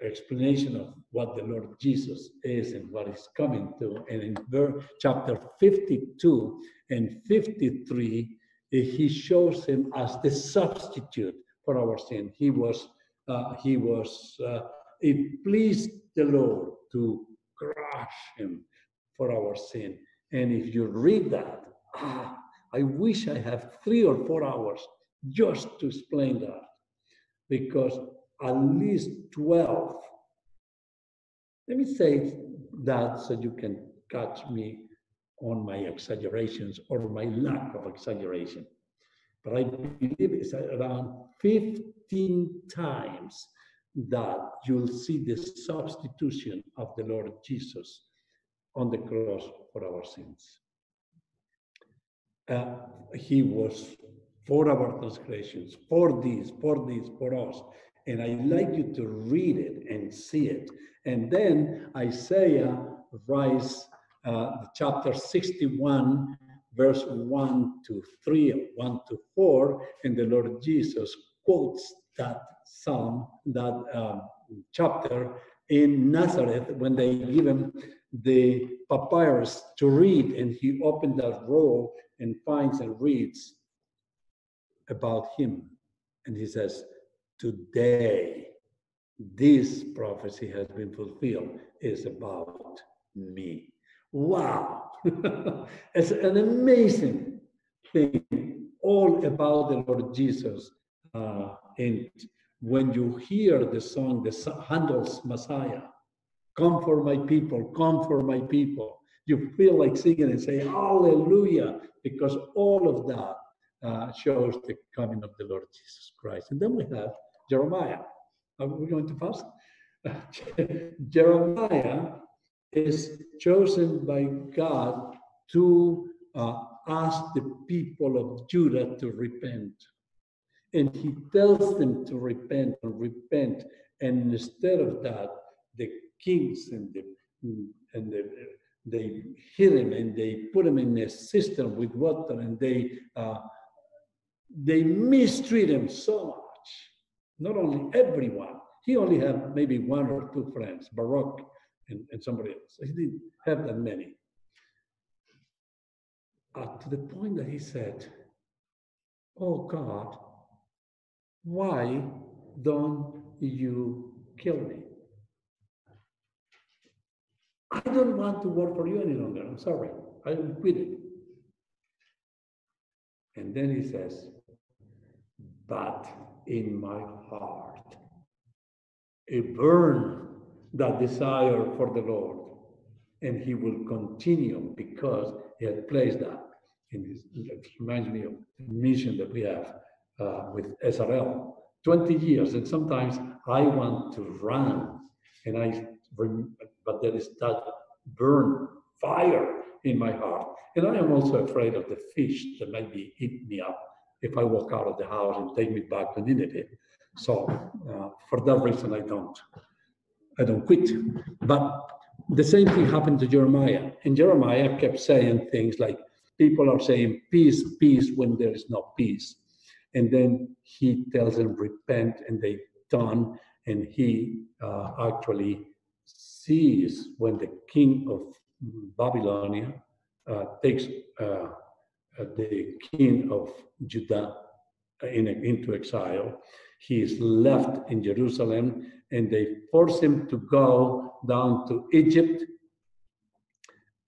[SPEAKER 1] explanation of what the Lord Jesus is and what he's coming to. And in verse, chapter 52 and 53, he shows him as the substitute for our sin. He was, uh, he was, uh, it pleased the Lord to crush him for our sin. And if you read that, ah, I wish I have three or four hours just to explain that because at least 12. Let me say that so you can catch me on my exaggerations or my lack of exaggeration. But I believe it's around 15 times that you'll see the substitution of the Lord Jesus on the cross for our sins. Uh, he was for our transgressions, for this, for this, for us. And I'd like you to read it and see it. And then Isaiah writes uh, chapter 61, verse 1 to 3, 1 to 4, and the Lord Jesus quotes that psalm, that um, chapter in Nazareth when they give him the papyrus to read, and he opened that roll and finds and reads about him. And he says, Today, this prophecy has been fulfilled, is about me. Wow! it's an amazing thing, all about the Lord Jesus. Uh, and when you hear the song, the Handel's Messiah, come for my people, come for my people, you feel like singing and say, Hallelujah, because all of that uh, shows the coming of the Lord Jesus Christ. And then we have Jeremiah. Are we going to fast? Jeremiah is chosen by God to uh, ask the people of Judah to repent. And he tells them to repent and repent. And instead of that, the kings and the and the, they hit him and they put him in a cistern with water and they uh, they mistreat him so much. Not only everyone, he only had maybe one or two friends, Baruch and, and somebody else. He didn't have that many. Uh, to the point that he said, Oh God, why don't you kill me? I don't want to work for you any longer. I'm sorry. I will quit it. And then he says, but in my heart, it burned that desire for the Lord. And he will continue because he had placed that in his, it reminds me of the mission that we have uh, with SRL. 20 years, and sometimes I want to run, and I, but there is that burn fire in my heart. And I am also afraid of the fish that might be eat me up if I walk out of the house and take me back to Nineveh. So uh, for that reason, I don't, I don't quit. But the same thing happened to Jeremiah. And Jeremiah kept saying things like, people are saying peace, peace when there is no peace. And then he tells them, repent, and they turn. And he uh, actually sees when the king of Babylonia uh, takes uh, the king of Judah uh, in, into exile. He is left in Jerusalem and they force him to go down to Egypt.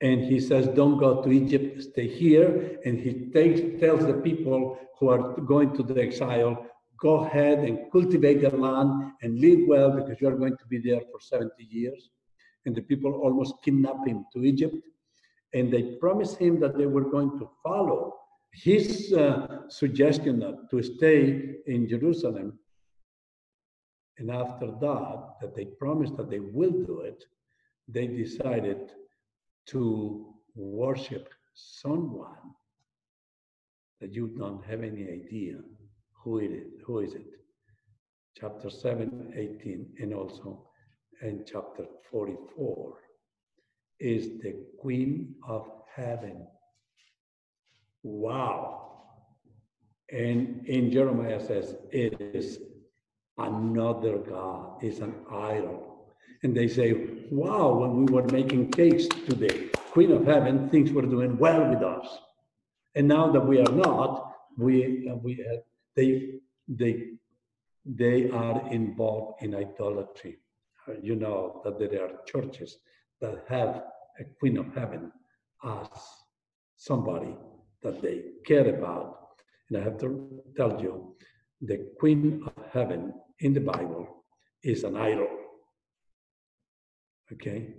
[SPEAKER 1] And he says, Don't go to Egypt, stay here. And he takes, tells the people who are going to the exile, Go ahead and cultivate the land and live well because you are going to be there for 70 years. And the people almost kidnap him to Egypt and they promised him that they were going to follow his uh, suggestion to stay in Jerusalem. And after that, that they promised that they will do it, they decided to worship someone that you don't have any idea who it is. Who is it? Chapter 7, 18, and also in chapter 44 is the Queen of Heaven. Wow. And in Jeremiah says, it is another God, it's an idol. And they say, wow, when we were making cakes to the Queen of Heaven, things were doing well with us. And now that we are not, we, uh, we they, they, they are involved in idolatry. You know that there are churches that have a queen of heaven as somebody that they care about. And I have to tell you, the queen of heaven in the Bible is an idol. Okay?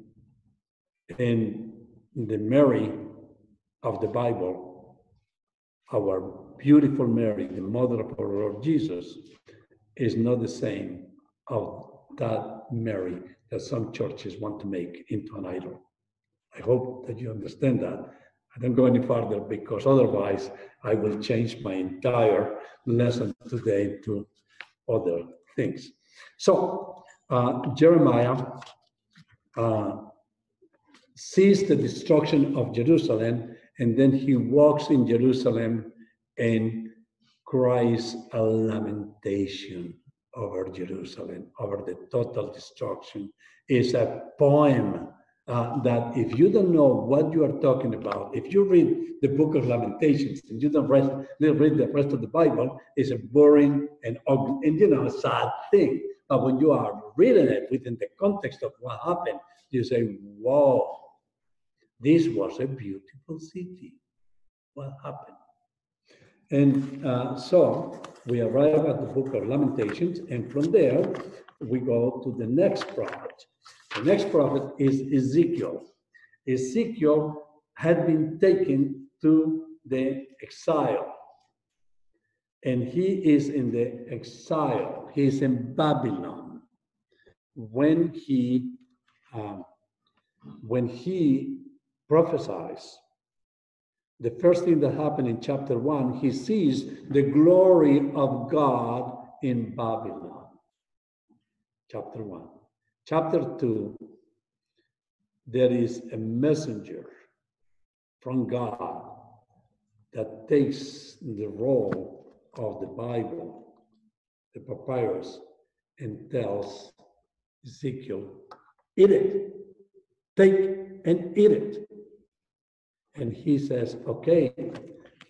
[SPEAKER 1] And the Mary of the Bible, our beautiful Mary, the mother of our Lord Jesus, is not the same of that Mary that some churches want to make into an idol. I hope that you understand that. I don't go any further because otherwise I will change my entire lesson today to other things. So uh, Jeremiah uh, sees the destruction of Jerusalem and then he walks in Jerusalem and cries a lamentation over Jerusalem, over the total destruction. is a poem uh, that if you don't know what you are talking about, if you read the book of Lamentations and you don't read, read the rest of the Bible, it's a boring and ugly, and you know, a sad thing. But when you are reading it within the context of what happened, you say, "Whoa, this was a beautiful city. What happened?" And uh, so we arrive at the book of Lamentations, and from there we go to the next prophet. The next prophet is Ezekiel. Ezekiel had been taken to the exile, and he is in the exile. He is in Babylon when he um, when he prophesies the first thing that happened in chapter one, he sees the glory of God in Babylon. Chapter one. Chapter two, there is a messenger from God that takes the roll of the Bible, the papyrus, and tells Ezekiel, eat it, take and eat it. And he says, okay,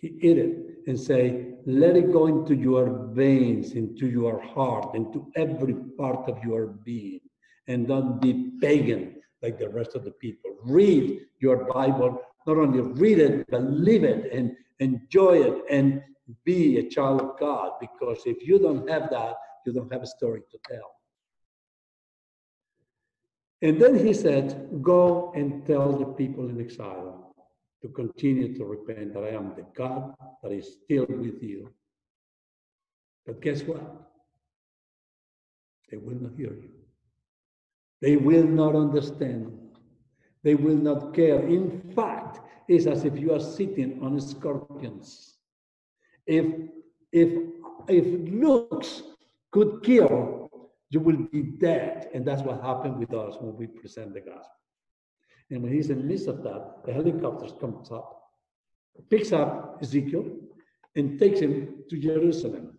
[SPEAKER 1] he eat it and say, let it go into your veins, into your heart, into every part of your being. And don't be pagan like the rest of the people. Read your Bible, not only read it, but live it and enjoy it and be a child of God. Because if you don't have that, you don't have a story to tell. And then he said, Go and tell the people in exile to continue to repent that I am the God that is still with you. But guess what? They will not hear you. They will not understand. They will not care. In fact, it's as if you are sitting on scorpions. If if if looks could kill, you will be dead. And that's what happened with us when we present the gospel. And when he's in the midst of that, the helicopter comes up, picks up Ezekiel, and takes him to Jerusalem.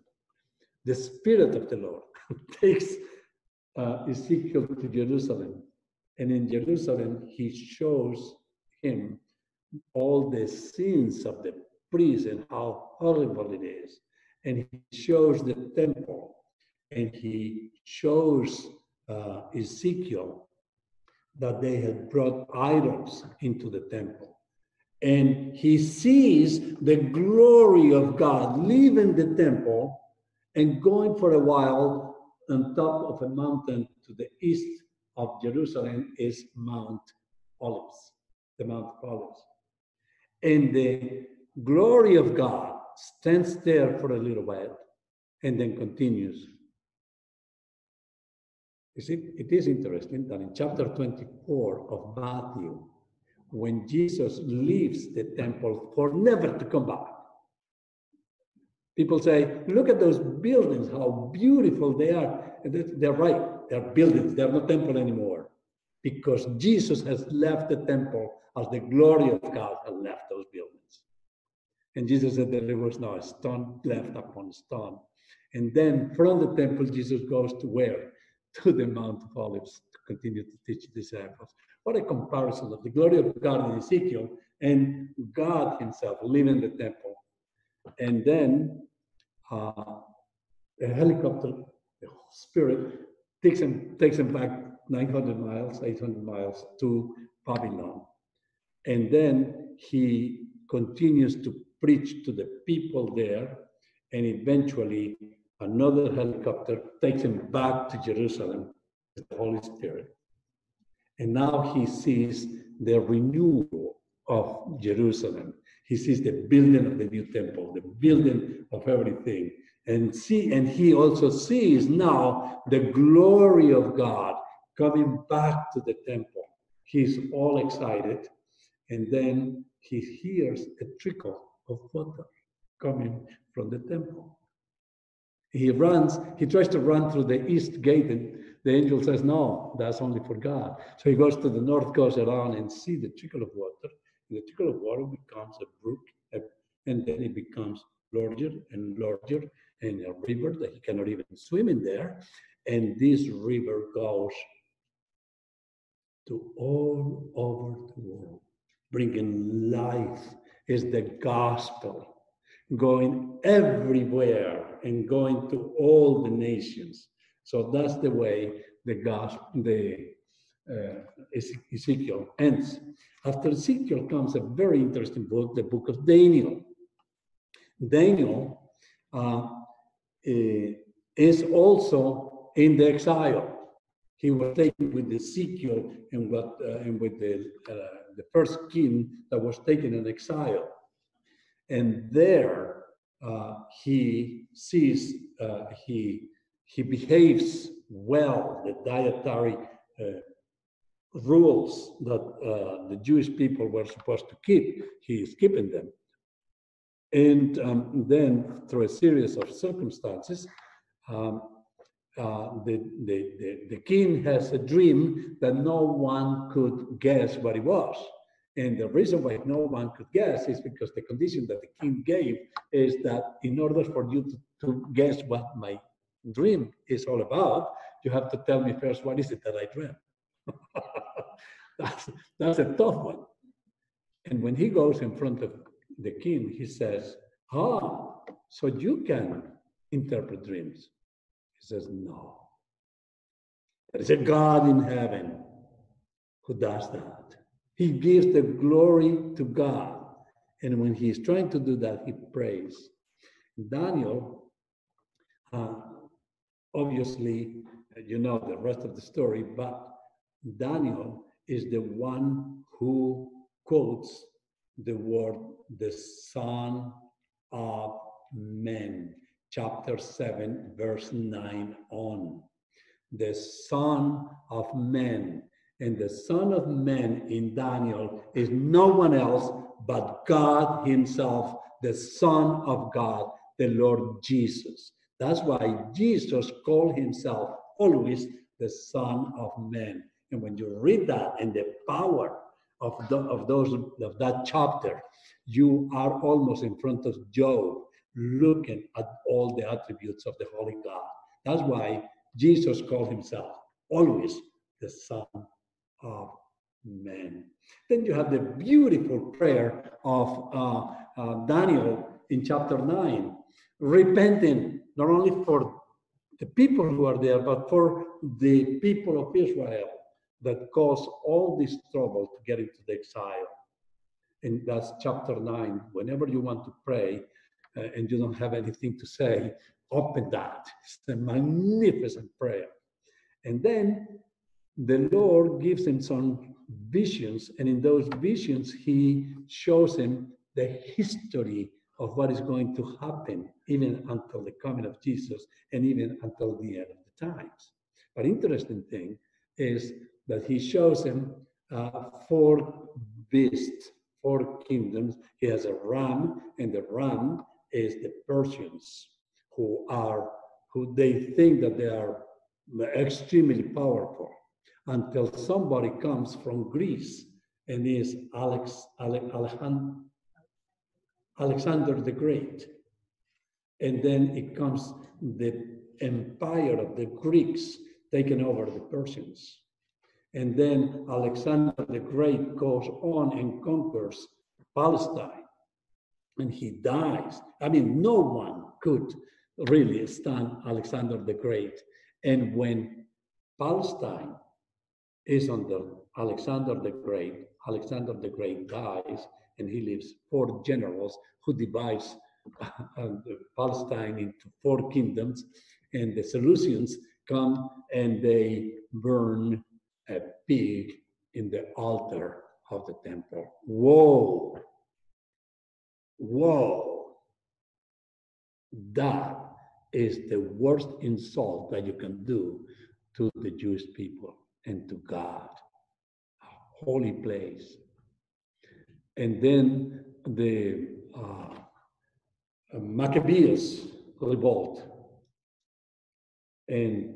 [SPEAKER 1] The Spirit of the Lord takes uh, Ezekiel to Jerusalem. And in Jerusalem, he shows him all the sins of the priests and how horrible it is. And he shows the temple and he shows uh, Ezekiel that they had brought idols into the temple. And he sees the glory of God leaving the temple and going for a while on top of a mountain to the east of Jerusalem is Mount Olives, the Mount of Olives. And the glory of God stands there for a little while and then continues it is interesting that in chapter 24 of Matthew, when Jesus leaves the temple for never to come back, people say, Look at those buildings, how beautiful they are. And they're right, they're buildings, they're not temple anymore. Because Jesus has left the temple as the glory of God has left those buildings. And Jesus said that there was no stone left upon stone. And then from the temple, Jesus goes to where? to the Mount of Olives to continue to teach disciples. What a comparison of the glory of God in Ezekiel and God Himself living in the temple. And then uh, a helicopter, the Spirit takes him, takes him back 900 miles, 800 miles to Babylon. And then he continues to preach to the people there and eventually Another helicopter takes him back to Jerusalem the Holy Spirit. And now he sees the renewal of Jerusalem. He sees the building of the new temple, the building of everything. And see, and he also sees now the glory of God coming back to the temple. He's all excited. And then he hears a trickle of water coming from the temple. He runs, he tries to run through the east gate, and the angel says, No, that's only for God. So he goes to the north, goes around and see the trickle of water. And the trickle of water becomes a brook, and then it becomes larger and larger, and a river that he cannot even swim in there. And this river goes to all over the world, bringing life is the gospel going everywhere and going to all the nations. So that's the way the gospel, the uh, Ezekiel ends. After Ezekiel comes a very interesting book, the book of Daniel. Daniel uh, eh, is also in the exile. He was taken with Ezekiel and, what, uh, and with the, uh, the first king that was taken in exile. And there uh, he sees, uh, he, he behaves well, the dietary uh, rules that uh, the Jewish people were supposed to keep, he is keeping them. And um, then, through a series of circumstances, um, uh, the, the, the, the, king has a dream that no one could guess what it was. And the reason why no one could guess is because the condition that the king gave is that in order for you to, to guess what my dream is all about, you have to tell me first what is it that I dream. that's, that's a tough one. And when he goes in front of the king, he says, Ah, so you can interpret dreams. He says, No. There is a God in heaven who does that. He gives the glory to God. And when he's trying to do that, he prays. Daniel, uh, obviously, you know the rest of the story, but Daniel is the one who quotes the word the Son of Man, chapter 7, verse 9 on. The Son of Man. And the Son of Man in Daniel is no one else but God Himself, the Son of God, the Lord Jesus. That's why Jesus called Himself always the Son of Man. And when you read that and the power of, the, of those of that chapter, you are almost in front of Job, looking at all the attributes of the Holy God. That's why Jesus called himself always the Son of Man. Then you have the beautiful prayer of uh, uh, Daniel in chapter 9, repenting not only for the people who are there, but for the people of Israel that caused all this trouble to get into the exile. And that's chapter 9. Whenever you want to pray uh, and you don't have anything to say, open that. It's a magnificent prayer. And then the Lord gives him some visions, and in those visions, he shows him the history of what is going to happen, even until the coming of Jesus, and even until the end of the times. But interesting thing is that he shows him uh, four beasts, four kingdoms. He has a ram, and the ram is the Persians, who are who they think that they are extremely powerful until somebody comes from Greece and is Alex, Ale, Alexander the Great. And then it comes the empire of the Greeks taking over the Persians. And then Alexander the Great goes on and conquers Palestine. And he dies. I mean, no one could really stand Alexander the Great. And when Palestine is under Alexander the Great, Alexander the Great dies, and he leaves four generals who divides uh, Palestine into four kingdoms. And the Seleucians come and they burn a pig in the altar of the temple. Whoa! Whoa! That is the worst insult that you can do to the Jewish people and to God. A holy place. And then the uh, Maccabees revolt. And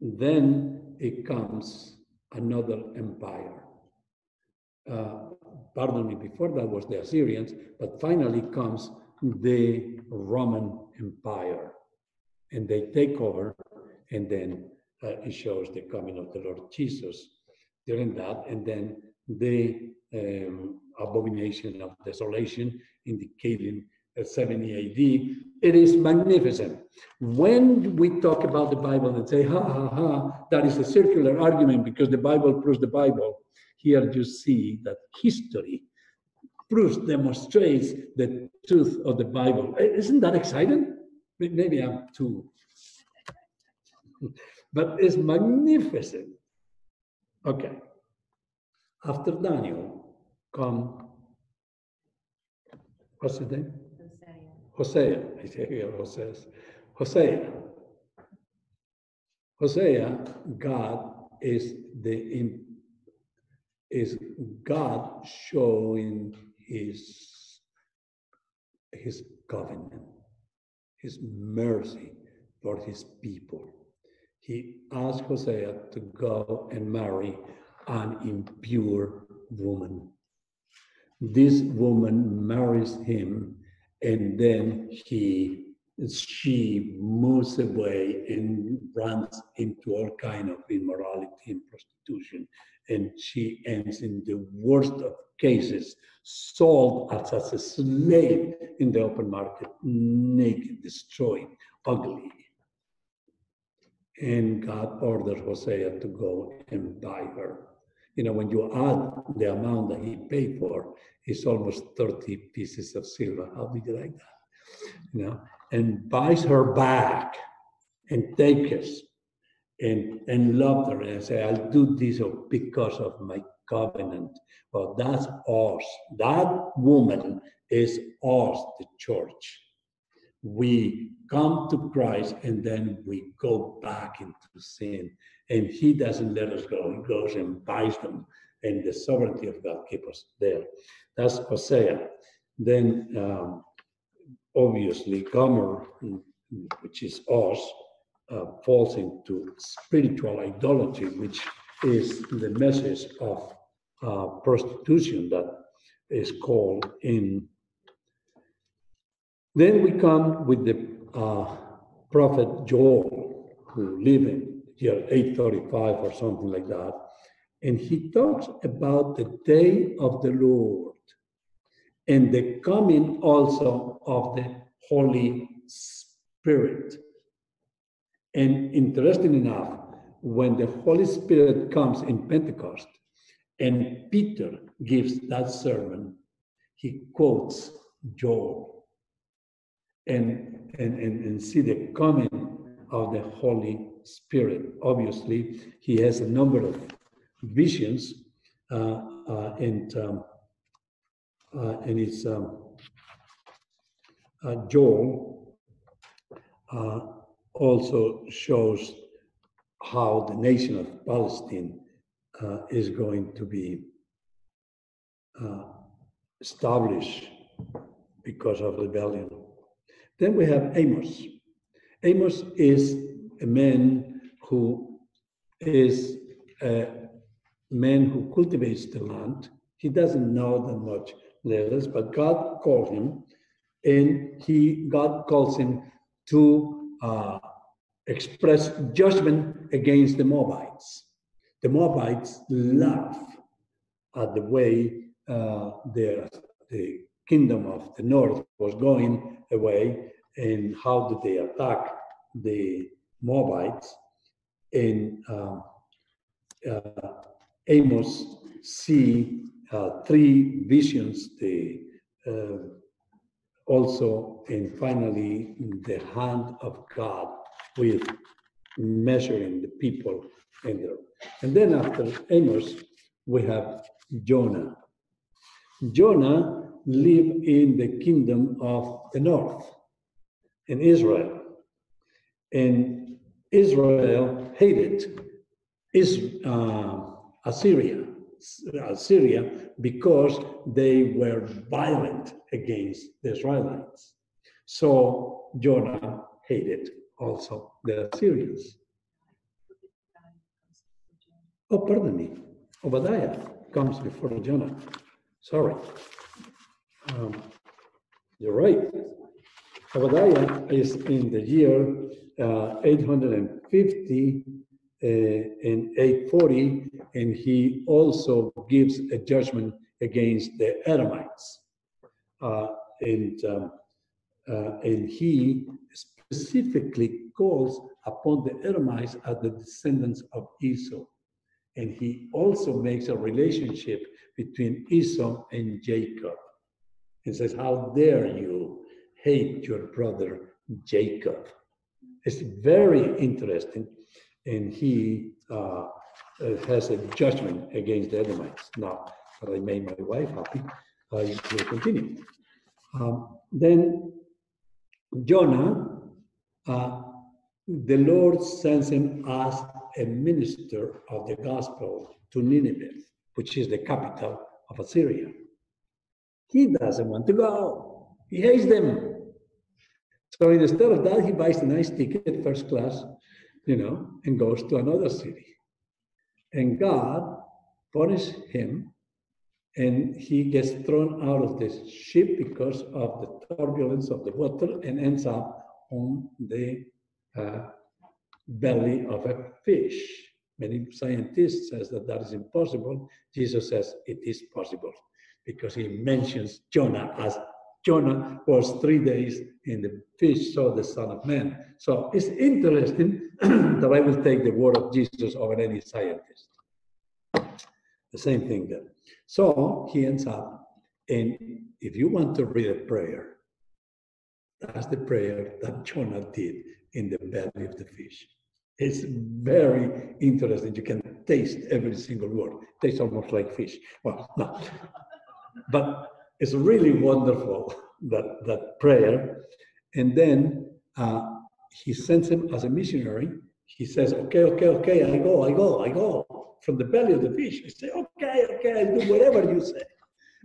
[SPEAKER 1] then it comes another empire. Uh, pardon me, before that was the Assyrians, but finally comes the Roman Empire. And they take over, and then uh, it shows the coming of the Lord Jesus during that, and then the um, abomination of desolation indicating 70 AD. It is magnificent. When we talk about the Bible and say, ha ha ha, that is a circular argument because the Bible proves the Bible, here you see that history proves, demonstrates the truth of the Bible. Isn't that exciting? Maybe I'm too, but it's magnificent. Okay. After Daniel come, what's his name? Hosea, Hosea. I say here Hosea. Hosea. Hosea, God is the is God showing his his covenant, his mercy for his people. He asked Hosea to go and marry an impure woman. This woman marries him and then he she moves away and runs into all kind of immorality and prostitution and she ends in the worst of cases sold as, as a slave in the open market naked destroyed ugly and god ordered hosea to go and buy her You know, when you add the amount that he paid for, it's almost 30 pieces of silver. How did you like that? You know, and buys her back and takes and, and loved her and say, I'll do this because of my covenant. Well, that's us. That woman is us, the church. We come to Christ and then we go back into sin. And he doesn't let us go. He goes and buys them. And the sovereignty of God keeps us there. That's Hosea. Then, um, obviously, Gomer, which is us, uh, falls into spiritual idolatry, which is the message of uh, prostitution that is called in. Then we come with the uh, prophet Joel, who lived in year 835 or something like that. And he talks about the day of the Lord and the coming also of the Holy Spirit. And interesting enough, when the Holy Spirit comes in Pentecost and Peter gives that sermon, he quotes Joel and, and, and, and see the coming of the Holy Spirit. Obviously, he has a number of visions uh, uh, and um, uh, and it's um, uh, Joel uh, also shows how the nation of Palestine uh, is going to be established because of rebellion. Then we have Amos. Amos is a man who is a man who cultivates the land. He doesn't know that much letters, but God called him, and he God calls him to uh, express judgment against the Moabites. The Moabites laugh at the way uh, the, the kingdom of the north was going away and how did they attack the Moabites. And uh, uh, Amos see uh, three visions, the uh, also and finally the hand of God with measuring the people. And then after Amos, we have Jonah. Jonah lived in the kingdom of the north, in Israel. And Israel hated is, uh, Assyria, Assyria because they were violent against the Israelites. So Jonah hated also the Assyrians. Oh, pardon me. Obadiah comes before Jonah. Sorry. Um, you're right. Obadiah is in the year uh, 850 uh, in 840, and he also gives a judgment against the Edomites. Uh, and, um, uh, and he specifically calls upon the Edomites as the descendants of Esau. And he also makes a relationship between Esau and Jacob. He says, How dare you hate your brother Jacob? It's very interesting. And he uh, uh has a judgment against the Edomites. Now, but I made my wife happy, I will continue. Um, then Jonah, uh, the Lord sends him as a minister of the gospel to Nineveh, which is the capital of Assyria. He doesn't want to go. He hates them. So instead of that, he buys a nice ticket, first class, you know, and goes to another city. And God punishes him and he gets thrown out of the ship because of the turbulence of the water and ends up on the uh, belly of a fish. Many scientists says that that is impossible. Jesus says it is possible because he mentions Jonah as Jonah was three days in the fish, saw the Son of Man. So it's interesting that I will take the word of Jesus over any scientist. the same thing there. So he ends up, and if you want to read a prayer, that's the prayer that Jonah did in the belly of the fish. It's very interesting. You can taste every single word. tastes almost like fish. Well, no. But it's really wonderful that, that prayer. And then uh, he sends him as a missionary. He says, okay, okay, okay, I go, I go, I go. From the belly of the fish. He say, okay, okay, I do whatever you say.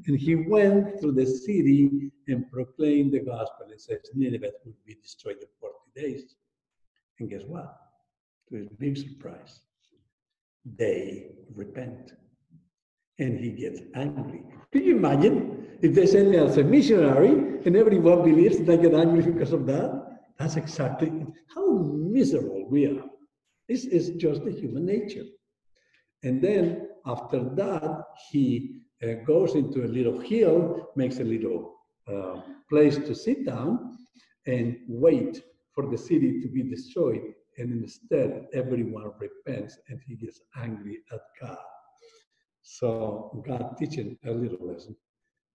[SPEAKER 1] And he went through the city and proclaimed the gospel. It says Nineveh would be destroyed in 40 days. And guess what? To his big surprise, they repent. And he gets angry. Can you imagine if they send me as a missionary and everyone believes and I get angry because of that? That's exactly how miserable we are. This is just the human nature. And then after that, he uh, goes into a little hill, makes a little uh, place to sit down and wait for the city to be destroyed. And instead, everyone repents and he gets angry at God. So God teaching a little lesson.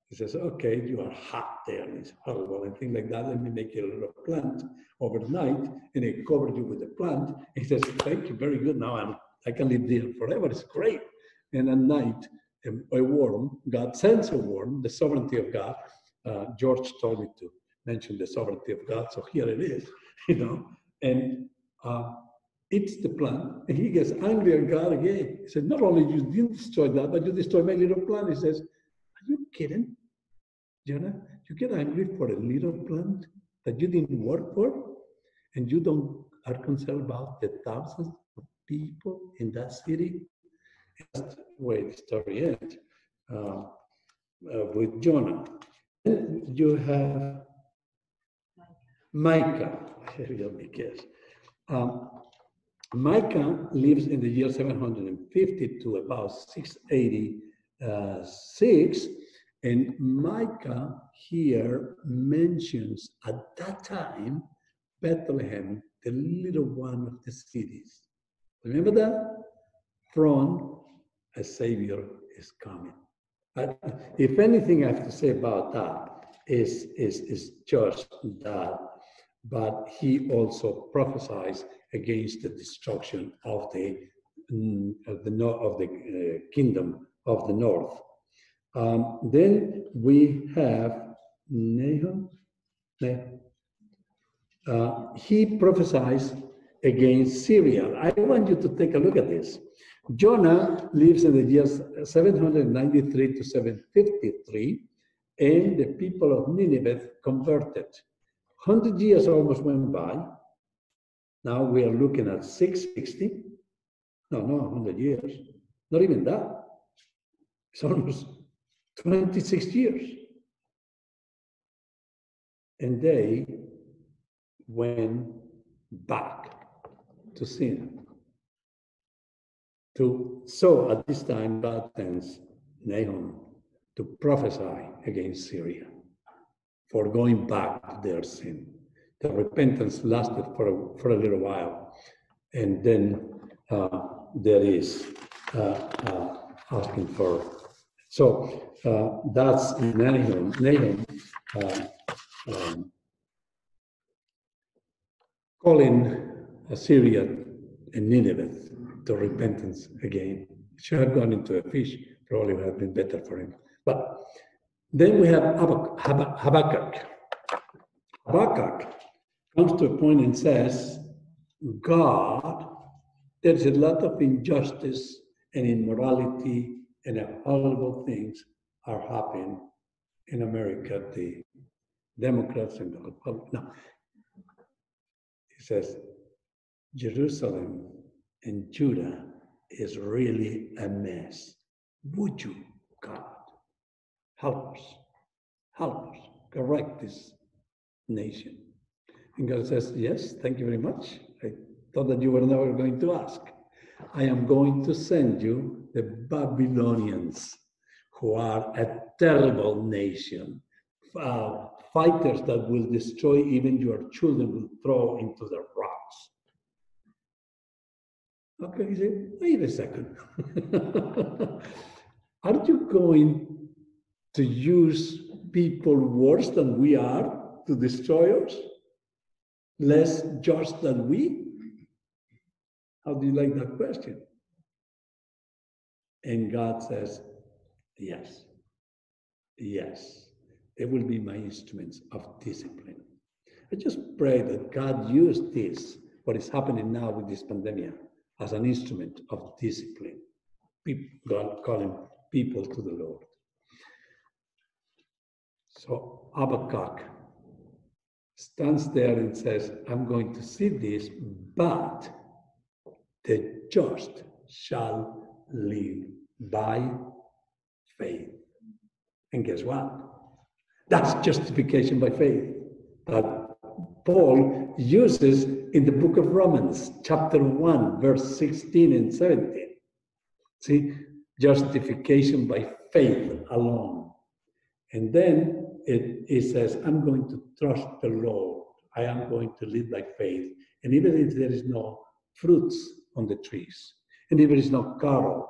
[SPEAKER 1] He says, okay, you are hot there and it's horrible and things like that. Let me make you a little plant overnight and I covered you with the plant. He says, thank you, very good. Now I'm, I can live there forever. It's great. And at night, a, a worm, God sends a worm, the sovereignty of God. Uh, George told me to mention the sovereignty of God, so here it is, you know, and uh, eats the plant, and he gets angry at God again. He said, not only you didn't destroy that, but you destroyed my little plant. He says, are you kidding? Jonah, you get angry for a little plant that you didn't work for, and you don't are concerned about the thousands of people in that city that's the way the story ends uh, uh, with Jonah. Then you have Micah. Here we go, because um, Micah lives in the year 750 to about 686. And Micah here mentions at that time Bethlehem, the little one of the cities. Remember that? From a savior is coming. But if anything I have to say about that is, is, is just that, but he also prophesies against the destruction of the, mm, of the, of the uh, kingdom of the north. Um, then we have Nahum. Uh, he prophesies against Syria. I want you to take a look at this. Jonah lives in the years 793 to 753, and the people of Nineveh converted. 100 years almost went by. Now we are looking at 660. No, no, 100 years. Not even that. It's almost 26 years. And they went back to sin to so at this time God sends Nahum to prophesy against Syria for going back to their sin. The repentance lasted for a, for a little while, and then uh, there is uh, uh, asking for. So uh, that's Nahum. Nahum uh, um, calling Assyria and Nineveh to repentance again. Should have gone into a fish, probably would have been better for him. But then we have Habakkuk. Habakkuk comes to a point and says, God, there's a lot of injustice and immorality and horrible things are happening in America. The Democrats and the Republicans. No. He says, Jerusalem and Judah is really a mess. Would you, God, help us, help us correct this nation? And God says, Yes, thank you very much. I thought that you were never going to ask. I am going to send you the Babylonians, who are a terrible nation, uh, fighters that will destroy even your children, will throw into the rocks. Okay, he said, wait a second. Are you going to use people worse than we are to destroy us? Less just than we? How do you like that question? And God says, Yes, yes, they will be my instruments of discipline. I just pray that God use this, what is happening now with this pandemic, as an instrument of discipline. People, God calling people to the Lord. So Habakkuk stands there and says, I'm going to see this, but the just shall live by faith. And guess what? That's justification by faith that Paul uses in the book of Romans, chapter 1, verse 16 and 17. See, justification by faith alone. And then it, it says, I'm going to trust the Lord. I am going to live by faith. And even if there is no fruits on the trees, and if there is no carol,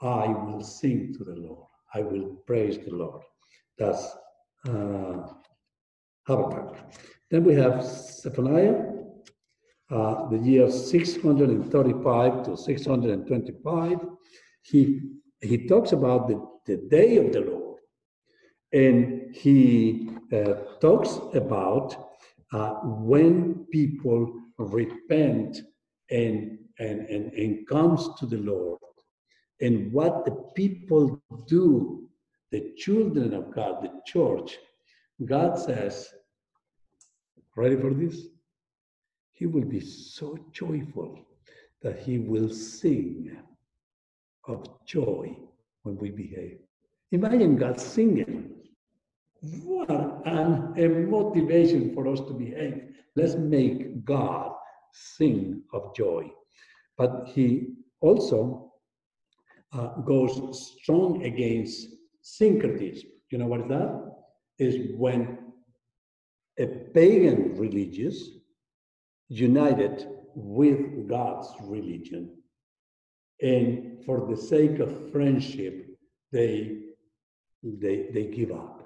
[SPEAKER 1] I will sing to the Lord. I will praise the Lord. That's uh, Habakkuk. Then we have Zephaniah, uh, the year 635 to 625. He, he talks about the, the day of the Lord. And he uh, talks about uh, when people repent and, and, and, and comes to the Lord and what the people do, the children of God, the church, God says, ready for this? He will be so joyful that he will sing of joy when we behave. Imagine God singing. What an, a motivation for us to behave. Let's make God sing of joy. But he also uh, goes strong against syncretism. You know what is that? Is when a pagan religious united with God's religion, and for the sake of friendship, they they they give up.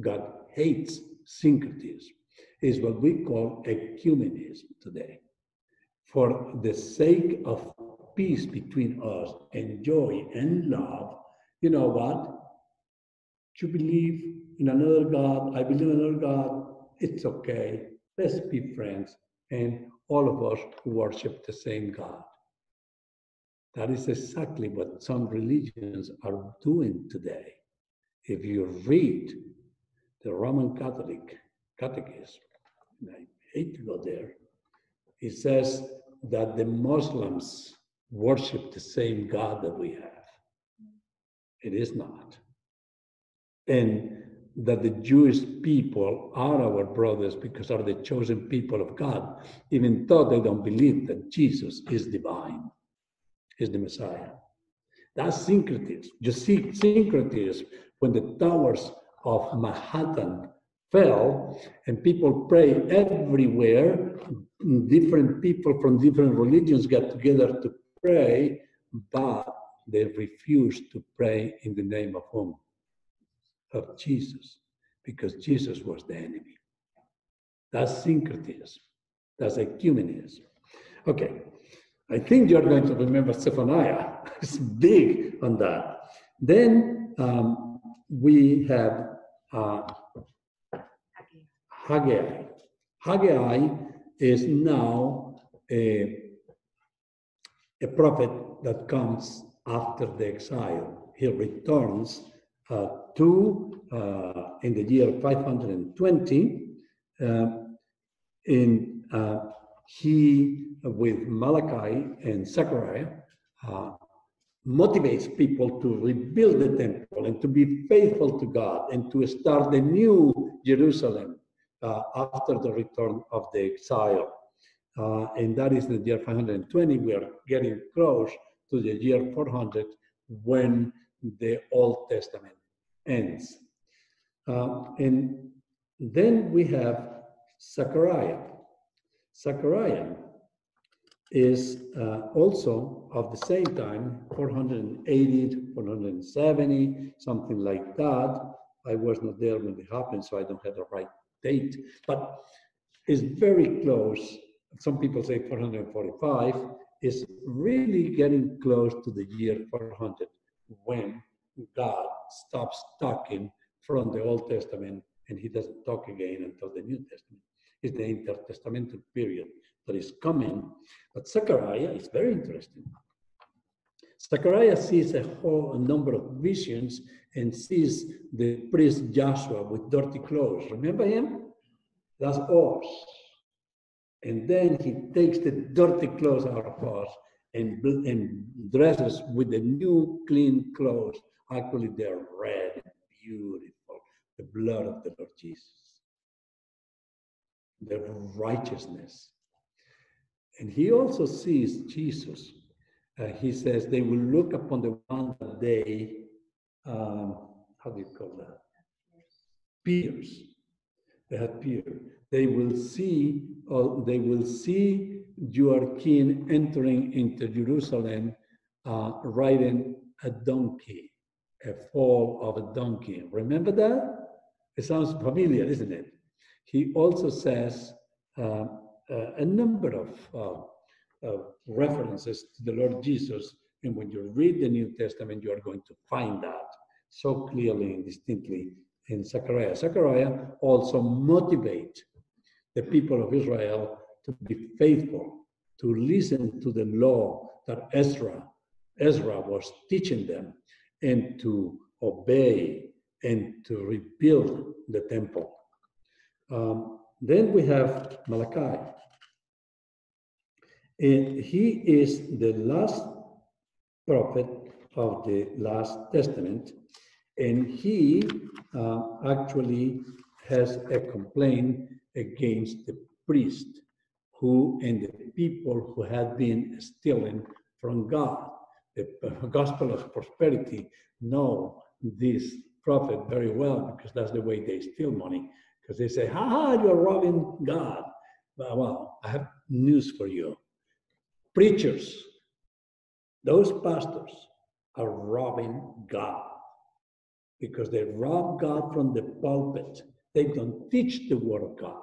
[SPEAKER 1] God hates syncretism. Is what we call ecumenism today. For the sake of peace between us and joy and love, you know what? You believe in another God, I believe in another God, it's okay. Let's be friends. And all of us who worship the same God. That is exactly what some religions are doing today. If you read the Roman Catholic Catechism, and I hate to go there, it says that the Muslims worship the same God that we have. It is not. And that the Jewish people are our brothers because are the chosen people of God, even though they don't believe that Jesus is divine, is the Messiah. That's syncretism. You see syncretism when the towers of Manhattan fell and people pray everywhere. Different people from different religions got together to pray, but they refused to pray in the name of whom? Of Jesus, because Jesus was the enemy. That's syncretism. That's ecumenism. Okay, I think you're going to remember Zephaniah. it's big on that. Then um, we have uh, Haggai. Haggai is now a, a prophet that comes after the exile. He returns uh, to, uh, in the year 520, uh, in, uh, he, with Malachi and Zechariah, uh, motivates people to rebuild the temple and to be faithful to God and to start the new Jerusalem uh, after the return of the exile. Uh, and that is the year 520. We are getting close to the year 400 when the Old Testament ends. Uh, and then we have Zechariah. Zechariah is uh, also of the same time, 480 to 470, something like that. I was not there when it happened, so I don't have the right date, but it's very close. Some people say 445 is really getting close to the year 400 when God stops talking from the Old Testament and he doesn't talk again until the New Testament. It's the intertestamental period that is coming. But Zechariah is very interesting. Zechariah sees a whole a number of visions and sees the priest Joshua with dirty clothes. Remember him? That's Oz. And then he takes the dirty clothes out of us and, and dresses with the new clean clothes. Actually, they're red and beautiful, the blood of the Lord Jesus, the righteousness. And he also sees Jesus. Uh, he says, They will look upon the one that they, um, how do you call that? Peers. They had pierced. They will see, or they will see your king entering into Jerusalem uh, riding a donkey, a fall of a donkey. Remember that? It sounds familiar, isn't it? He also says uh, a number of references to the Lord Jesus. And when you read the New Testament, you are going to find that so clearly and distinctly in Zechariah. Zechariah also motivate the people of Israel to be faithful, to listen to the law that Ezra, Ezra was teaching them, and to obey and to rebuild the temple. Um, then we have Malachi. And he is the last prophet of the last testament, and he uh, actually has a complaint against the priest who and the people who had been stealing from God. The gospel of prosperity know this prophet very well because that's the way they steal money. Because they say, ha ha, you're robbing God. Well, I have news for you. Preachers, those pastors are robbing God because they rob God from the pulpit. They don't teach the word of God.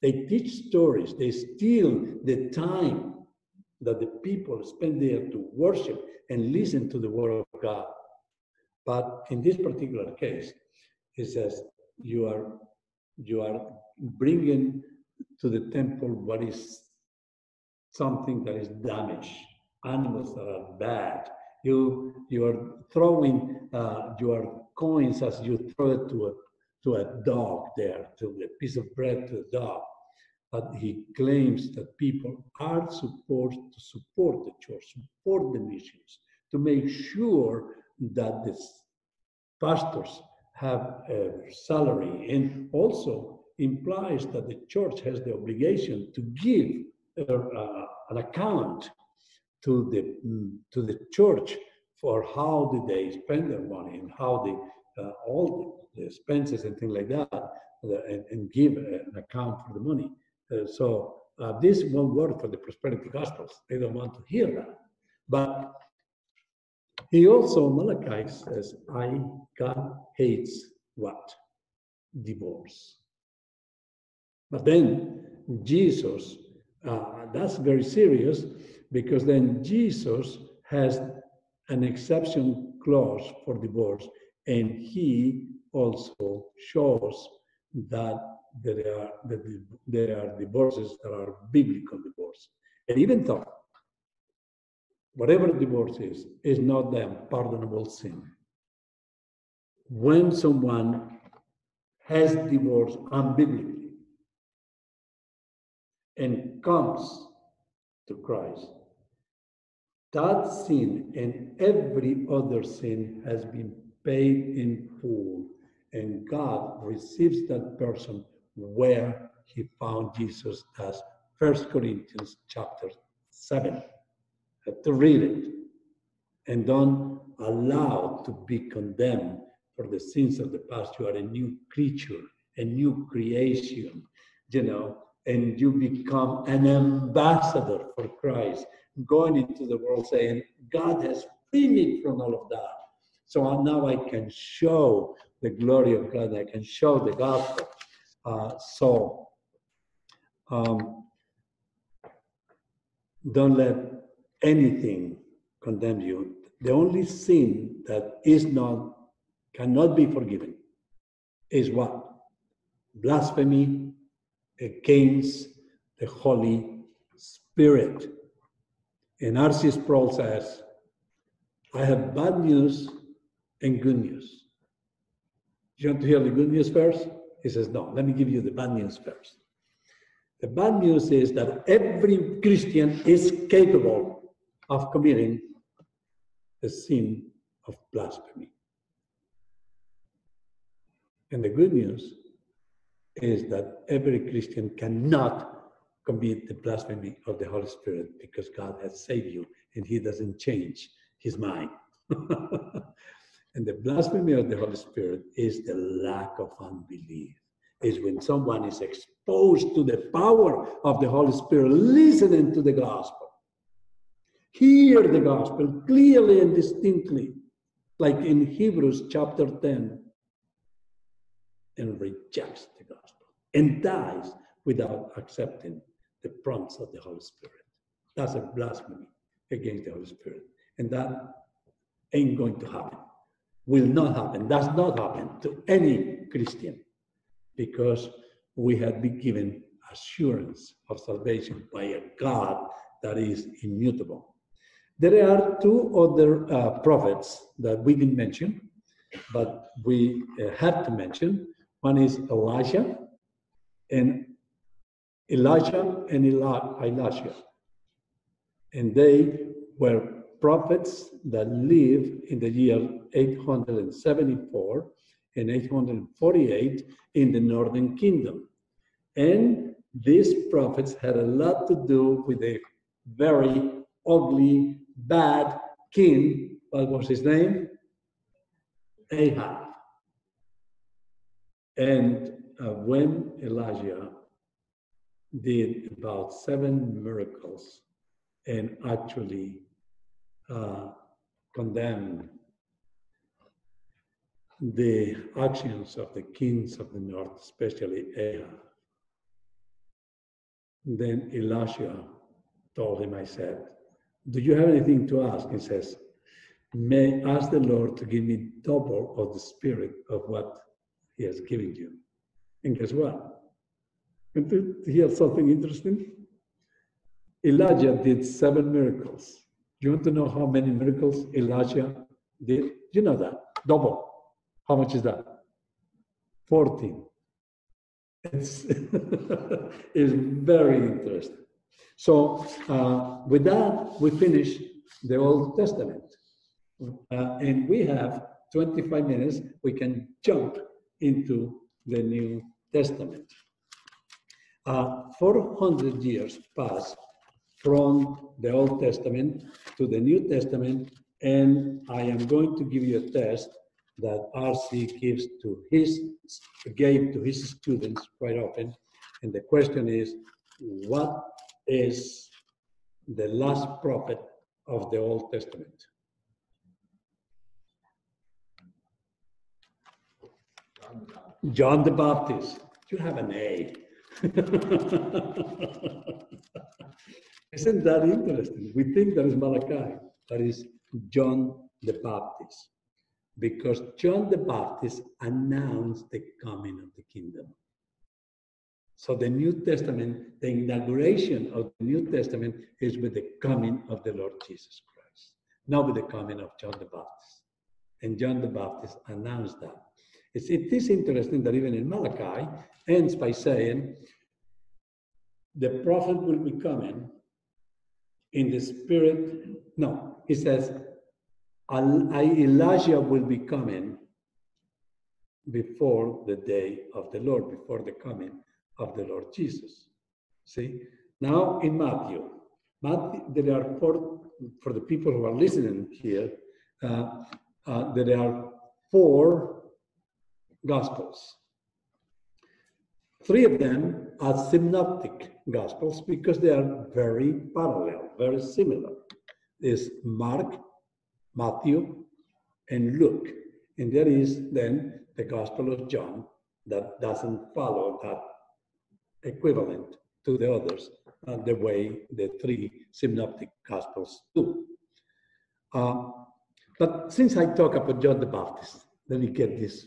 [SPEAKER 1] They teach stories. They steal the time that the people spend there to worship and listen to the word of God. But in this particular case, he says, you are, you are bringing to the temple what is something that is damaged, animals that are bad. You, you are throwing uh, your coins as you throw it to a, to a dog there, to a piece of bread to a dog. But he claims that people are supposed to support the church, support the missions, to make sure that the pastors have a salary and also implies that the church has the obligation to give uh, an account to the mm, to the church for how did they spend their money and how they uh, all the expenses and things like that and, and, give an account for the money. Uh, so uh, this won't work for the prosperity gospels. They don't want to hear that. But he also malachi says i god hates what divorce but then jesus uh, that's very serious because then Jesus has an exception clause for divorce, and he also shows that there are that there are divorces that are biblical divorces. and even though whatever divorce is is not the unpardonable sin. When someone has divorced unbiblically, and comes to Christ, that sin and every other sin has been paid in full, and God receives that person where he found Jesus as First Corinthians chapter 7. Have to read it and don't allow to be condemned for the sins of the past. You are a new creature, a new creation. You know, and you become an ambassador for Christ, going into the world saying, God has freed me from all of that. So now I can show the glory of God, I can show the gospel. Uh, so um, don't let anything condemn you. The only sin that is not, cannot be forgiven is what? Blasphemy against the Holy Spirit. And R.C. Sproul says, I have bad news and good news. You want to hear the good news first? He says, No, let me give you the bad news first. The bad news is that every Christian is capable of committing the sin of blasphemy. And the good news is that every Christian cannot commit the blasphemy of the Holy Spirit because God has saved you and He doesn't change His mind. and the blasphemy of the Holy Spirit is the lack of unbelief. Is when someone is exposed to the power of the Holy Spirit, listening to the gospel, hear the gospel clearly and distinctly, like in Hebrews chapter 10, and rejects the gospel and dies without accepting the promise of the Holy Spirit. That's a blasphemy against the Holy Spirit. And that ain't going to happen, will not happen, does not happen to any Christian because we have been given assurance of salvation by a God that is immutable. There are two other uh, prophets that we didn't mention, but we uh, have to mention. One is Elijah and Elijah and Elisha. And they were prophets that lived in the year 874 and 848 in the northern kingdom. And these prophets had a lot to do with a very ugly, bad king. What was his name? Ahab. And uh, when Elijah did about seven miracles and actually uh, condemned the actions of the kings of the north, especially Ahab. Then Elisha told him, I said, Do you have anything to ask? He says, May ask the Lord to give me double of the spirit of what he has given you. And guess what? And hear something interesting? Elijah did seven miracles. You want to know how many miracles Elisha did? You know that. Double. How much is that? 14. It's, it's very interesting. So, uh, with that, we finish the Old Testament. Uh, and we have 25 minutes. We can jump into the New Testament. Uh, 400 years pass from the Old Testament to the New Testament, and I am going to give you a test that RC gives to his gave to his students quite often, and the question is, what is the last prophet of the Old Testament? John the Baptist. You have an A. Isn't that interesting? We think that is Malachi, but it's John the Baptist. Because John the Baptist announced the coming of the kingdom. So the New Testament, the inauguration of the New Testament is with the coming of the Lord Jesus Christ, not with the coming of John the Baptist. And John the Baptist announced that. It's, it is interesting that even in Malachi ends by saying, the prophet will be coming in the spirit. No, he says, Elijah will be coming before the day of the Lord, before the coming of the Lord Jesus. See? Now in Matthew, Matthew there are four, for the people who are listening here, uh, uh, there are four Gospels. Three of them are synoptic gospels because they are very parallel, very similar. There's Mark, Matthew, and Luke. And there is then the Gospel of John that doesn't follow that equivalent to the others uh, the way the three synoptic Gospels do. Uh, but since I talk about John the Baptist, let me get this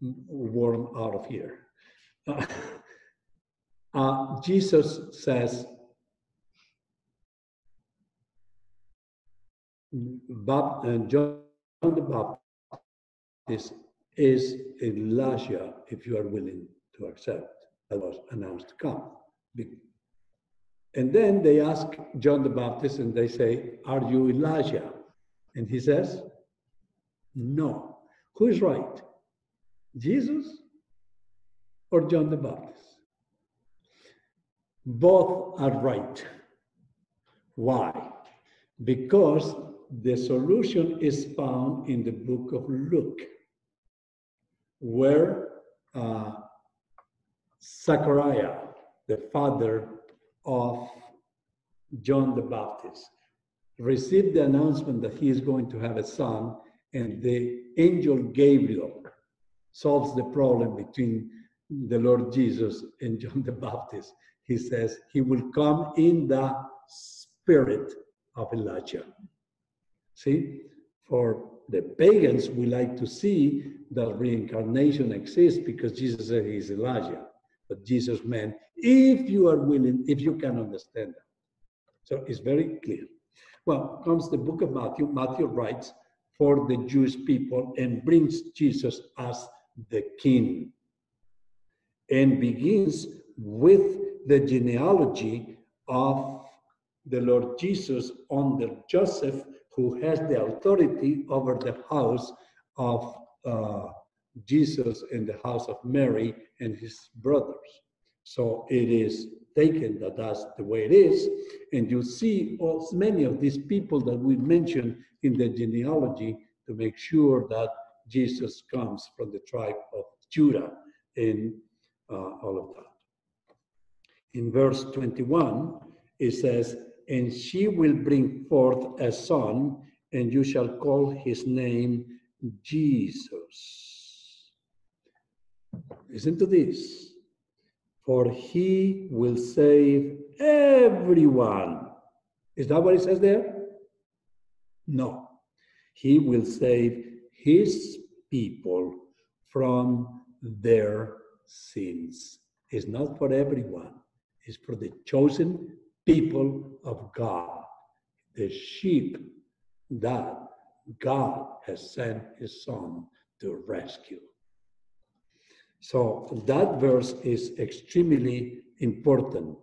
[SPEAKER 1] worm out of here. Uh, uh, Jesus says, but, uh, John the Baptist is Elijah if you are willing to accept. That was announced to come. And then they ask John the Baptist and they say, Are you Elijah? And he says, No. Who is right? Jesus or John the Baptist? Both are right. Why? Because the solution is found in the book of Luke, where uh, Zechariah, the father of John the Baptist, received the announcement that he is going to have a son, and the angel Gabriel solves the problem between the Lord Jesus and John the Baptist. He says he will come in the spirit of Elijah. See, for the pagans, we like to see that reincarnation exists because Jesus said he's Elijah. But Jesus meant, if you are willing, if you can understand that. So it's very clear. Well, comes the book of Matthew. Matthew writes for the Jewish people and brings Jesus as the king and begins with the genealogy of the Lord Jesus under Joseph, who has the authority over the house of uh, Jesus and the house of Mary and his brothers. So it is taken that that's the way it is. And you see many of these people that we mentioned in the genealogy to make sure that Jesus comes from the tribe of Judah in uh, all of that. In verse 21, it says, And she will bring forth a son, and you shall call his name Jesus. Listen to this. For he will save everyone. Is that what it says there? No. He will save his people from their sins. It's not for everyone, it's for the chosen people of God, the sheep that God has sent his son to rescue. So that verse is extremely important.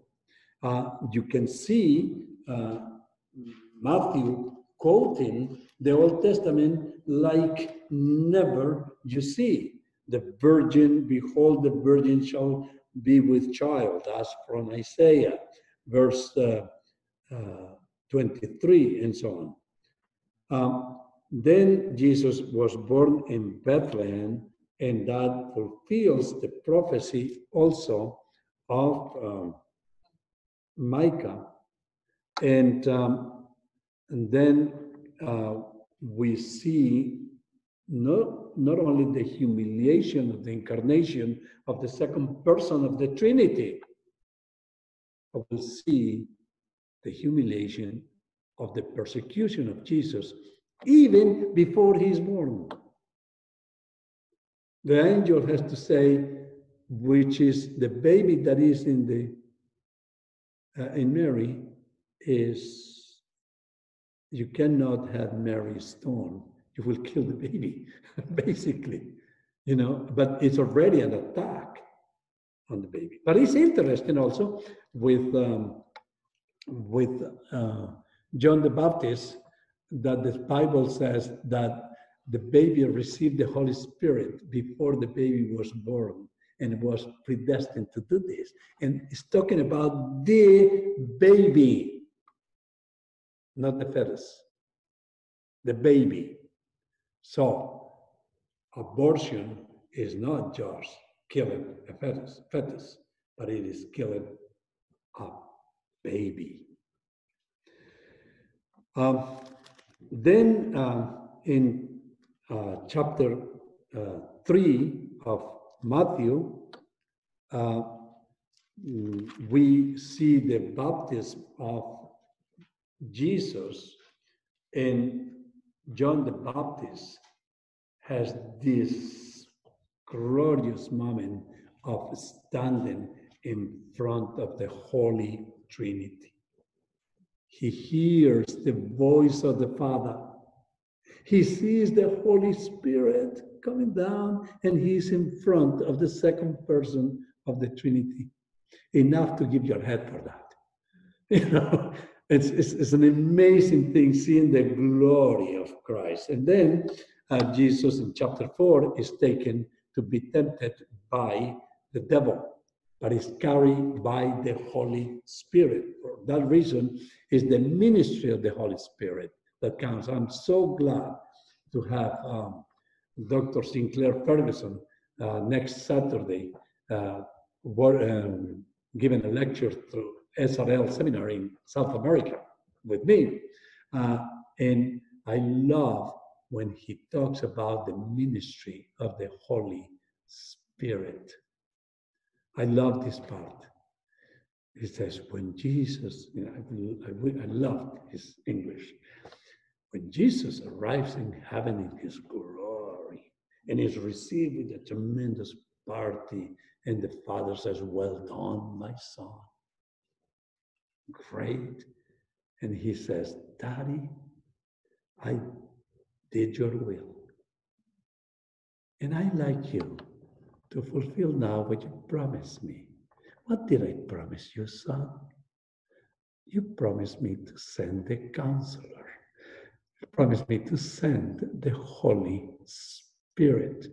[SPEAKER 1] Uh, you can see uh, Matthew quoting the Old Testament like never you see. The virgin, behold, the virgin shall be with child, as from Isaiah, verse uh, uh, 23, and so on. Um, then Jesus was born in Bethlehem, and that fulfills the prophecy also of um, Micah. And, um, and then uh, we see not, not only the humiliation of the incarnation of the second person of the Trinity, but we see the humiliation of the persecution of Jesus even before he is born. The angel has to say, which is the baby that is in the uh, in Mary is you cannot have Mary stone. You will kill the baby, basically. You know, but it's already an attack on the baby. But it's interesting also with um, with uh, John the Baptist that the Bible says that the baby received the Holy Spirit before the baby was born and was predestined to do this. And it's talking about the baby not the fetus, the baby. So, abortion is not just killing a fetus, fetus, but it is killing a baby. Um, then uh, in uh, chapter uh, 3 of Matthew, uh, we see the baptism of Jesus, and John the Baptist has this glorious moment of standing in front of the Holy Trinity. He hears the voice of the Father. He sees the Holy Spirit coming down, and he's in front of the second person of the Trinity. Enough to give your head for that. You know, it's, it's, it's an amazing thing seeing the glory of Christ. And then uh, Jesus in chapter 4 is taken to be tempted by the devil, but is carried by the Holy Spirit. For that reason is the ministry of the Holy Spirit that counts. I'm so glad to have um, Dr. Sinclair Ferguson uh, next Saturday uh, were, um, giving a lecture to SRL seminar in South America with me. Uh, and I love when he talks about the ministry of the Holy Spirit. I love this part. He says, when Jesus, you know, I, I, I love his English. When Jesus arrives in heaven in his glory and is received with a tremendous party, and the Father says, Well done, my son. Great. And he says, Daddy, I did your will. And I like you to fulfill now what you promised me. What did I promise you, son? You promised me to send the counselor. Promised me to send the Holy Spirit.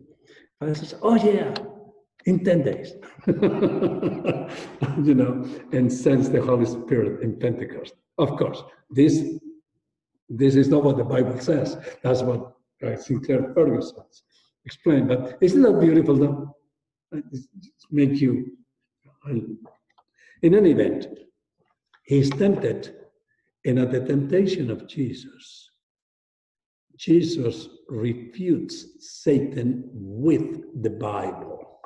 [SPEAKER 1] I says, Oh, yeah, in 10 days. you know, and sends the Holy Spirit in Pentecost. Of course, this this is not what the Bible says. That's what uh, Sinclair Ferguson explained. But isn't that beautiful, though? It make you. In any event, he's tempted, and at the temptation of Jesus, Jesus refutes Satan with the Bible.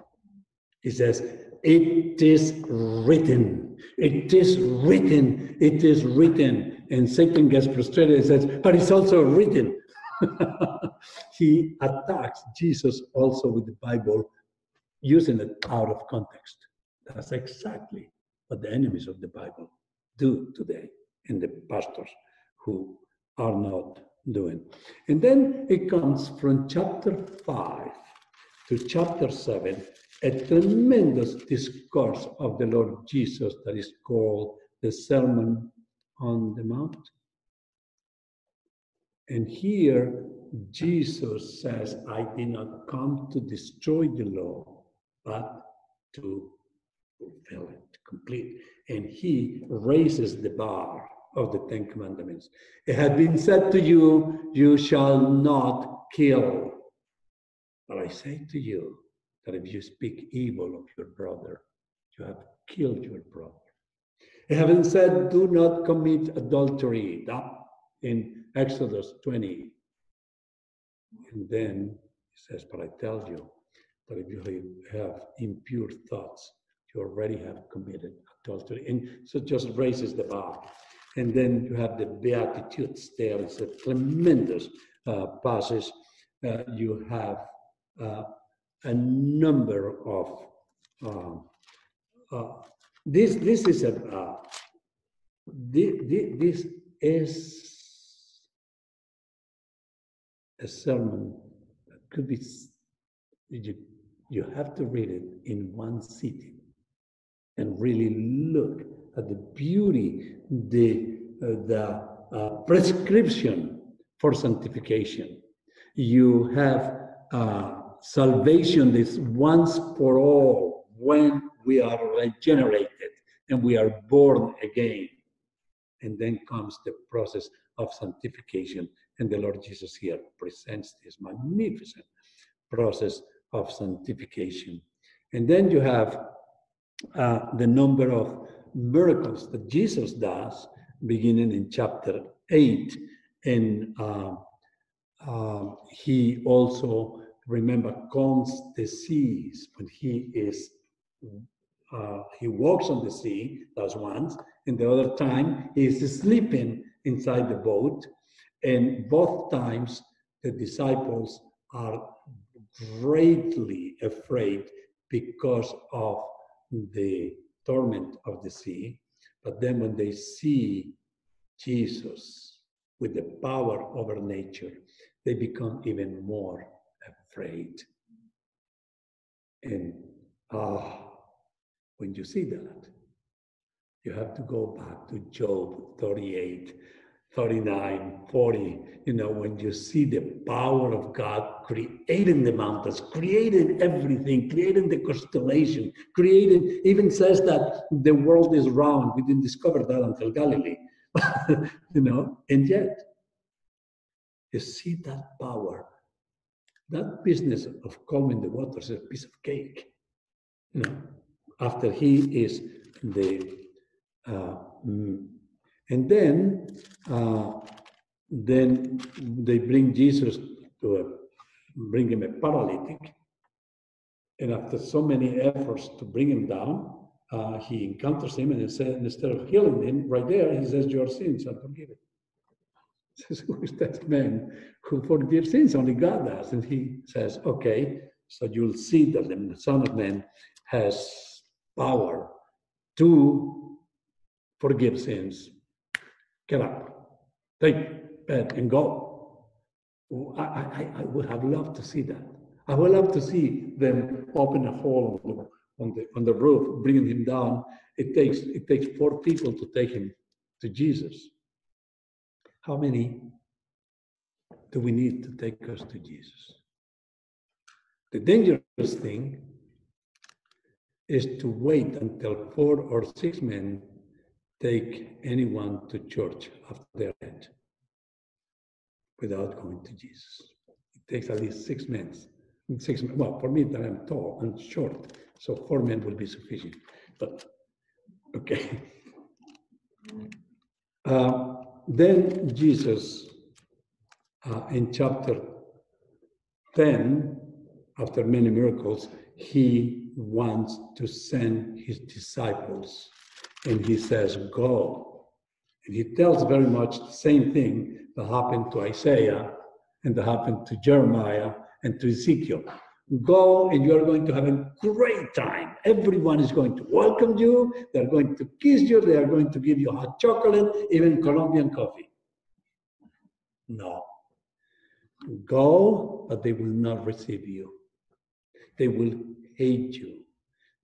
[SPEAKER 1] He says, It is written. It is written. It is written. And Satan gets frustrated and says, but it's also written. he attacks Jesus also with the Bible, using it out of context. That's exactly what the enemies of the Bible do today, and the pastors who are not doing. And then it comes from chapter 5 to chapter 7, a tremendous discourse of the Lord Jesus that is called the Sermon on the Mount. And here, Jesus says, I did not come to destroy the law, but to fulfill it, complete. And he raises the bar of the Ten Commandments. It had been said to you, You shall not kill. But I say to you that if you speak evil of your brother, you have killed your brother. Having said, do not commit adultery, that in Exodus 20. And then he says, but I tell you that if you have impure thoughts, you already have committed adultery. And so just raises the bar. And then you have the Beatitudes There is a tremendous uh, passage. Uh, you have uh, a number of um, uh, this, this is a, uh, this, this is a sermon could be, you, you have to read it in one sitting and really look the beauty, the, uh, the uh, prescription for sanctification. You have uh, salvation is once for all when we are regenerated and we are born again. And then comes the process of sanctification. And the Lord Jesus here presents this magnificent process of sanctification. And then you have uh, the number of miracles that Jesus does, beginning in chapter 8. And uh, uh, he also, remember, calms the seas when he is, uh, he walks on the sea, that's once, and the other time he is sleeping inside the boat. And both times the disciples are greatly afraid because of the torment of the sea. But then when they see Jesus with the power over nature, they become even more afraid. And ah, when you see that, you have to go back to Job 38 39, 40, you know, when you see the power of God creating the mountains, creating everything, creating the constellation, creating, even says that the world is round. We didn't discover that until Galilee, you know, and yet you see that power. That business of calming the waters is a piece of cake. You know, after he is the uh, and then, uh, then they bring Jesus to a, bring him a paralytic. And after so many efforts to bring him down, uh, he encounters him and instead of healing him right there, he says, Your sins are forgiven. He Says, Who is that man who forgives sins? Only God does. And he says, Okay, so you'll see that the Son of Man has power to forgive sins Get up, take bed, and go. Oh, I, I, I would have loved to see that. I would love to see them open a hole on the, on the, on the roof, bringing him down. It takes, it takes four people to take him to Jesus. How many do we need to take us to Jesus? The dangerous thing is to wait until four or six men take anyone to church after they're dead without going to Jesus. It takes at least six months. Six well, for me, that I'm tall and short, so four men will be sufficient. But okay. Uh, then Jesus, uh, in chapter 10, after many miracles, he wants to send his disciples and he says, Go. And he tells very much the same thing that happened to Isaiah and that happened to Jeremiah and to Ezekiel. Go and you are going to have a great time. Everyone is going to welcome you. They're going to kiss you. They are going to give you hot chocolate, even Colombian coffee. No. Go, but they will not receive you. They will hate you.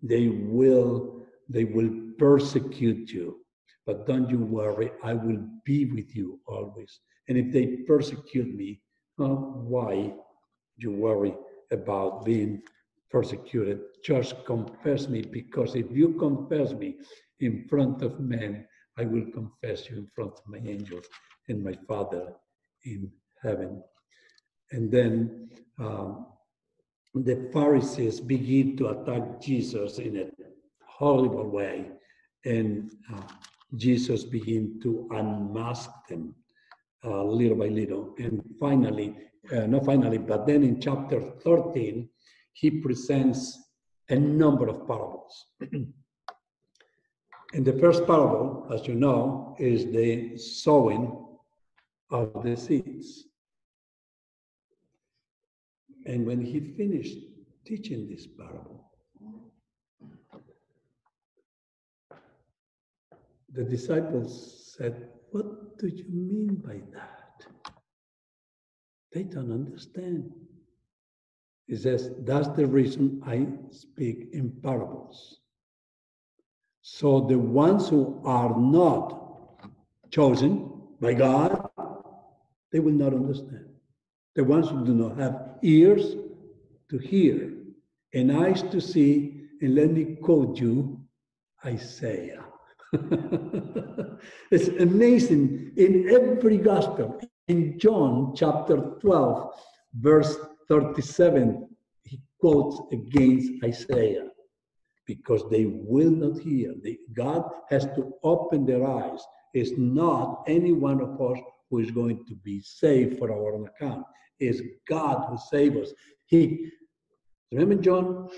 [SPEAKER 1] They will, they will persecute you. But don't you worry, I will be with you always. And if they persecute me, well, why you worry about being persecuted? Just confess me, because if you confess me in front of men, I will confess you in front of my angels and my Father in heaven. And then um, the Pharisees begin to attack Jesus in a horrible way and uh, Jesus began to unmask them uh, little by little. And finally, uh, not finally, but then in chapter 13, he presents a number of parables. and the first parable, as you know, is the sowing of the seeds. And when he finished teaching this parable, the disciples said, What do you mean by that? They don't understand. He says, That's the reason I speak in parables. So the ones who are not chosen by God, they will not understand. The ones who do not have ears to hear and eyes to see, and let me quote you Isaiah. it's amazing. In every gospel, in John chapter 12, verse 37, he quotes against Isaiah. because they will not hear. God has to open their eyes. It's not any one of us who is going to be saved for our own account. It's God who saves us. He, remember John,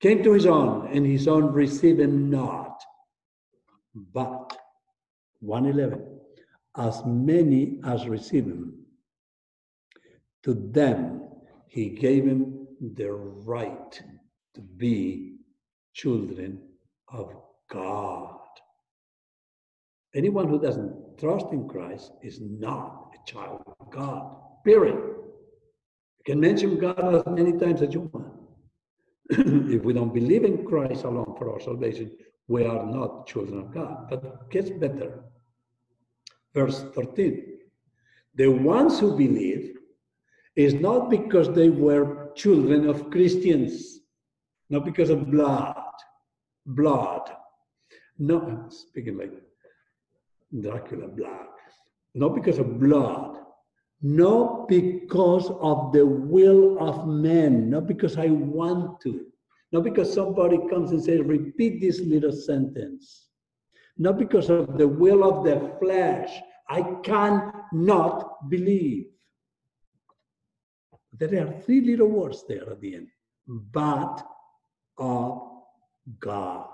[SPEAKER 1] came to his own, and his own received him not. But 111, as many as received him, to them he gave him the right to be children of God. Anyone who doesn't trust in Christ is not a child of God. Period. You can mention God as many times as you want. if we don't believe in Christ alone for our salvation, we are not children of God. But gets better. Verse 13. The ones who believe is not because they were children of Christians, not because of blood, blood. No, speaking like Dracula blood, not because of blood, not because of the will of men, not because I want to, not because somebody comes and says, repeat this little sentence, not because of the will of the flesh. I cannot believe. There are three little words there at the end, but of God.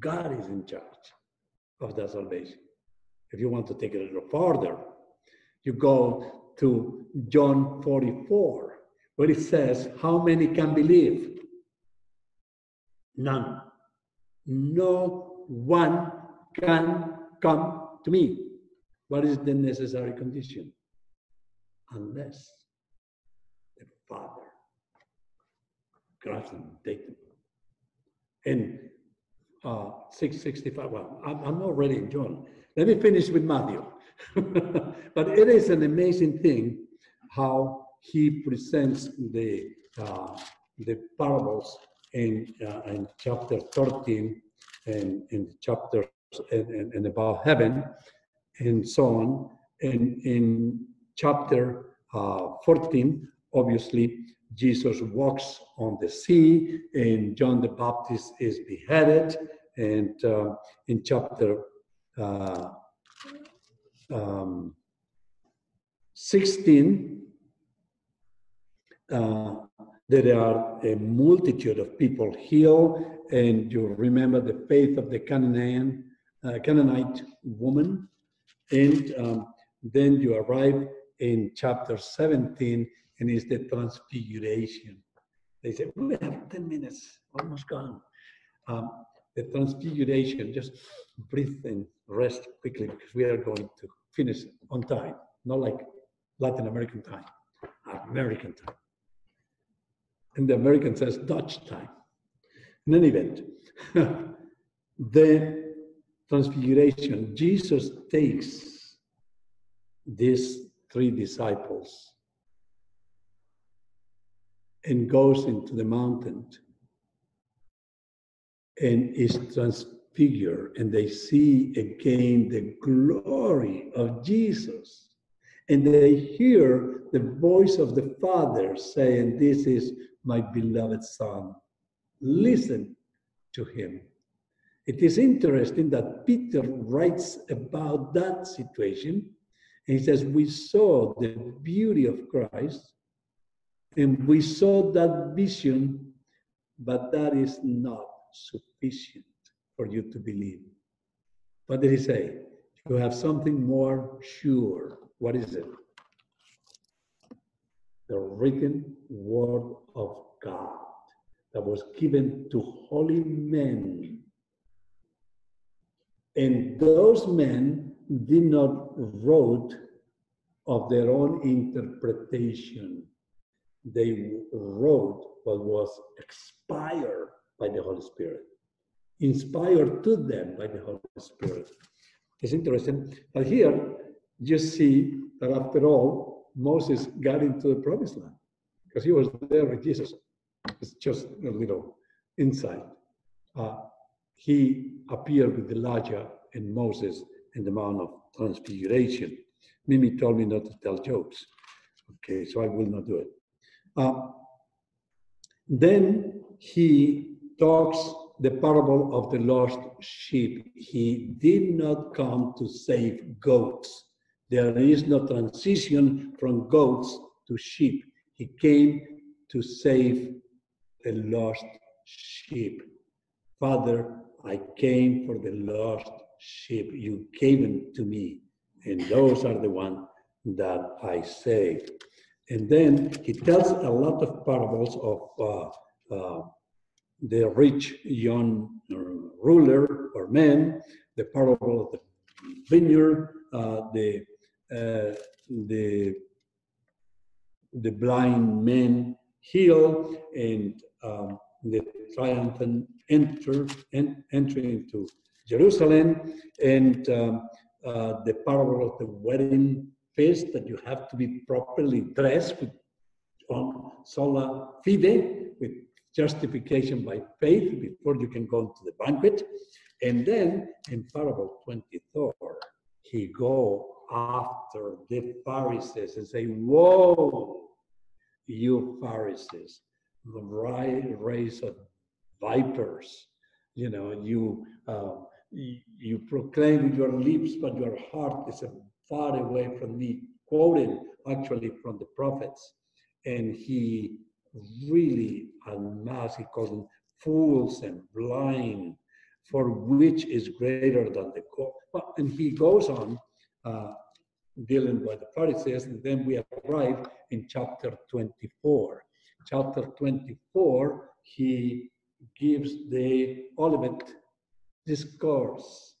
[SPEAKER 1] God is in charge of that salvation. If you want to take it a little farther, you go to John 44, where it says, How many can believe? None. No one can come to me. What is the necessary condition? Unless the Father grabs them, take them. And uh, 665, well, I'm, I'm already in John. Let me finish with Matthew. but it is an amazing thing how he presents the, uh, the parables in, uh, in chapter 13 and in chapters and, and, and, about heaven and so on. And in chapter uh, 14, obviously, Jesus walks on the sea and John the Baptist is beheaded. And uh, in chapter uh, um, 16, uh, there are a multitude of people healed, and you remember the faith of the Canaanite, uh, Canaanite woman, and um, then you arrive in chapter 17, and it's the transfiguration. They say, we have 10 minutes, almost gone. Um, the transfiguration, just breathe and rest quickly because we are going to finish on time, not like Latin American time, American time. And the American says Dutch time. In any event, the transfiguration, Jesus takes these three disciples and goes into the mountain and is transfigured, and they see again the glory of Jesus. And they hear the voice of the Father saying, This is my beloved Son. Listen to him. It is interesting that Peter writes about that situation. And he says, We saw the beauty of Christ and we saw that vision, but that is not sufficient for you to believe. What did he say? You have something more sure. What is it? The written word of God that was given to holy men. And those men did not wrote of their own interpretation. They wrote what was expired by the Holy Spirit, inspired to them by the Holy Spirit. It's interesting. But here you see that after all, Moses got into the promised land because he was there with Jesus. It's just a little insight. Uh, he appeared with Elijah and Moses in the Mount of Transfiguration. Mimi told me not to tell jokes. Okay, so I will not do it. Uh, then he talks the parable of the lost sheep. He did not come to save goats. There is no transition from goats to sheep. He came to save the lost sheep. Father, I came for the lost sheep. You them to me, and those are the ones that I saved. And then he tells a lot of parables of uh, uh, the rich young uh, ruler or man, the parable of the vineyard, uh, the the the blind man healed, and um, the triumphant enter en, entry into Jerusalem, and um, uh, the parable of the wedding feast that you have to be properly dressed with on sola fide, with justification by faith before you can go into the banquet. And then in parable 24, he go after the Pharisees and say, Whoa, you Pharisees, the race of vipers, you know, you, uh, you, proclaim with your lips, but your heart is far away from me, quoting actually from the prophets. And he really unmasked, he calls them fools and blind, for which is greater than the God. And he goes on uh, dealing with the Pharisees, and then we arrive in chapter 24. Chapter 24, he gives the Olivet discourse.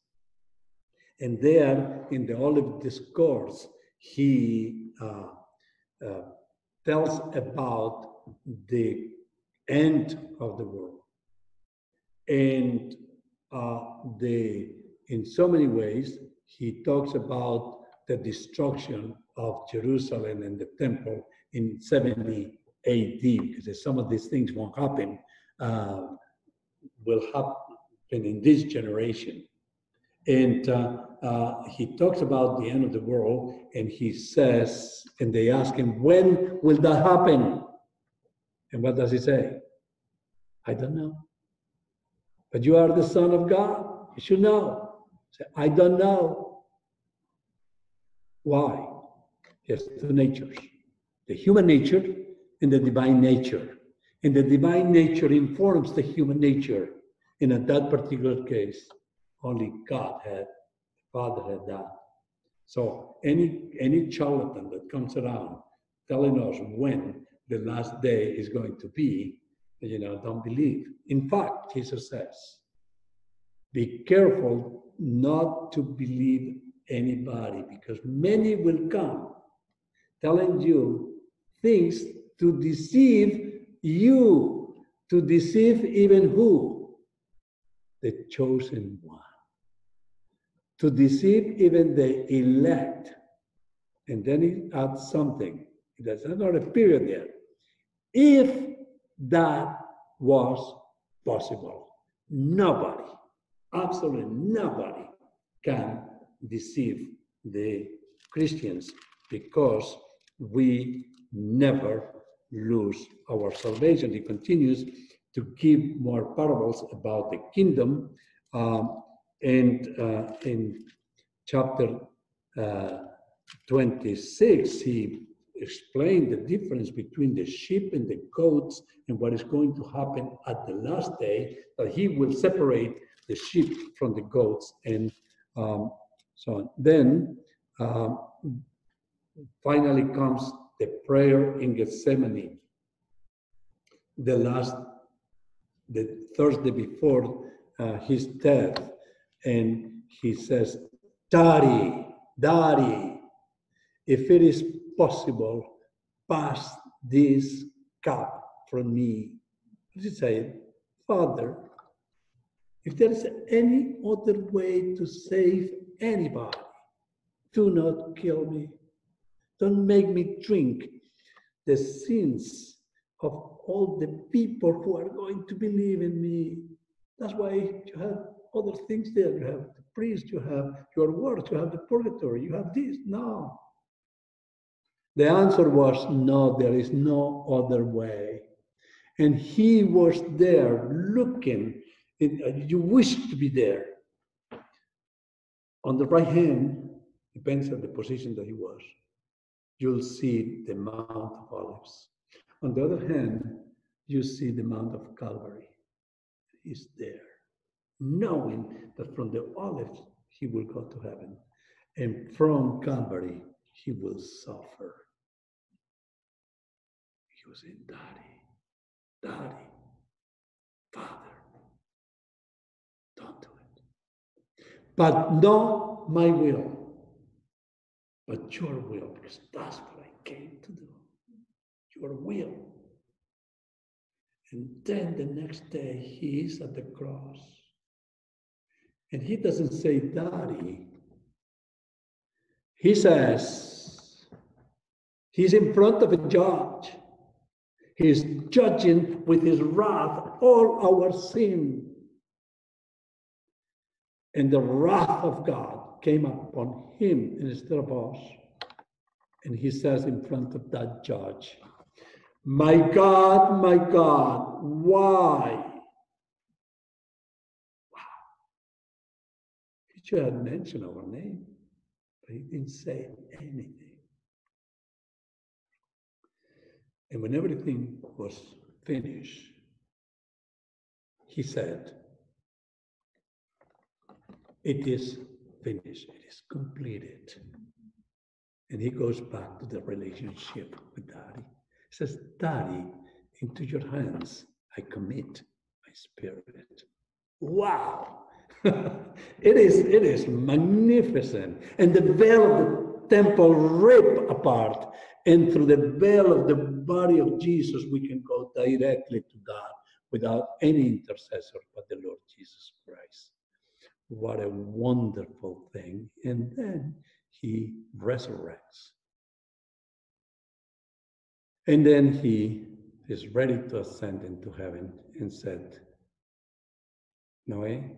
[SPEAKER 1] And there in the Olivet discourse, he uh, uh, tells about the end of the world. And uh, the, in so many ways, he talks about the destruction of Jerusalem and the temple in 70 AD, because some of these things won't happen, uh, will happen in this generation. And uh, uh, he talks about the end of the world, and he says, and they ask him, when will that happen? And what does he say? I don't know. But you are the Son of God. You should know. Say, I don't know. Why? Yes, two natures the human nature and the divine nature. And the divine nature informs the human nature. And in that particular case, only God had, Father had that. So any any charlatan that comes around telling us when the last day is going to be, you know, don't believe. In fact, Jesus says, be careful not to believe anybody because many will come telling you things to deceive you, to deceive even who? The chosen one. To deceive even the elect. And then he adds something. There's another period there. If that was possible, nobody, absolutely nobody, can deceive the Christians because we never lose our salvation. He continues to give more parables about the kingdom. Um, and uh, in chapter uh, 26, he explained the difference between the sheep and the goats and what is going to happen at the last day, that he will separate the sheep from the goats and um, so on. Then um, finally comes the prayer in Gethsemane, the last, the Thursday before uh, his death. And he says, Daddy, Daddy, if it is possible, pass this cup from me. He said, Father, if there is any other way to save anybody, do not kill me. Don't make me drink the sins of all the people who are going to believe in me. That's why you have other things there. You have the priest, you have your words, you have the purgatory, you have this. No. The answer was no, there is no other way. And he was there looking uh, you wish to be there. On the right hand, depends on the position that he was, you'll see the Mount of Olives. On the other hand, you see the Mount of Calvary. He's there, knowing that from the olives he will go to heaven, and from Calvary he will suffer. He was saying, Daddy, Daddy, Father, don't do it. But not my will, but your will, because that's what I came to do. Your will. And then the next day, he is at the cross. And he doesn't say, Daddy. He says, He's in front of a judge. He's judging with his wrath all our sin. And the wrath of God came upon him instead of us. And he says in front of that judge, My God, my God, why? Wow. He should have mentioned our name, but he didn't say anything. And when everything was finished, he said, It is finished, it is completed. And he goes back to the relationship with Daddy. He says, Daddy, into your hands I commit my spirit. Wow! it is it is magnificent. And the veil of the temple ripped apart. And through the veil of the body of Jesus, we can go directly to God without any intercessor but the Lord Jesus Christ. What a wonderful thing. And then he resurrects. And then he is ready to ascend into heaven and said, Noé,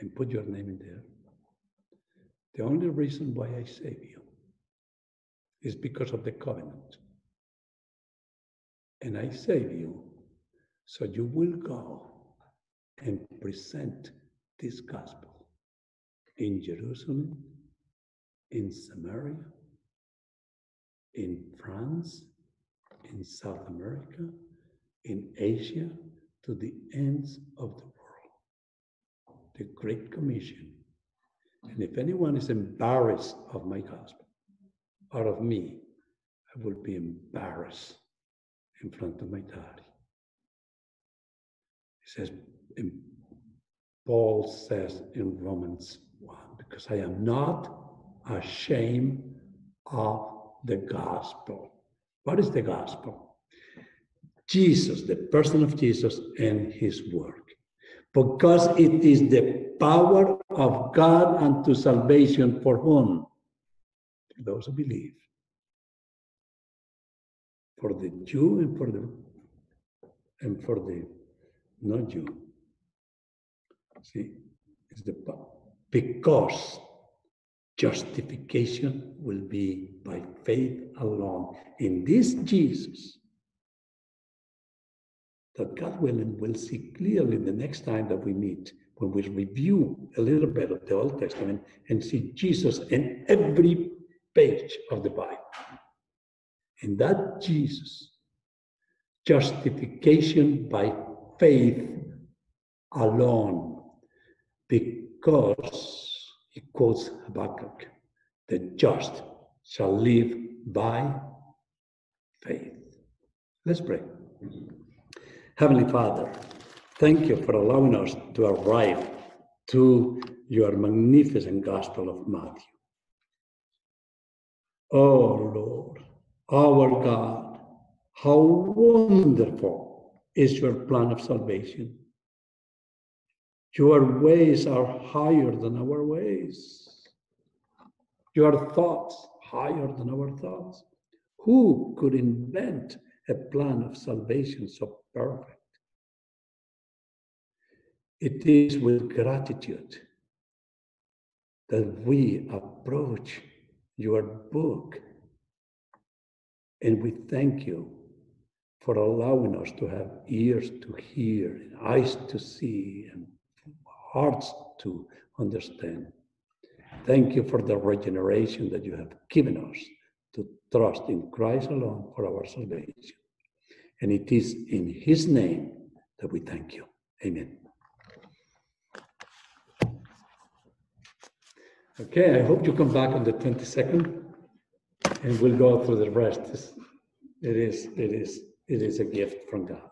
[SPEAKER 1] and put your name in there. The only reason why I save you is because of the covenant. And I save you so you will go and present this gospel in Jerusalem, in Samaria, in France, in South America, in Asia, to the ends of the world. The Great Commission. And if anyone is embarrassed of my gospel, or of me, I will be embarrassed in front of my daddy. He says, Paul says in Romans 1, because I am not ashamed of the gospel. What is the gospel? Jesus, the person of Jesus and his work. Because it is the power of God unto salvation for whom? For those who believe. For the Jew and for the and for the not Jew. See, it's the because justification will be by faith alone in this Jesus that God willing will see clearly the next time that we meet when we review a little bit of the Old Testament and see Jesus in every page of the Bible. In that Jesus, justification by faith alone, because he quotes Habakkuk, the just shall live by faith. Let's pray. Heavenly Father, thank you for allowing us to arrive to your magnificent Gospel of Matthew. Oh Lord, our God, how wonderful is your plan of salvation. Your ways are higher than our ways. Your thoughts higher than our thoughts. Who could invent a plan of salvation so perfect? It is with gratitude that we approach your book and we thank you for allowing us to have ears to hear, and eyes to see, and hearts to understand. Thank you for the regeneration that you have given us to trust in Christ alone for our salvation. And it is in His name that we thank you. Amen. Okay, I hope you come back on the 22nd and we'll go through the rest. It is, it is, it is a gift from God.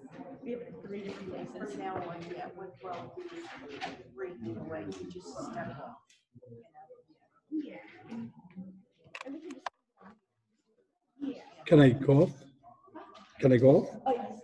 [SPEAKER 2] We have three different
[SPEAKER 3] From now on, yeah, well, away, you just step off.
[SPEAKER 2] Yeah. And can. Yeah.
[SPEAKER 1] Can I go? Can I go?
[SPEAKER 2] Oh, yes.